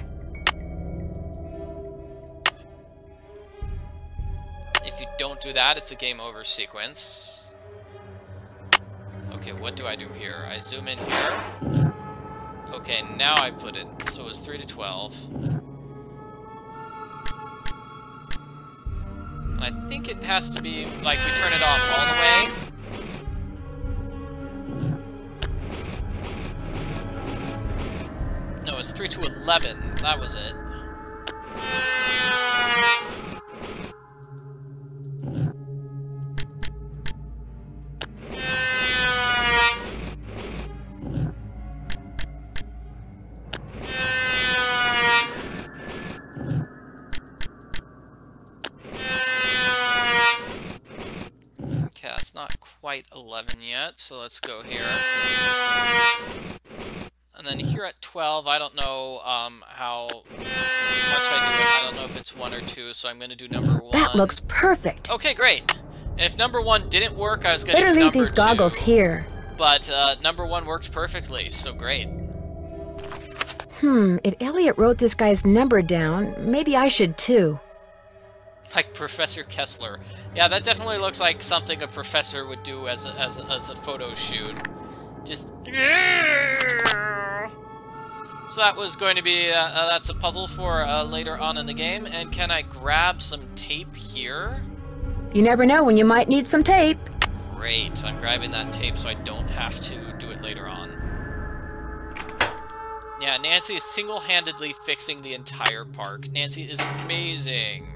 Don't do that, it's a game over sequence. Okay, what do I do here? I zoom in here. Okay, now I put it, so it's 3 to 12. And I think it has to be, like, we turn it on all the way. No, it's 3 to 11. That was it. That's not quite 11 yet, so let's go here. And then here at 12, I don't know um, how much I do it. I don't know if it's one or two, so I'm going to do number one. That looks perfect. Okay, great. And if number one didn't work, I was going to Better do leave these goggles two. here. But uh, number one worked perfectly, so great. Hmm, if Elliot wrote this guy's number down, maybe I should too. Like Professor Kessler. Yeah, that definitely looks like something a professor would do as a, as a, as a photo shoot. Just... So that was going to be, uh, uh, that's a puzzle for uh, later on in the game. And can I grab some tape here? You never know when you might need some tape. Great, I'm grabbing that tape so I don't have to do it later on. Yeah, Nancy is single-handedly fixing the entire park. Nancy is amazing.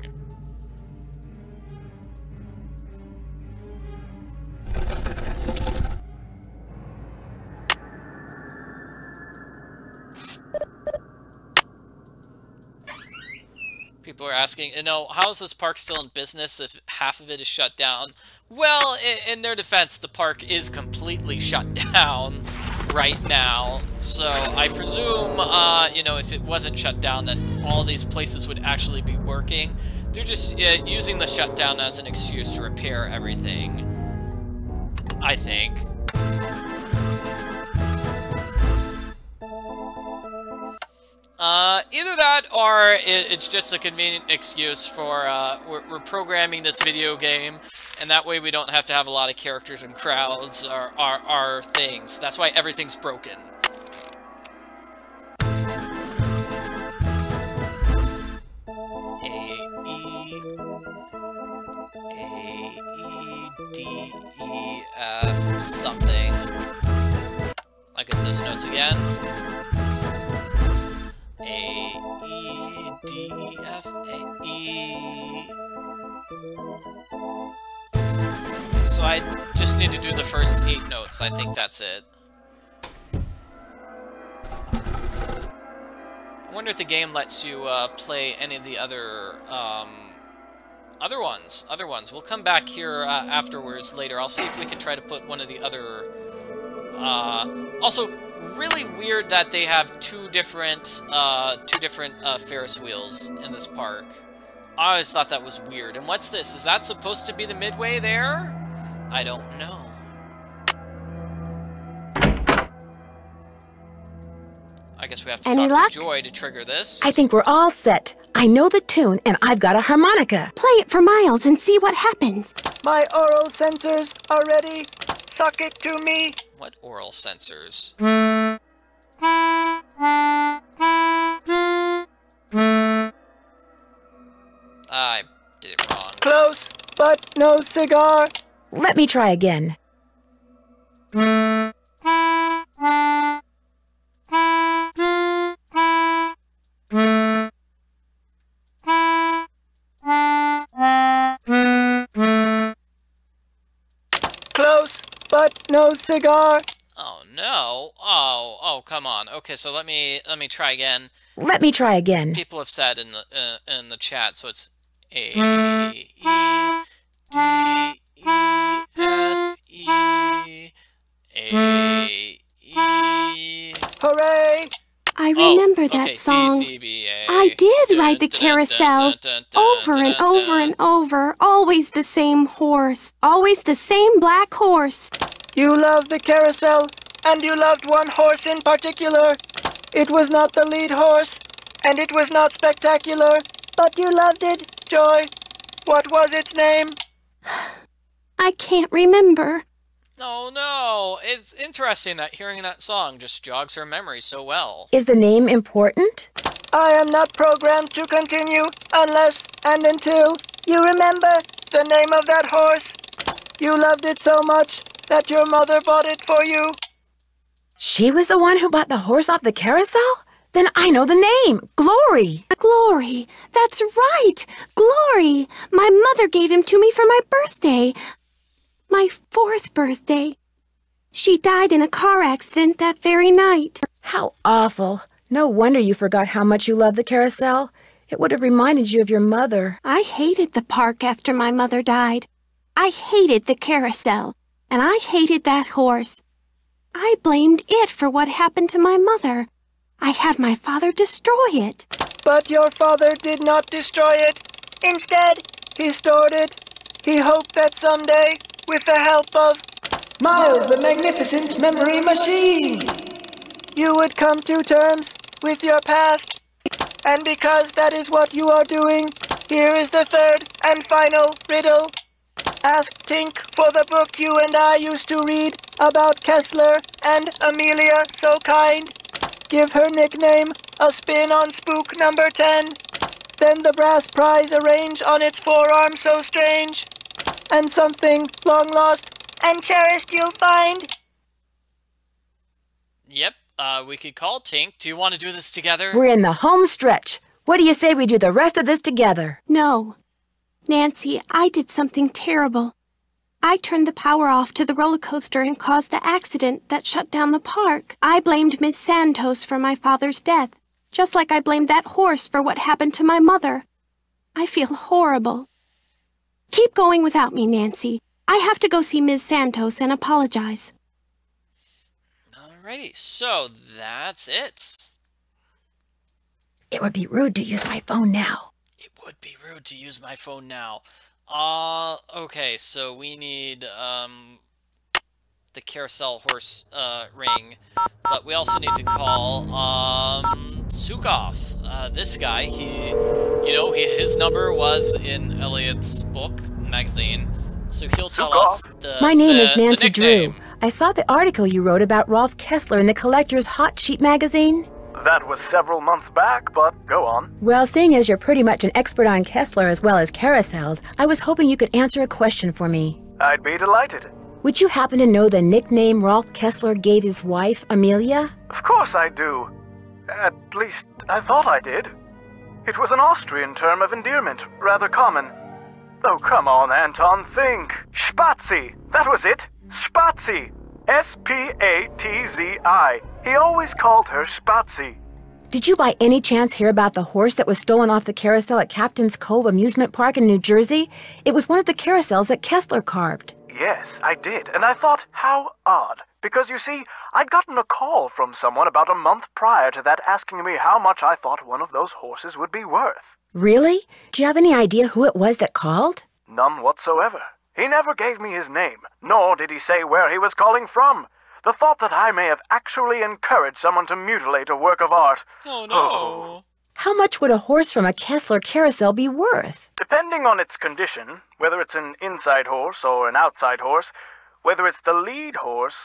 People are asking, you know, how is this park still in business if half of it is shut down? Well, in, their defense, the park is completely shut down right now. So I presume, uh, you know, if it wasn't shut down, that all these places would actually be working. They're just uh, using the shutdown as an excuse to repair everything. I think. Uh, either that or it, it's just a convenient excuse for, uh, we're, we're, programming this video game, and that way we don't have to have a lot of characters and crowds or, or, or things. That's why everything's broken. E, F, something. Get those notes again. A, E, D, E, F, A, E. So I just need to do the first eight notes. I think that's it. I wonder if the game lets you uh, play any of the other, um, other ones. Other ones. We'll come back here uh, afterwards later. I'll see if we can try to put one of the other, uh, also, really weird that they have two different, uh, two different uh, Ferris wheels in this park. I always thought that was weird. And what's this? Is that supposed to be the midway there? I don't know. I guess we have to Any talk luck? to Joy to trigger this. I think we're all set. I know the tune, and I've got a harmonica. Play it for Miles and see what happens. My oral sensors are ready. Suck it to me. What oral sensors? I did it wrong. Close, but no cigar. Let me try again. But no cigar. Oh no! Oh, oh, come on. Okay, so let me let me try again. Let me try again. People have said in the uh, in the chat, so it's A E D E F E A E. Hooray! I Oh, remember okay, that song. DCBA. I did ride the dun, dun, carousel over and over and over. Always the same horse. Always the same black horse. You loved the carousel, and you loved one horse in particular. It was not the lead horse, and it was not spectacular, but you loved it, Joy. What was its name? I can't remember. Oh no! It's interesting that hearing that song just jogs her memory so well. Is the name important? I am not programmed to continue unless and until you remember the name of that horse. You loved it so much that your mother bought it for you. She was the one who bought the horse off the carousel? Then I know the name. Glory. Glory. That's right. Glory. My mother gave him to me for my birthday. My fourth birthday. She died in a car accident that very night. How awful. No wonder you forgot how much you loved the carousel. It would have reminded you of your mother. I hated the park after my mother died. I hated the carousel. And I hated that horse. I blamed it for what happened to my mother. I had my father destroy it. But your father did not destroy it. Instead, he stored it. He hoped that someday, with the help of Miles the Magnificent Memory Machine, you would come to terms with your past. And because that is what you are doing, here is the third and final riddle. Ask Tink for the book you and I used to read about Kessler and Amelia So Kind. Give her nickname a spin on spool number 10. Then the brass prize arrange on its forearm so strange. And something long lost and cherished you'll find. Yep, uh, we could call Tink. Do you want to do this together? We're in the home stretch. What do you say we do the rest of this together? No. Nancy, I did something terrible. I turned the power off to the roller coaster and caused the accident that shut down the park. I blamed Miss Santos for my father's death, just like I blamed that horse for what happened to my mother. I feel horrible. Keep going without me, Nancy. I have to go see Ms. Santos and apologize. Alrighty, so that's it. It would be rude to use my phone now. It would be rude to use my phone now. Uh, okay, so we need, um, the carousel horse, uh, ring. But we also need to call, um, Sukov. Uh, this guy, he, you know, he, his number was in Elliot's book, magazine. So he'll tell us the My name the, is Nancy the. Drew. I saw the article you wrote about Rolf Kessler in the Collector's Hot Sheet magazine. That was several months back, but go on. Well, seeing as you're pretty much an expert on Kessler as well as carousels, I was hoping you could answer a question for me. I'd be delighted. Would you happen to know the nickname Rolf Kessler gave his wife, Amelia? Of course I do. At least, I thought I did. It was an Austrian term of endearment, rather common. Oh, come on, Anton, think. Spatzi! That was it! Spatzi! S-P-A-T-Z-I. He always called her Spatzi. Did you by any chance hear about the horse that was stolen off the carousel at Captain's Cove Amusement Park in New Jersey? It was one of the carousels that Kessler carved. Yes, I did, and I thought, how odd. Because you see, I'd gotten a call from someone about a month prior to that asking me how much I thought one of those horses would be worth. Really? Do you have any idea who it was that called? None whatsoever. He never gave me his name, nor did he say where he was calling from. The thought that I may have actually encouraged someone to mutilate a work of art. Oh no. Oh. How much would a horse from a Kessler carousel be worth? Depending on its condition, whether it's an inside horse or an outside horse, whether it's the lead horse,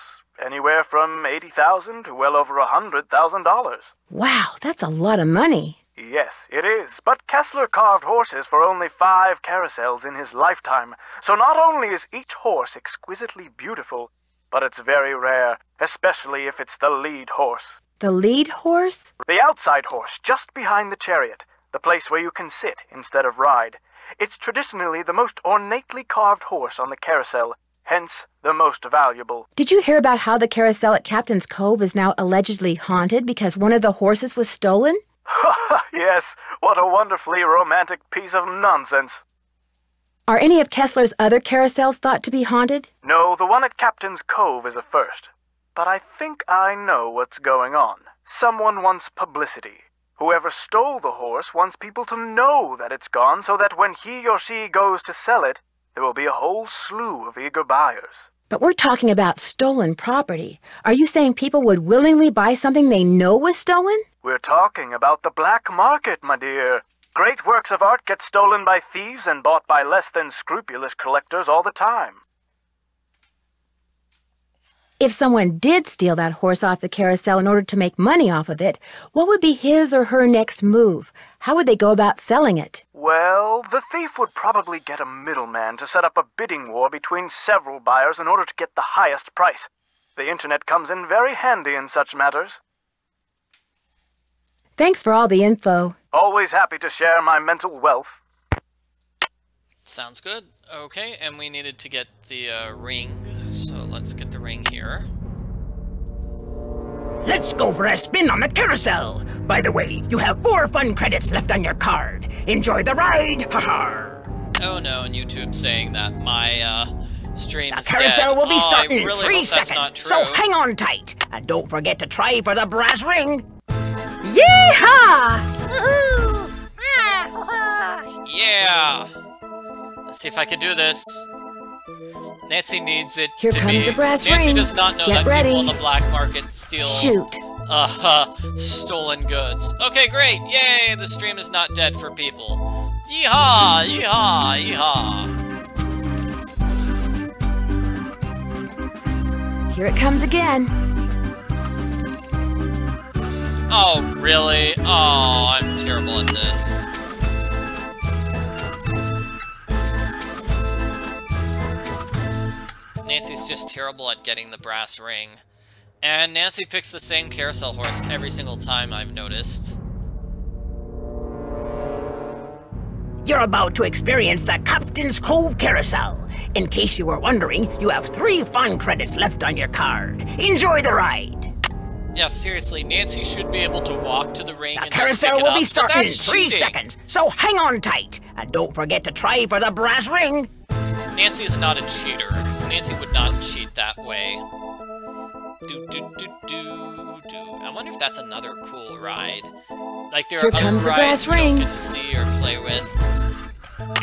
anywhere from eighty thousand to well over a hundred thousand dollars. Wow, that's a lot of money. Yes, it is. But Kessler carved horses for only five carousels in his lifetime. So not only is each horse exquisitely beautiful, but it's very rare, especially if it's the lead horse. The lead horse? The outside horse, just behind the chariot, the place where you can sit instead of ride. It's traditionally the most ornately carved horse on the carousel, hence the most valuable. Did you hear about how the carousel at Captain's Cove is now allegedly haunted because one of the horses was stolen? yes, what a wonderfully romantic piece of nonsense. Are any of Kessler's other carousels thought to be haunted? No, the one at Captain's Cove is a first. But I think I know what's going on. Someone wants publicity. Whoever stole the horse wants people to know that it's gone so that when he or she goes to sell it, there will be a whole slew of eager buyers. But we're talking about stolen property. Are you saying people would willingly buy something they know was stolen? We're talking about the black market, my dear. Great works of art get stolen by thieves and bought by less than scrupulous collectors all the time. If someone did steal that horse off the carousel in order to make money off of it, what would be his or her next move? How would they go about selling it? Well, the thief would probably get a middleman to set up a bidding war between several buyers in order to get the highest price. The internet comes in very handy in such matters. Thanks for all the info. Always happy to share my mental wealth. Sounds good. Okay, and we needed to get the uh, ring, ring here. Let's go for a spin on the carousel. By the way, you have four fun credits left on your card. Enjoy the ride, haha. Oh no, and YouTube saying that my uh, stream The is carousel dead. will be oh, starting I in really three seconds, so hang on tight. And don't forget to try for the brass ring. Yeehaw! Yeah! Let's see if I can do this. Nancy needs it Here to comes be. the brass Nancy ring. does not know Get that ready. people in the black market steal Shoot. Uh, huh, stolen goods. Okay, great. Yay, the stream is not dead for people. Yeehaw! Yeehaw! Yeehaw! Here it comes again. Oh, really? Oh, I'm terrible at this. Nancy's just terrible at getting the brass ring. And Nancy picks the same carousel horse every single time, I've noticed. You're about to experience the Captain's Cove Carousel. In case you were wondering, you have three fun credits left on your card. Enjoy the ride. Yeah, seriously, Nancy should be able to walk to the ring The and carousel will up, be starting in three cheating. seconds, so hang on tight. And don't forget to try for the brass ring. Nancy is not a cheater. Nancy would not cheat that way. Do do do do do. I wonder if that's another cool ride. Like there Here are other rides ring. don't get to see or play with.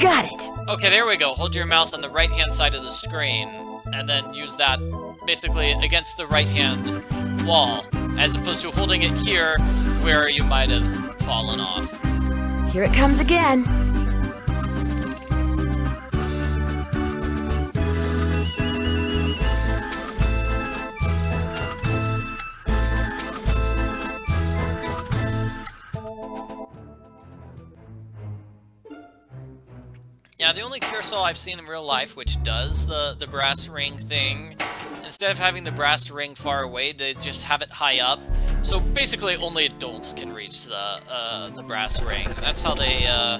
Got it. Okay, there we go. Hold your mouse on the right hand side of the screen, and then use that basically against the right hand wall, as opposed to holding it here where you might have fallen off. Here it comes again. Yeah, the only carousel I've seen in real life which does the, the brass ring thing, instead of having the brass ring far away, they just have it high up. So basically only adults can reach the, uh, the brass ring. That's how they uh,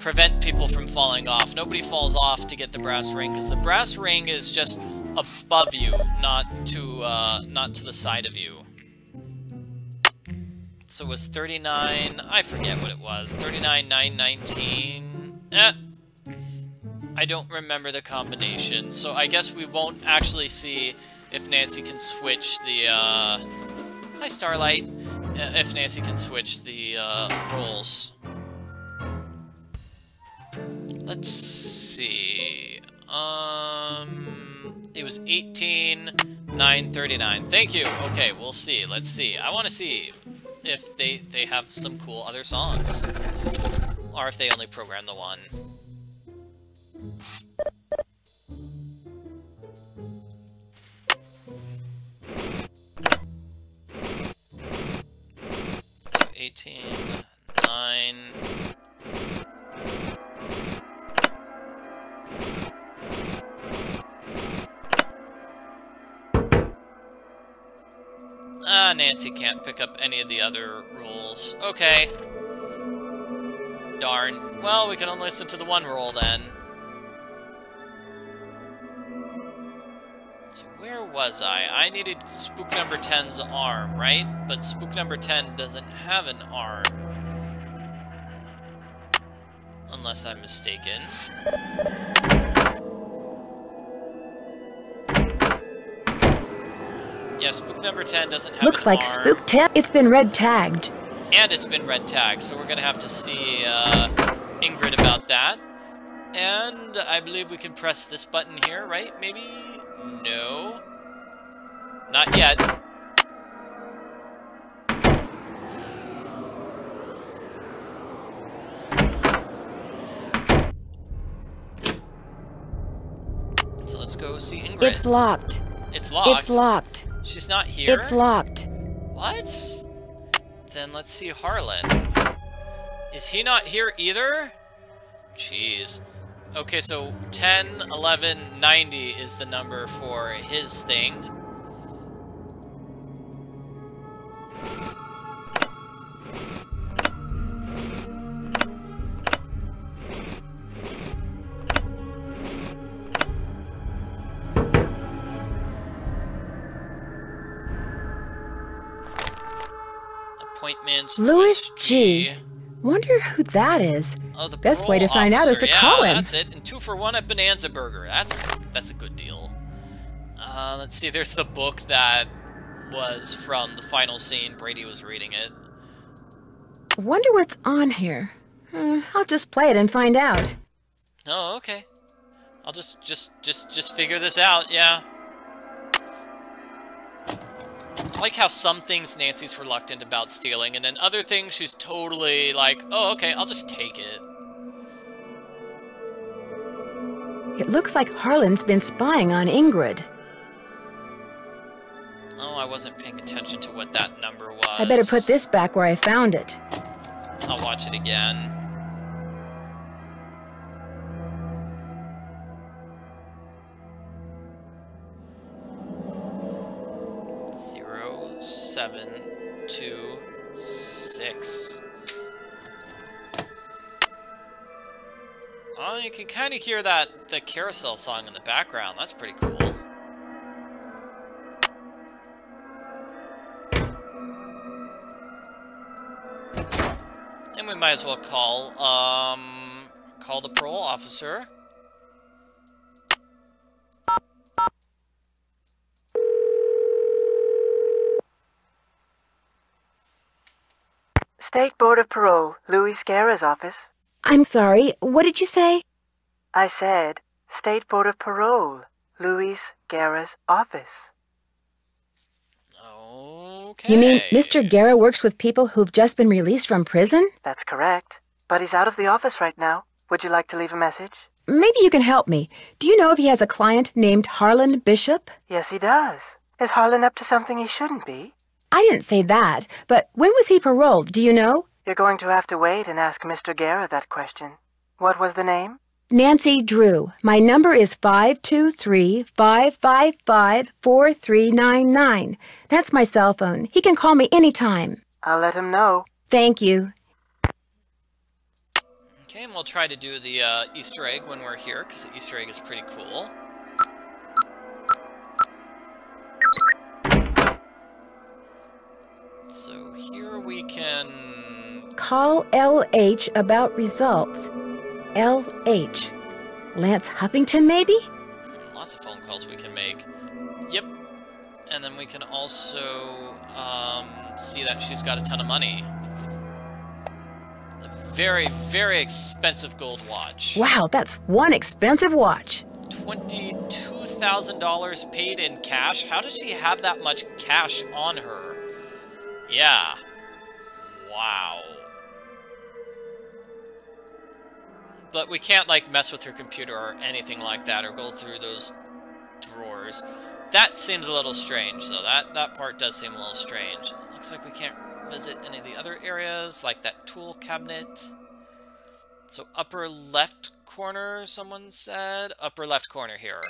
prevent people from falling off. Nobody falls off to get the brass ring, because the brass ring is just above you, not to, uh, not to the side of you. So it was 39, I forget what it was, 39, 919, eh, I don't remember the combination, so I guess we won't actually see if Nancy can switch the, uh... Hi, Starlight. Uh, If Nancy can switch the, uh, roles. Let's see... Um... It was 18, 939. Thank you! Okay, we'll see. Let's see. I want to see if they, they have some cool other songs. Or if they only program the one. 18, 9. Ah, Nancy can't pick up any of the other rules. Okay. Darn. Well, we can only listen to the one rule then. Where was I? I needed Spook number 10's arm, right? But Spook number 10 doesn't have an arm. Unless I'm mistaken. Yeah, Spook number 10 doesn't have Looks like arm. Spook 10. It's been red tagged. And it's been red tagged, so we're gonna have to see uh, Ingrid about that. And I believe we can press this button here, right? Maybe? No. Not yet. So let's go see Ingrid. It's locked. It's locked. It's locked. She's not here. It's locked. What? Then let's see Harlan. Is he not here either? Jeez. Okay, so 10, 11, 90 is the number for his thing. Appointments. Louis G. Wonder who that is. Oh, the Best way to parole find out is to officer. call yeah, him. that's it. And two for one at Bonanza Burger. That's that's a good deal. Uh, let's see. There's the book that was from the final scene. Brady was reading it. Wonder what's on here. Hmm, I'll just play it and find out. Oh, okay. I'll just just just just figure this out. Yeah. I like how some things Nancy's reluctant about stealing, and then other things she's totally like, oh, okay, I'll just take it. It looks like Harlan's been spying on Ingrid. Oh, I wasn't paying attention to what that number was. I better put this back where I found it. I'll watch it again. Oh, you can kind of hear that the carousel song in the background. That's pretty cool. And we might as well call, um, call the parole officer. State Board of Parole, Louis Guerra's office. I'm sorry, what did you say? I said, State Board of Parole, Louis Guerra's office. Okay. You mean Mr. Guerra works with people who've just been released from prison? That's correct. But he's out of the office right now. Would you like to leave a message? Maybe you can help me. Do you know if he has a client named Harlan Bishop? Yes, he does. Is Harlan up to something he shouldn't be? I didn't say that, but when was he paroled? Do you know? You're going to have to wait and ask Mr. Guerra that question. What was the name? Nancy Drew. My number is 523-555-4399. That's my cell phone. He can call me anytime. I'll let him know. Thank you. Okay, and we'll try to do the uh, Easter egg when we're here, because the Easter egg is pretty cool. So here we can... Call LH about results. LH. Lance Huffington, maybe? Lots of phone calls we can make. Yep. And then we can also um, see that she's got a ton of money. A very, very expensive gold watch. Wow, that's one expensive watch. $22,000 paid in cash? How does she have that much cash on her? Yeah. Wow. But we can't, like, mess with her computer or anything like that, or go through those drawers. That seems a little strange, though. That, that part does seem a little strange. Looks like we can't visit any of the other areas, like that tool cabinet. So upper left corner, someone said? Upper left corner here.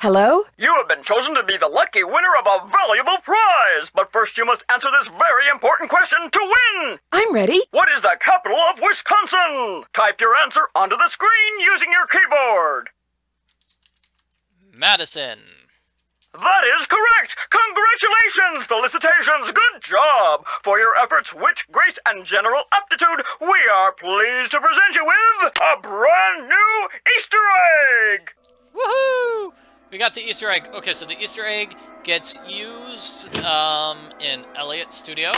Hello? You have been chosen to be the lucky winner of a valuable prize, but first you must answer this very important question to win! I'm ready. What is the capital of Wisconsin? Type your answer onto the screen using your keyboard. Madison. That is correct! Congratulations, felicitations, good job! For your efforts, wit, grace, and general aptitude, we are pleased to present you with a brand new Easter egg! Woohoo! We got the Easter egg. Okay, so the Easter egg gets used um, in Elliot's studio.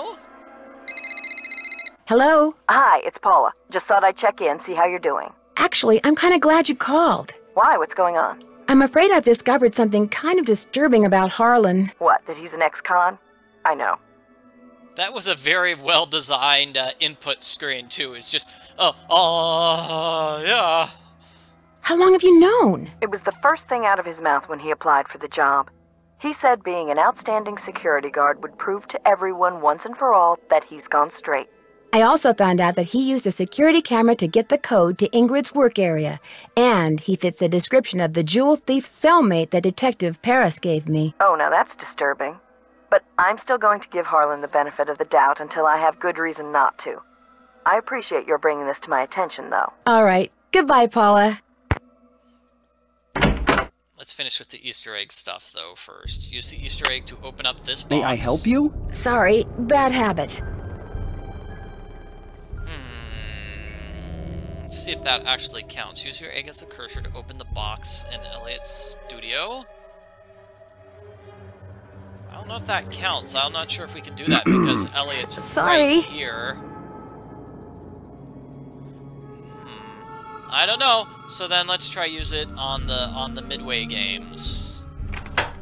Hello? Hi, it's Paula. Just thought I'd check in, see how you're doing. Actually, I'm kind of glad you called. Why? What's going on? I'm afraid I've discovered something kind of disturbing about Harlan. What, that he's an ex-con? I know. That was a very well-designed uh, input screen, too. It's just, oh, oh, yeah. How long have you known? It was the first thing out of his mouth when he applied for the job. He said being an outstanding security guard would prove to everyone once and for all that he's gone straight. I also found out that he used a security camera to get the code to Ingrid's work area, and he fits the description of the jewel thief cellmate that Detective Paris gave me. Oh, now that's disturbing. But I'm still going to give Harlan the benefit of the doubt until I have good reason not to. I appreciate your bringing this to my attention, though. All right. Goodbye, Paula. Let's finish with the Easter egg stuff, though, first. Use the Easter egg to open up this box. May I help you? Sorry, bad habit. Hmm. Let's see if that actually counts. Use your egg as a cursor to open the box in Elliot's studio. I don't know if that counts. I'm not sure if we can do that because Elliot's Sorry. right here. I don't know. So then let's try use it on the on the Midway games.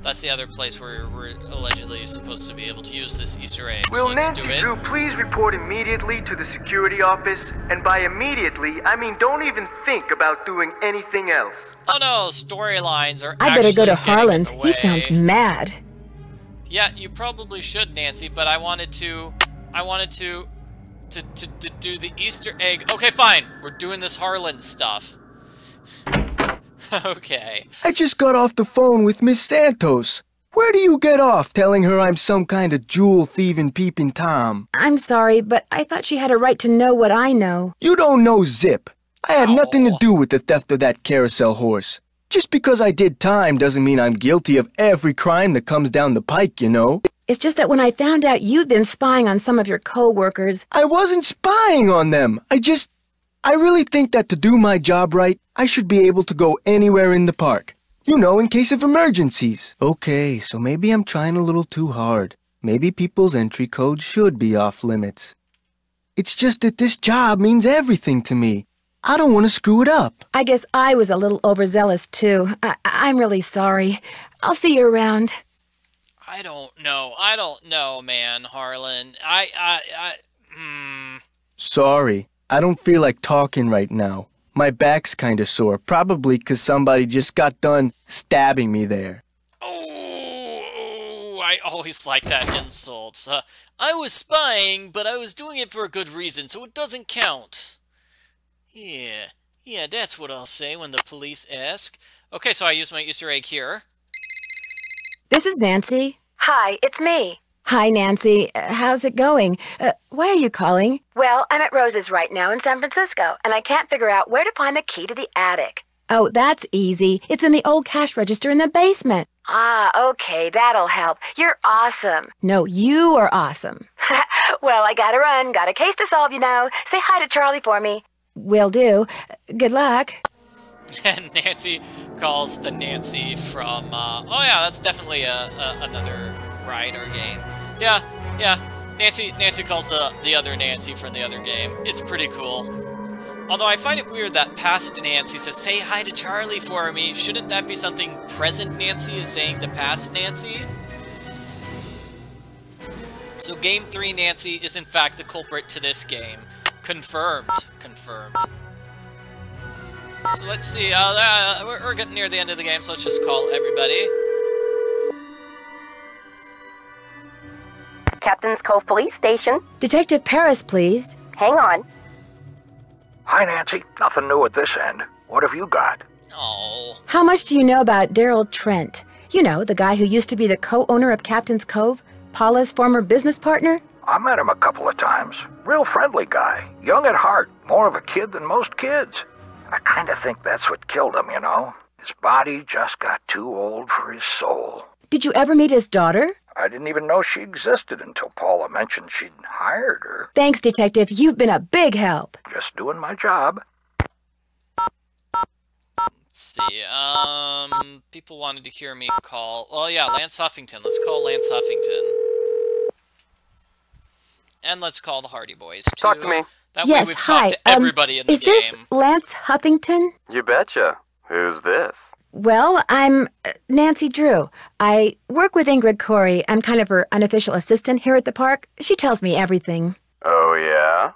That's the other place where we're allegedly supposed to be able to use this Easter egg. Will so let's Nancy do it. Drew please report immediately to the security office? And by immediately, I mean don't even think about doing anything else. Oh no, storylines are I better go to actually getting in Harlan. He sounds mad. Yeah, you probably should, Nancy, but I wanted to... I wanted to... To, to, to do the Easter egg... Okay, fine. We're doing this Harlan stuff. okay. I just got off the phone with Miss Santos. Where do you get off telling her I'm some kind of jewel thieving peeping Tom? I'm sorry, but I thought she had a right to know what I know. You don't know Zip. I had nothing to do with the theft of that carousel horse. Just because I did time doesn't mean I'm guilty of every crime that comes down the pike, you know. It's just that when I found out you'd been spying on some of your co-workers, I wasn't spying on them. I just. I really think that to do my job right, I should be able to go anywhere in the park. You know, in case of emergencies. Okay, so maybe I'm trying a little too hard. Maybe people's entry codes should be off limits. It's just that this job means everything to me. I don't want to screw it up. I guess I was a little overzealous too. I- I'm really sorry. I'll see you around. I don't know. I don't know, man, Harlan. I... I... I... Hmm... Sorry, I don't feel like talking right now. My back's kinda sore, probably 'cause somebody just got done stabbing me there. Oh, I always like that insult. Uh, I was spying, but I was doing it for a good reason, so it doesn't count. Yeah, yeah, that's what I'll say when the police ask. Okay, so I use my Easter egg here. This is Nancy. Hi, it's me. Hi, Nancy. Uh, how's it going? Uh, why are you calling? Well, I'm at Rose's right now in San Francisco, and I can't figure out where to find the key to the attic. Oh, that's easy. It's in the old cash register in the basement. Ah, okay, that'll help. You're awesome. No, you are awesome. well, I gotta run. Got a case to solve, you know. Say hi to Charlie for me. Will do. Good luck. And Nancy calls the Nancy from, uh, oh yeah, that's definitely a, a, another ride or game. Yeah, yeah, Nancy Nancy calls the, the other Nancy from the other game. It's pretty cool. Although I find it weird that past Nancy says, say hi to Charlie for me. Shouldn't that be something present Nancy is saying to past Nancy? So game 3 Nancy is in fact the culprit to this game. Confirmed. Confirmed. So let's see, uh, uh, we're, we're getting near the end of the game, so let's just call everybody. Captain's Cove Police Station. Detective Paris, please. Hang on. Hi, Nancy. Nothing new at this end. What have you got? Oh. How much do you know about Daryl Trent? You know, the guy who used to be the co-owner of Captain's Cove, Paula's former business partner? I met him a couple of times. Real friendly guy. Young at heart. More of a kid than most kids. I kind of think that's what killed him, you know? His body just got too old for his soul. Did you ever meet his daughter? I didn't even know she existed until Paula mentioned she'd hired her. Thanks, Detective. You've been a big help. Just doing my job. Let's see, um, people wanted to hear me call, oh yeah, Lance Huffington. Let's call Lance Huffington. And let's call the Hardy Boys, too. Talk to me. That yes, way we've hi. talked to um, everybody in the is this. Lance Huffington? You betcha. Who's this? Well, I'm uh, Nancy Drew. I work with Ingrid Corey. I'm kind of her unofficial assistant here at the park. She tells me everything. Oh, yeah?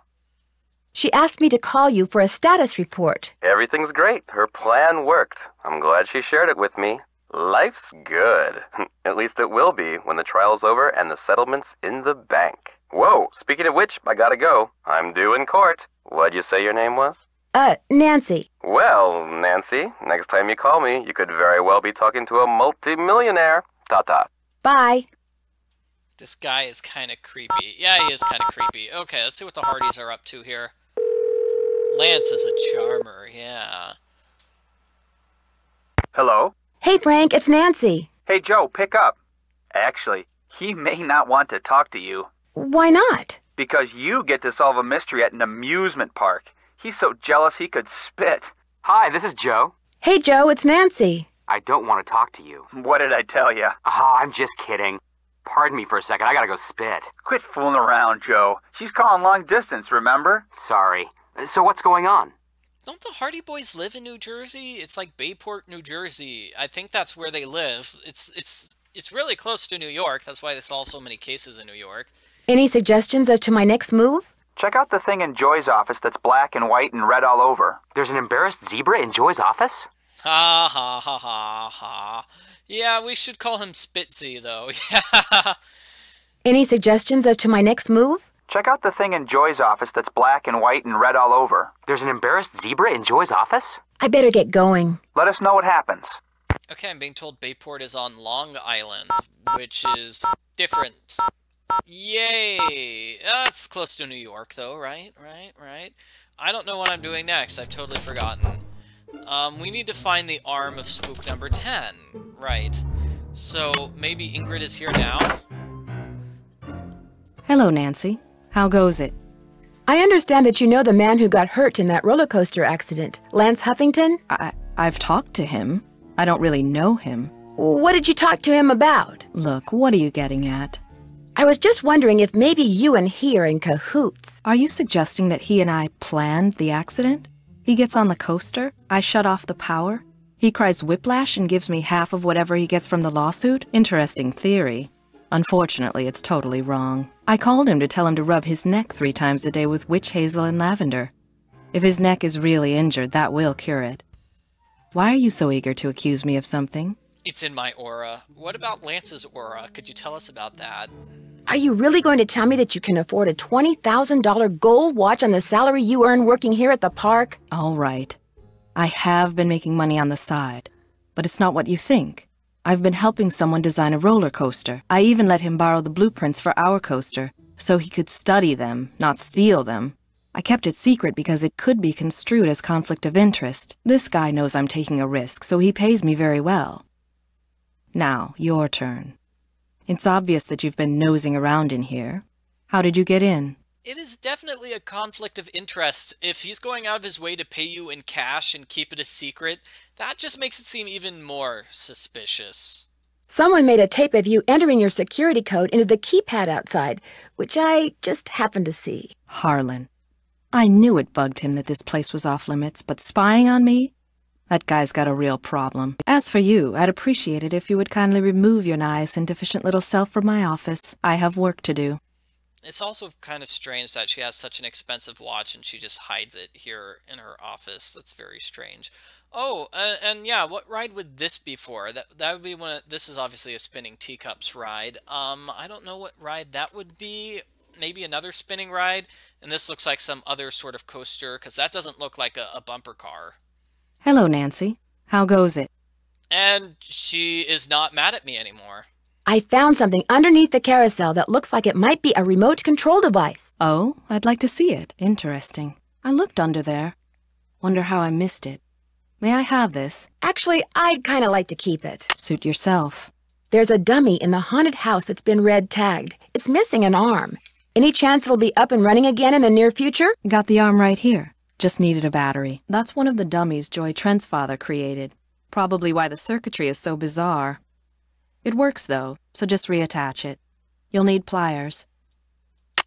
She asked me to call you for a status report. Everything's great. Her plan worked. I'm glad she shared it with me. Life's good. At least it will be when the trial's over and the settlement's in the bank. Whoa, speaking of which, I gotta go. I'm due in court. What'd you say your name was? Uh, Nancy. Well, Nancy, next time you call me, you could very well be talking to a multimillionaire. Ta-ta. Bye. This guy is kind of creepy. Yeah, he is kind of creepy. Okay, let's see what the Hardys are up to here. Lance is a charmer, yeah. Hello? Hey, Frank, it's Nancy. Hey, Joe, pick up. Actually, he may not want to talk to you Why not? because you get to solve a mystery at an amusement park. He's so jealous he could spit. Hi, this is Joe. Hey, Joe, it's Nancy. I don't want to talk to you. What did I tell you? Ah, I'm just kidding. Pardon me for a second, I gotta go spit. Quit fooling around, Joe. She's calling long distance, remember? Sorry. So what's going on? Don't the Hardy Boys live in New Jersey? It's like Bayport, New Jersey. I think that's where they live. It's it's it's really close to New York. That's why they solve so many cases in New York. Any suggestions as to my next move? Check out the thing in Joy's office that's black and white and red all over. There's an embarrassed zebra in Joy's office? Ha ha ha ha ha. Yeah, we should call him Spitzy, though. Yeah. Any suggestions as to my next move? Check out the thing in Joy's office that's black and white and red all over. There's an embarrassed zebra in Joy's office? I better get going. Let us know what happens. Okay, I'm being told Bayport is on Long Island, which is different. Yay! That's close to New York, though, right? Right? Right? I don't know what I'm doing next. I've totally forgotten. Um, we need to find the arm of spook number 10. Right. So, maybe Ingrid is here now? Hello, Nancy. How goes it? I understand that you know the man who got hurt in that roller coaster accident, Lance Huffington? I I've talked to him. I don't really know him. What did you talk to him about? Look, what are you getting at? I was just wondering if maybe you and he are in cahoots. Are you suggesting that he and I planned the accident? He gets on the coaster, I shut off the power, he cries whiplash and gives me half of whatever he gets from the lawsuit? Interesting theory. Unfortunately, it's totally wrong. I called him to tell him to rub his neck three times a day with witch hazel and lavender. If his neck is really injured, that will cure it. Why are you so eager to accuse me of something? It's in my aura. What about Lance's aura? Could you tell us about that? Are you really going to tell me that you can afford a $20,000 gold watch on the salary you earn working here at the park? All right. I have been making money on the side, but it's not what you think. I've been helping someone design a roller coaster. I even let him borrow the blueprints for our coaster, so he could study them, not steal them. I kept it secret because it could be construed as conflict of interest. This guy knows I'm taking a risk, so he pays me very well. Now, your turn. It's obvious that you've been nosing around in here. How did you get in? It is definitely a conflict of interest. If he's going out of his way to pay you in cash and keep it a secret, that just makes it seem even more suspicious. Someone made a tape of you entering your security code into the keypad outside, which I just happened to see. Harlan. I knew it bugged him that this place was off limits, but spying on me? That guy's got a real problem. As for you, I'd appreciate it if you would kindly remove your nice and deficient little self from my office. I have work to do. It's also kind of strange that she has such an expensive watch and she just hides it here in her office. That's very strange. Oh, uh, and yeah, what ride would this be for? That that would be one. Of, this is obviously a spinning teacups ride. Um, I don't know what ride that would be. Maybe another spinning ride. And this looks like some other sort of coaster because that doesn't look like a, a bumper car. Hello, Nancy. How goes it? And she is not mad at me anymore. I found something underneath the carousel that looks like it might be a remote control device. Oh, I'd like to see it. Interesting. I looked under there. Wonder how I missed it. May I have this? Actually, I'd kind of like to keep it. Suit yourself. There's a dummy in the haunted house that's been red tagged. It's missing an arm. Any chance it'll be up and running again in the near future? Got the arm right here. Just needed a battery. That's one of the dummies Joy Trent's father created. Probably why the circuitry is so bizarre. It works, though, so just reattach it. You'll need pliers.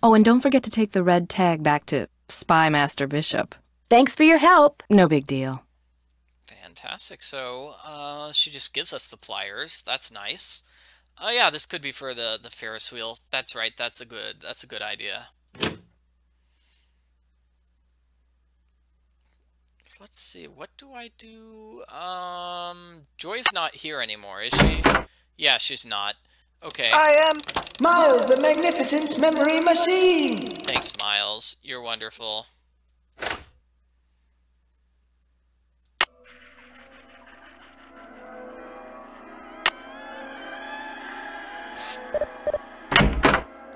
Oh, and don't forget to take the red tag back to Spy Master Bishop. Thanks for your help. No big deal. Fantastic. So, uh, she just gives us the pliers. That's nice. Oh, uh, yeah, this could be for the, the Ferris wheel. That's right. That's a good, that's a good idea. Let's see, what do I do? Um, Joy's not here anymore, is she? Yeah, she's not. Okay. I am Miles, the Magnificent Memory Machine! Thanks, Miles. You're wonderful.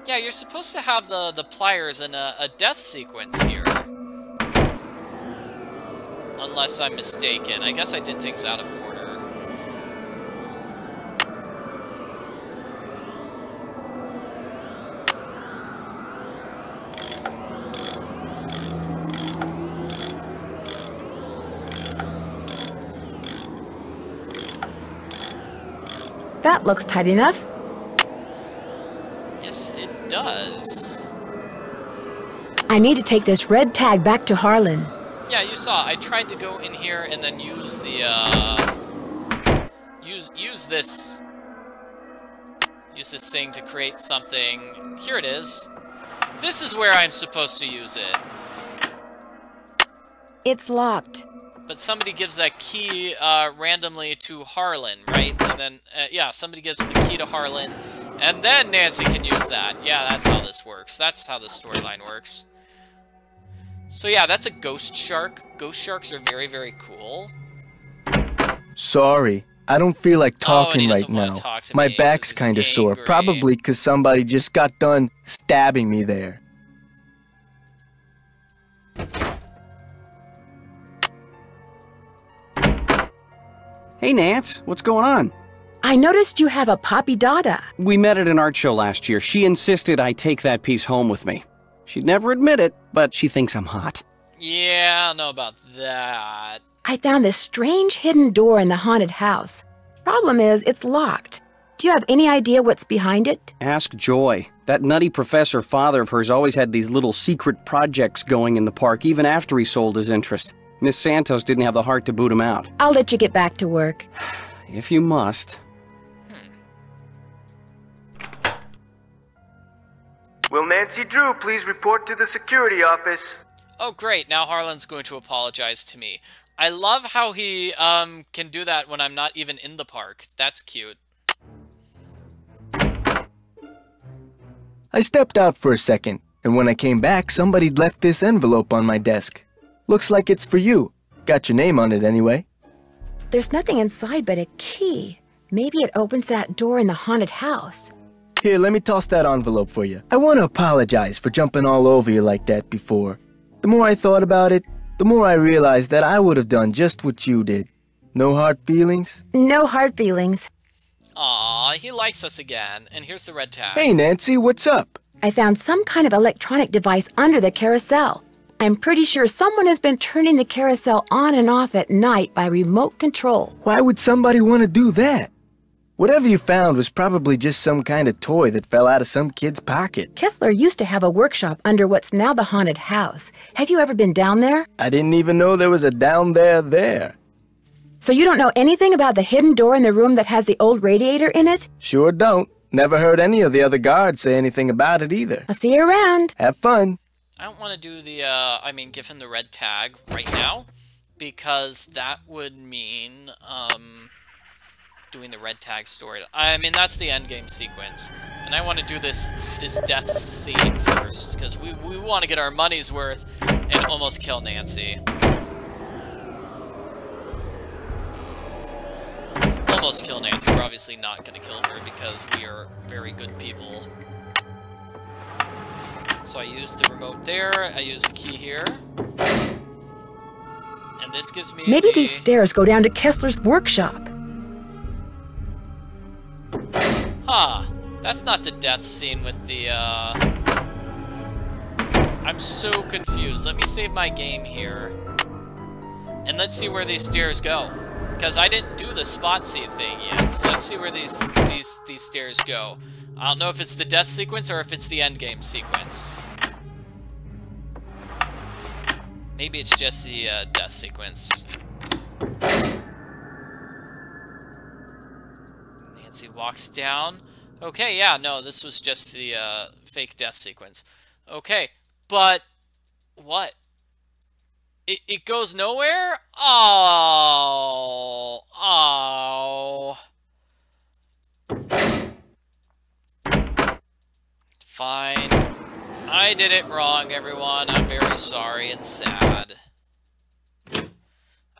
Yeah, you're supposed to have the, the pliers in a, a death sequence here. Unless I'm mistaken. I guess I did things out of order. That looks tight enough. Yes, it does. I need to take this red tag back to Harlan. Yeah, you saw. I tried to go in here and then use the, uh... Use, use this... Use this thing to create something. Here it is. This is where I'm supposed to use it. It's locked. But somebody gives that key uh, randomly to Harlan, right? And then, uh, yeah, somebody gives the key to Harlan, and then Nancy can use that. Yeah, that's how this works. That's how the storyline works. So yeah, that's a ghost shark. Ghost sharks are very, very cool. Sorry, I don't feel like oh, talking oh, right now. My me. back's kind of sore, probably because somebody just got done stabbing me there. Hey, Nance, what's going on? I noticed you have a Poppy Dada. We met at an art show last year. She insisted I take that piece home with me. She'd never admit it, but she thinks I'm hot. Yeah, I don't know about that. I found this strange hidden door in the haunted house. Problem is, it's locked. Do you have any idea what's behind it? Ask Joy. That nutty professor father of hers always had these little secret projects going in the park, even after he sold his interest. Miss Santos didn't have the heart to boot him out. I'll let you get back to work. if you must. Will Nancy Drew please report to the security office? Oh, great. Now Harlan's going to apologize to me. I love how he um, can do that when I'm not even in the park. That's cute. I stepped out for a second, and when I came back, somebody'd left this envelope on my desk. Looks like it's for you. Got your name on it anyway. There's nothing inside but a key. Maybe it opens that door in the haunted house. Here, let me toss that envelope for you. I want to apologize for jumping all over you like that before. The more I thought about it, the more I realized that I would have done just what you did. No hard feelings? No hard feelings. Aw, he likes us again. And here's the red tag. Hey, Nancy, what's up? I found some kind of electronic device under the carousel. I'm pretty sure someone has been turning the carousel on and off at night by remote control. Why would somebody want to do that? Whatever you found was probably just some kind of toy that fell out of some kid's pocket. Kessler used to have a workshop under what's now the haunted house. Have you ever been down there? I didn't even know there was a down there there. So you don't know anything about the hidden door in the room that has the old radiator in it? Sure don't. Never heard any of the other guards say anything about it either. I'll see you around. Have fun. I don't want to do the, uh, I mean, give him the red tag right now, because that would mean, um doing the red tag story. I mean, that's the end game sequence. And I want to do this this death scene first, because we, we want to get our money's worth and almost kill Nancy. Almost kill Nancy. We're obviously not going to kill her because we are very good people. So I use the remote there, I use the key here. And this gives me Maybe these stairs go down to Kessler's workshop. Huh. That's not the death scene with the, uh... I'm so confused. Let me save my game here. And let's see where these stairs go. Because I didn't do the spot thing yet. So let's see where these, these, these stairs go. I don't know if it's the death sequence or if it's the end game sequence. Maybe it's just the uh, death sequence. Nancy walks down. Okay, yeah, no, this was just the uh, fake death sequence. Okay, but what? It, it goes nowhere? Oh, oh. Fine. I did it wrong, everyone. I'm very sorry and sad.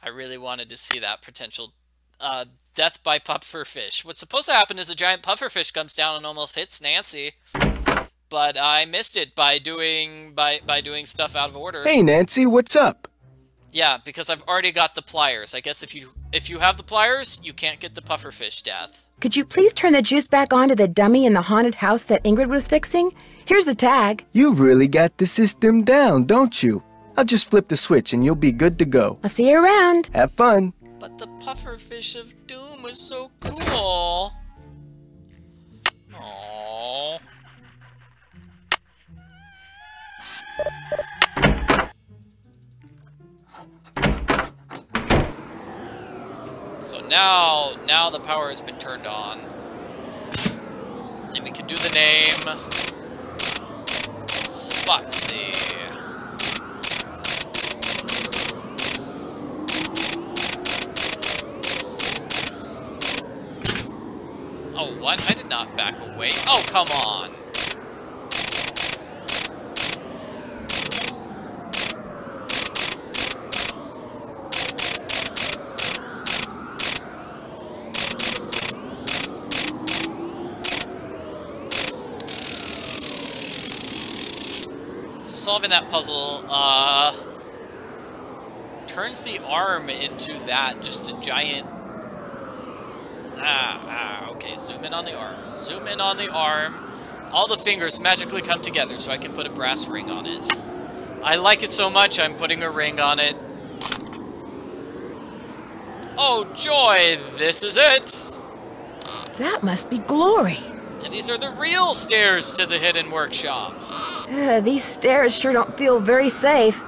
I really wanted to see that potential uh, death by pufferfish. What's supposed to happen is a giant pufferfish comes down and almost hits Nancy. But I missed it by doing by by doing stuff out of order. Hey Nancy, what's up? Yeah, because I've already got the pliers. I guess if you if you have the pliers, you can't get the pufferfish death. Could you please turn the juice back on to the dummy in the haunted house that Ingrid was fixing? Here's the tag. You've really got the system down, don't you? I'll just flip the switch and you'll be good to go. I'll see you around. Have fun. But the pufferfish of doom was so cool. Aww. So now, now the power has been turned on. And we can do the name. Spotsy. Oh, what? I did not back away. Oh, come on. So solving that puzzle, uh, turns the arm into that, just a giant zoom in on the arm. Zoom in on the arm. All the fingers magically come together so I can put a brass ring on it. I like it so much, I'm putting a ring on it. Oh, joy, this is it! That must be glory. And these are the real stairs to the hidden workshop. Uh, these stairs sure don't feel very safe.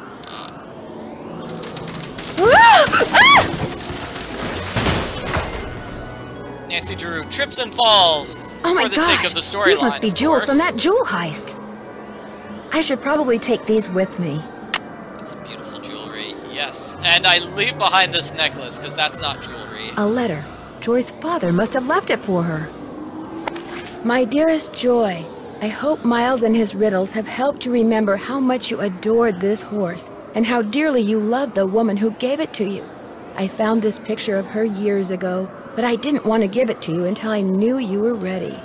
Nancy Drew trips and falls oh my for the gosh, sake of the storyline. These must be jewels from that jewel heist. I should probably take these with me. It's some beautiful jewelry, yes. And I leave behind this necklace, because that's not jewelry. A letter. Joy's father must have left it for her. My dearest Joy, I hope Miles and his riddles have helped you remember how much you adored this horse and how dearly you loved the woman who gave it to you. I found this picture of her years ago, but I didn't want to give it to you until I knew you were ready.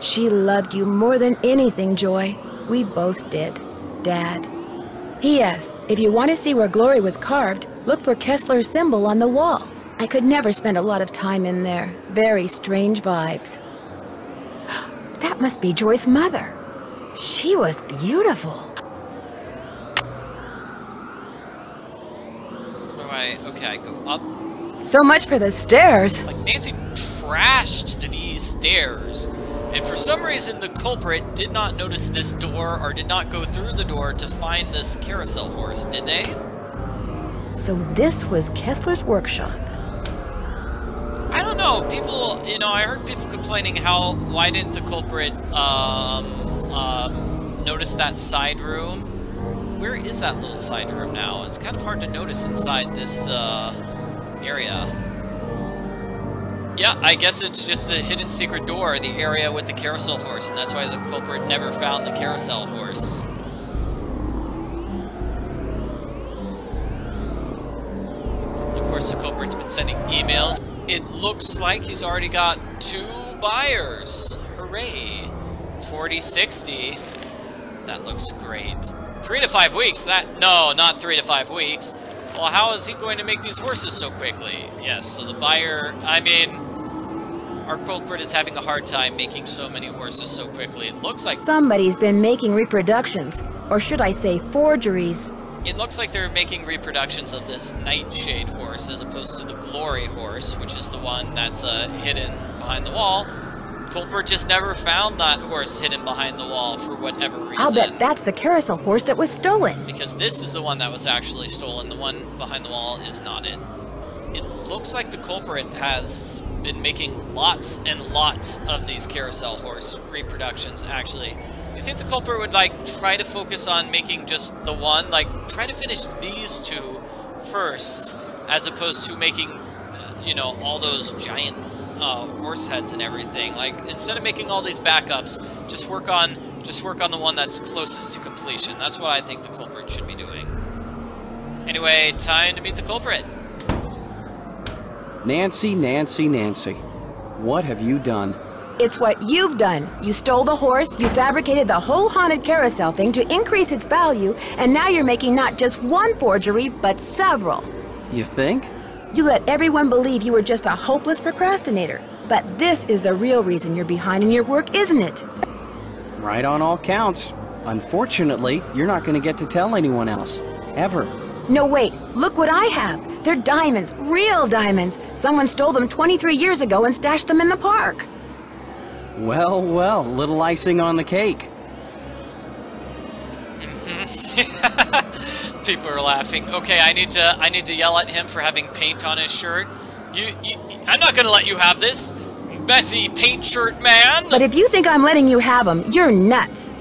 She loved you more than anything, Joy. We both did. Dad. P.S. If you want to see where Glory was carved, look for Kessler's symbol on the wall. I could never spend a lot of time in there. Very strange vibes. That must be Joy's mother. She was beautiful. I, okay, I go up. So much for the stairs. Like, Nancy trashed these stairs. And for some reason, the culprit did not notice this door or did not go through the door to find this carousel horse, did they? So this was Kessler's workshop. I don't know. People, you know, I heard people complaining how why didn't the culprit um, um, notice that side room? Where is that little side room now? It's kind of hard to notice inside this uh, area. Yeah, I guess it's just a hidden secret door, the area with the carousel horse, and that's why the culprit never found the carousel horse. Of course, the culprit's been sending emails. It looks like he's already got two buyers. Hooray. 4060. That looks great. Three to five weeks? That No, not three to five weeks. Well, how is he going to make these horses so quickly? Yes, so the buyer, I mean, our culprit is having a hard time making so many horses so quickly. It looks like Somebody's been making reproductions, or should I say forgeries. It looks like they're making reproductions of this Nightshade horse as opposed to the Glory horse, which is the one that's uh, hidden behind the wall. Culprit just never found that horse hidden behind the wall for whatever reason. I'll bet that's the carousel horse that was stolen. Because this is the one that was actually stolen. The one behind the wall is not it. It looks like the culprit has been making lots and lots of these carousel horse reproductions, actually. You think the culprit would, like, try to focus on making just the one? Like, try to finish these two first, as opposed to making, uh, you know, all those giant uh, horse heads and everything. Like, instead of making all these backups, just work on just work on the one that's closest to completion. That's what I think the culprit should be doing. Anyway, time to meet the culprit. Nancy, Nancy, Nancy. What have you done? It's what you've done. You stole the horse, you fabricated the whole haunted carousel thing to increase its value, and now you're making not just one forgery, but several. You think? You let everyone believe you were just a hopeless procrastinator. But this is the real reason you're behind in your work, isn't it? Right on all counts. Unfortunately, you're not going to get to tell anyone else. Ever. No, wait. Look what I have. They're diamonds. Real diamonds. Someone stole them 23 years ago and stashed them in the park. Well, well, little icing on the cake. People are laughing. Okay, I need to I need to yell at him for having paint on his shirt. You, you I'm not gonna let you have this, messy paint shirt man. But if you think I'm letting you have him, you're nuts.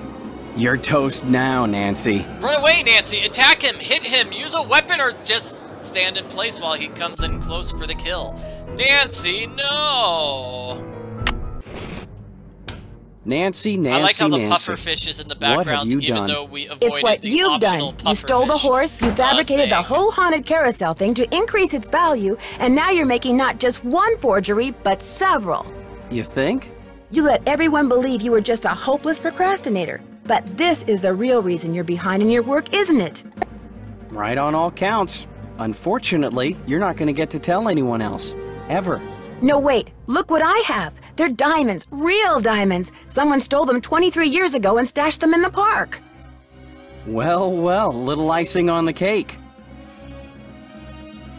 You're toast now, Nancy. Run away, Nancy! Attack him! Hit him! Use a weapon or just stand in place while he comes in close for the kill. Nancy, no! Nancy, Nancy, I like how the Nancy. puffer fish is in the background, you even done? though we avoided It's what the you've done. You stole the horse, you fabricated the whole haunted carousel thing to increase its value, and now you're making not just one forgery, but several. You think? You let everyone believe you were just a hopeless procrastinator. But this is the real reason you're behind in your work, isn't it? Right on all counts. Unfortunately, you're not going to get to tell anyone else. Ever. No, wait. Look what I have. They're diamonds. Real diamonds. Someone stole them 23 years ago and stashed them in the park. Well, well, little icing on the cake.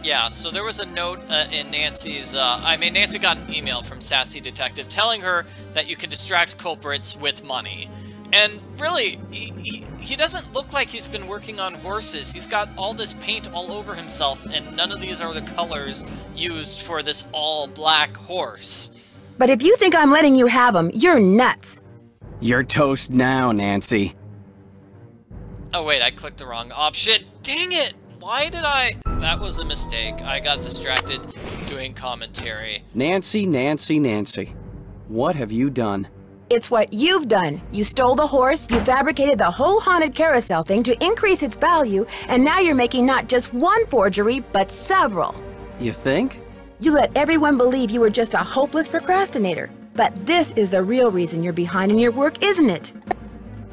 Yeah, so there was a note uh, in Nancy's. Uh, I mean, Nancy got an email from Sassy Detective telling her that you can distract culprits with money. And really, he, he, he doesn't look like he's been working on horses. He's got all this paint all over himself, and none of these are the colors used for this all black horse. But if you think I'm letting you have them, you're nuts. You're toast now, Nancy. Oh, wait, I clicked the wrong option. Dang it! Why did I? That was a mistake. I got distracted doing commentary. Nancy, Nancy, Nancy. What have you done? It's what you've done. You stole the horse, you fabricated the whole haunted carousel thing to increase its value, and now you're making not just one forgery, but several. You think? You let everyone believe you were just a hopeless procrastinator. But this is the real reason you're behind in your work, isn't it?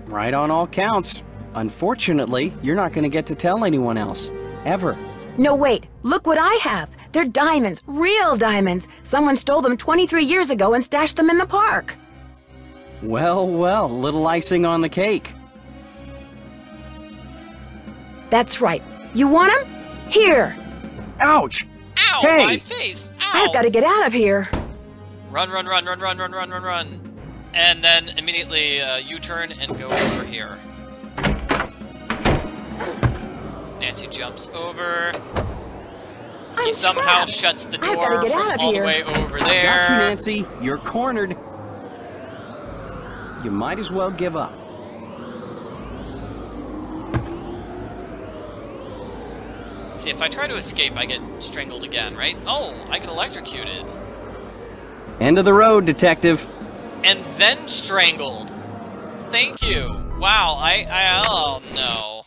Right on all counts. Unfortunately, you're not going to get to tell anyone else. Ever. No, wait. Look what I have. They're diamonds. Real diamonds. Someone stole them 23 years ago and stashed them in the park. Well, well, little icing on the cake. That's right. You want them? Here. Ouch! Ow, Hey! my face! Ow! I've got to get out of here. Run, run, run, run, run, run, run, run, run. And then immediately uh, U-turn and go over here. Nancy jumps over. He I'm somehow trapped. shuts the I've gotta door get from out of all the here. way over I there. got you, Nancy. You're cornered. You might as well give up. See, if I try to escape, I get strangled again, right? Oh, I get electrocuted. End of the road, detective. And then strangled. Thank you. Wow, I, I, oh no.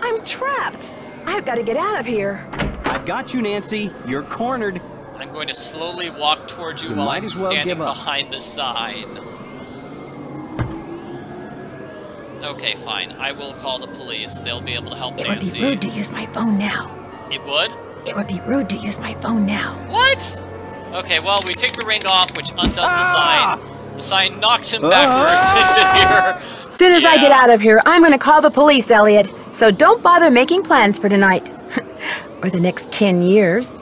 I'm trapped. I've got to get out of here. I've got you, Nancy. You're cornered. I'm going to slowly walk towards you, You while might I'm as well standing behind the sign. Okay, fine. I will call the police. They'll be able to help It would Nancy. be rude to use my phone now. It would? It would be rude to use my phone now. What? Okay, well, we take the ring off, which undoes the Ah! sign. The sign knocks him backwards into here. Soon as I get out of here, I'm going to call the police, Elliot. So don't bother making plans for tonight. or the next 10 years.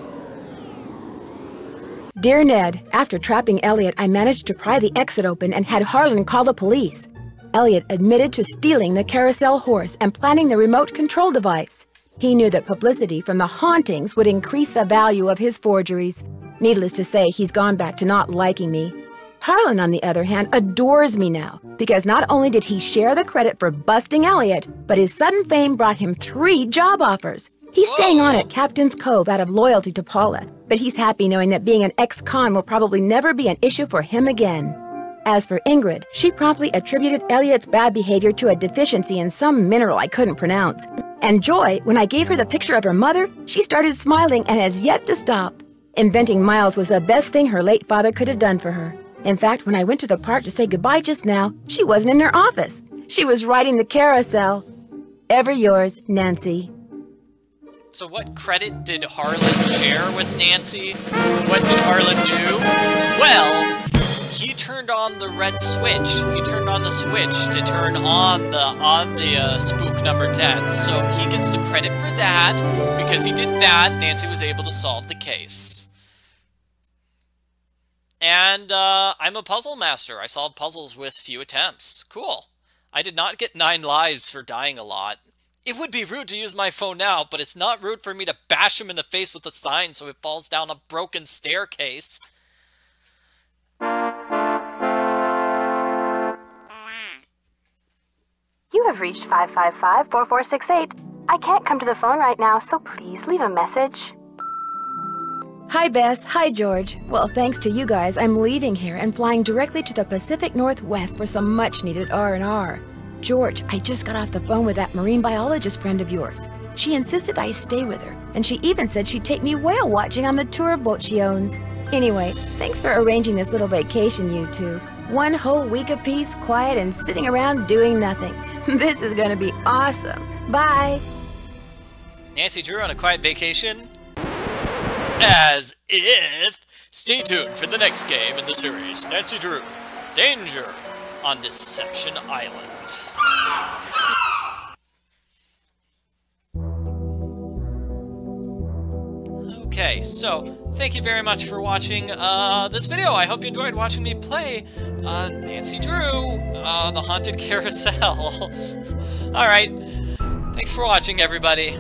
Dear Ned, after trapping Elliot, I managed to pry the exit open and had Harlan call the police. Elliot admitted to stealing the carousel horse and planning the remote control device. He knew that publicity from the hauntings would increase the value of his forgeries. Needless to say, he's gone back to not liking me. Harlan, on the other hand, adores me now because not only did he share the credit for busting Elliot, but his sudden fame brought him three job offers. He's staying on at Captain's Cove out of loyalty to Paula, but he's happy knowing that being an ex-con will probably never be an issue for him again. As for Ingrid, she promptly attributed Elliot's bad behavior to a deficiency in some mineral I couldn't pronounce. And Joy, when I gave her the picture of her mother, she started smiling and has yet to stop. Inventing Miles was the best thing her late father could have done for her. In fact, when I went to the park to say goodbye just now, she wasn't in her office. She was riding the carousel. Ever yours, Nancy. So what credit did Harlan share with Nancy? What did Harlan do? Well, he turned on the red switch. He turned on the switch to turn on the on the uh, spook number 10. So he gets the credit for that. Because he did that, Nancy was able to solve the case. And uh, I'm a puzzle master. I solve puzzles with few attempts. Cool. I did not get nine lives for dying a lot. It would be rude to use my phone now, but it's not rude for me to bash him in the face with a sign so it falls down a broken staircase. You have reached 555-4468. I can't come to the phone right now, so please leave a message. Hi, Bess. Hi, George. Well, thanks to you guys, I'm leaving here and flying directly to the Pacific Northwest for some much-needed R&R. George, I just got off the phone with that marine biologist friend of yours. She insisted I stay with her, and she even said she'd take me whale watching on the tour boat she owns. Anyway, thanks for arranging this little vacation, you two. One whole week of peace, quiet, and sitting around doing nothing. This is gonna be awesome. Bye! Nancy Drew on a quiet vacation? As if! Stay tuned for the next game in the series, Nancy Drew, Danger on Deception Island. Okay, so thank you very much for watching uh, this video. I hope you enjoyed watching me play uh, Nancy Drew, uh, the Haunted Carousel. Alright, thanks for watching, everybody.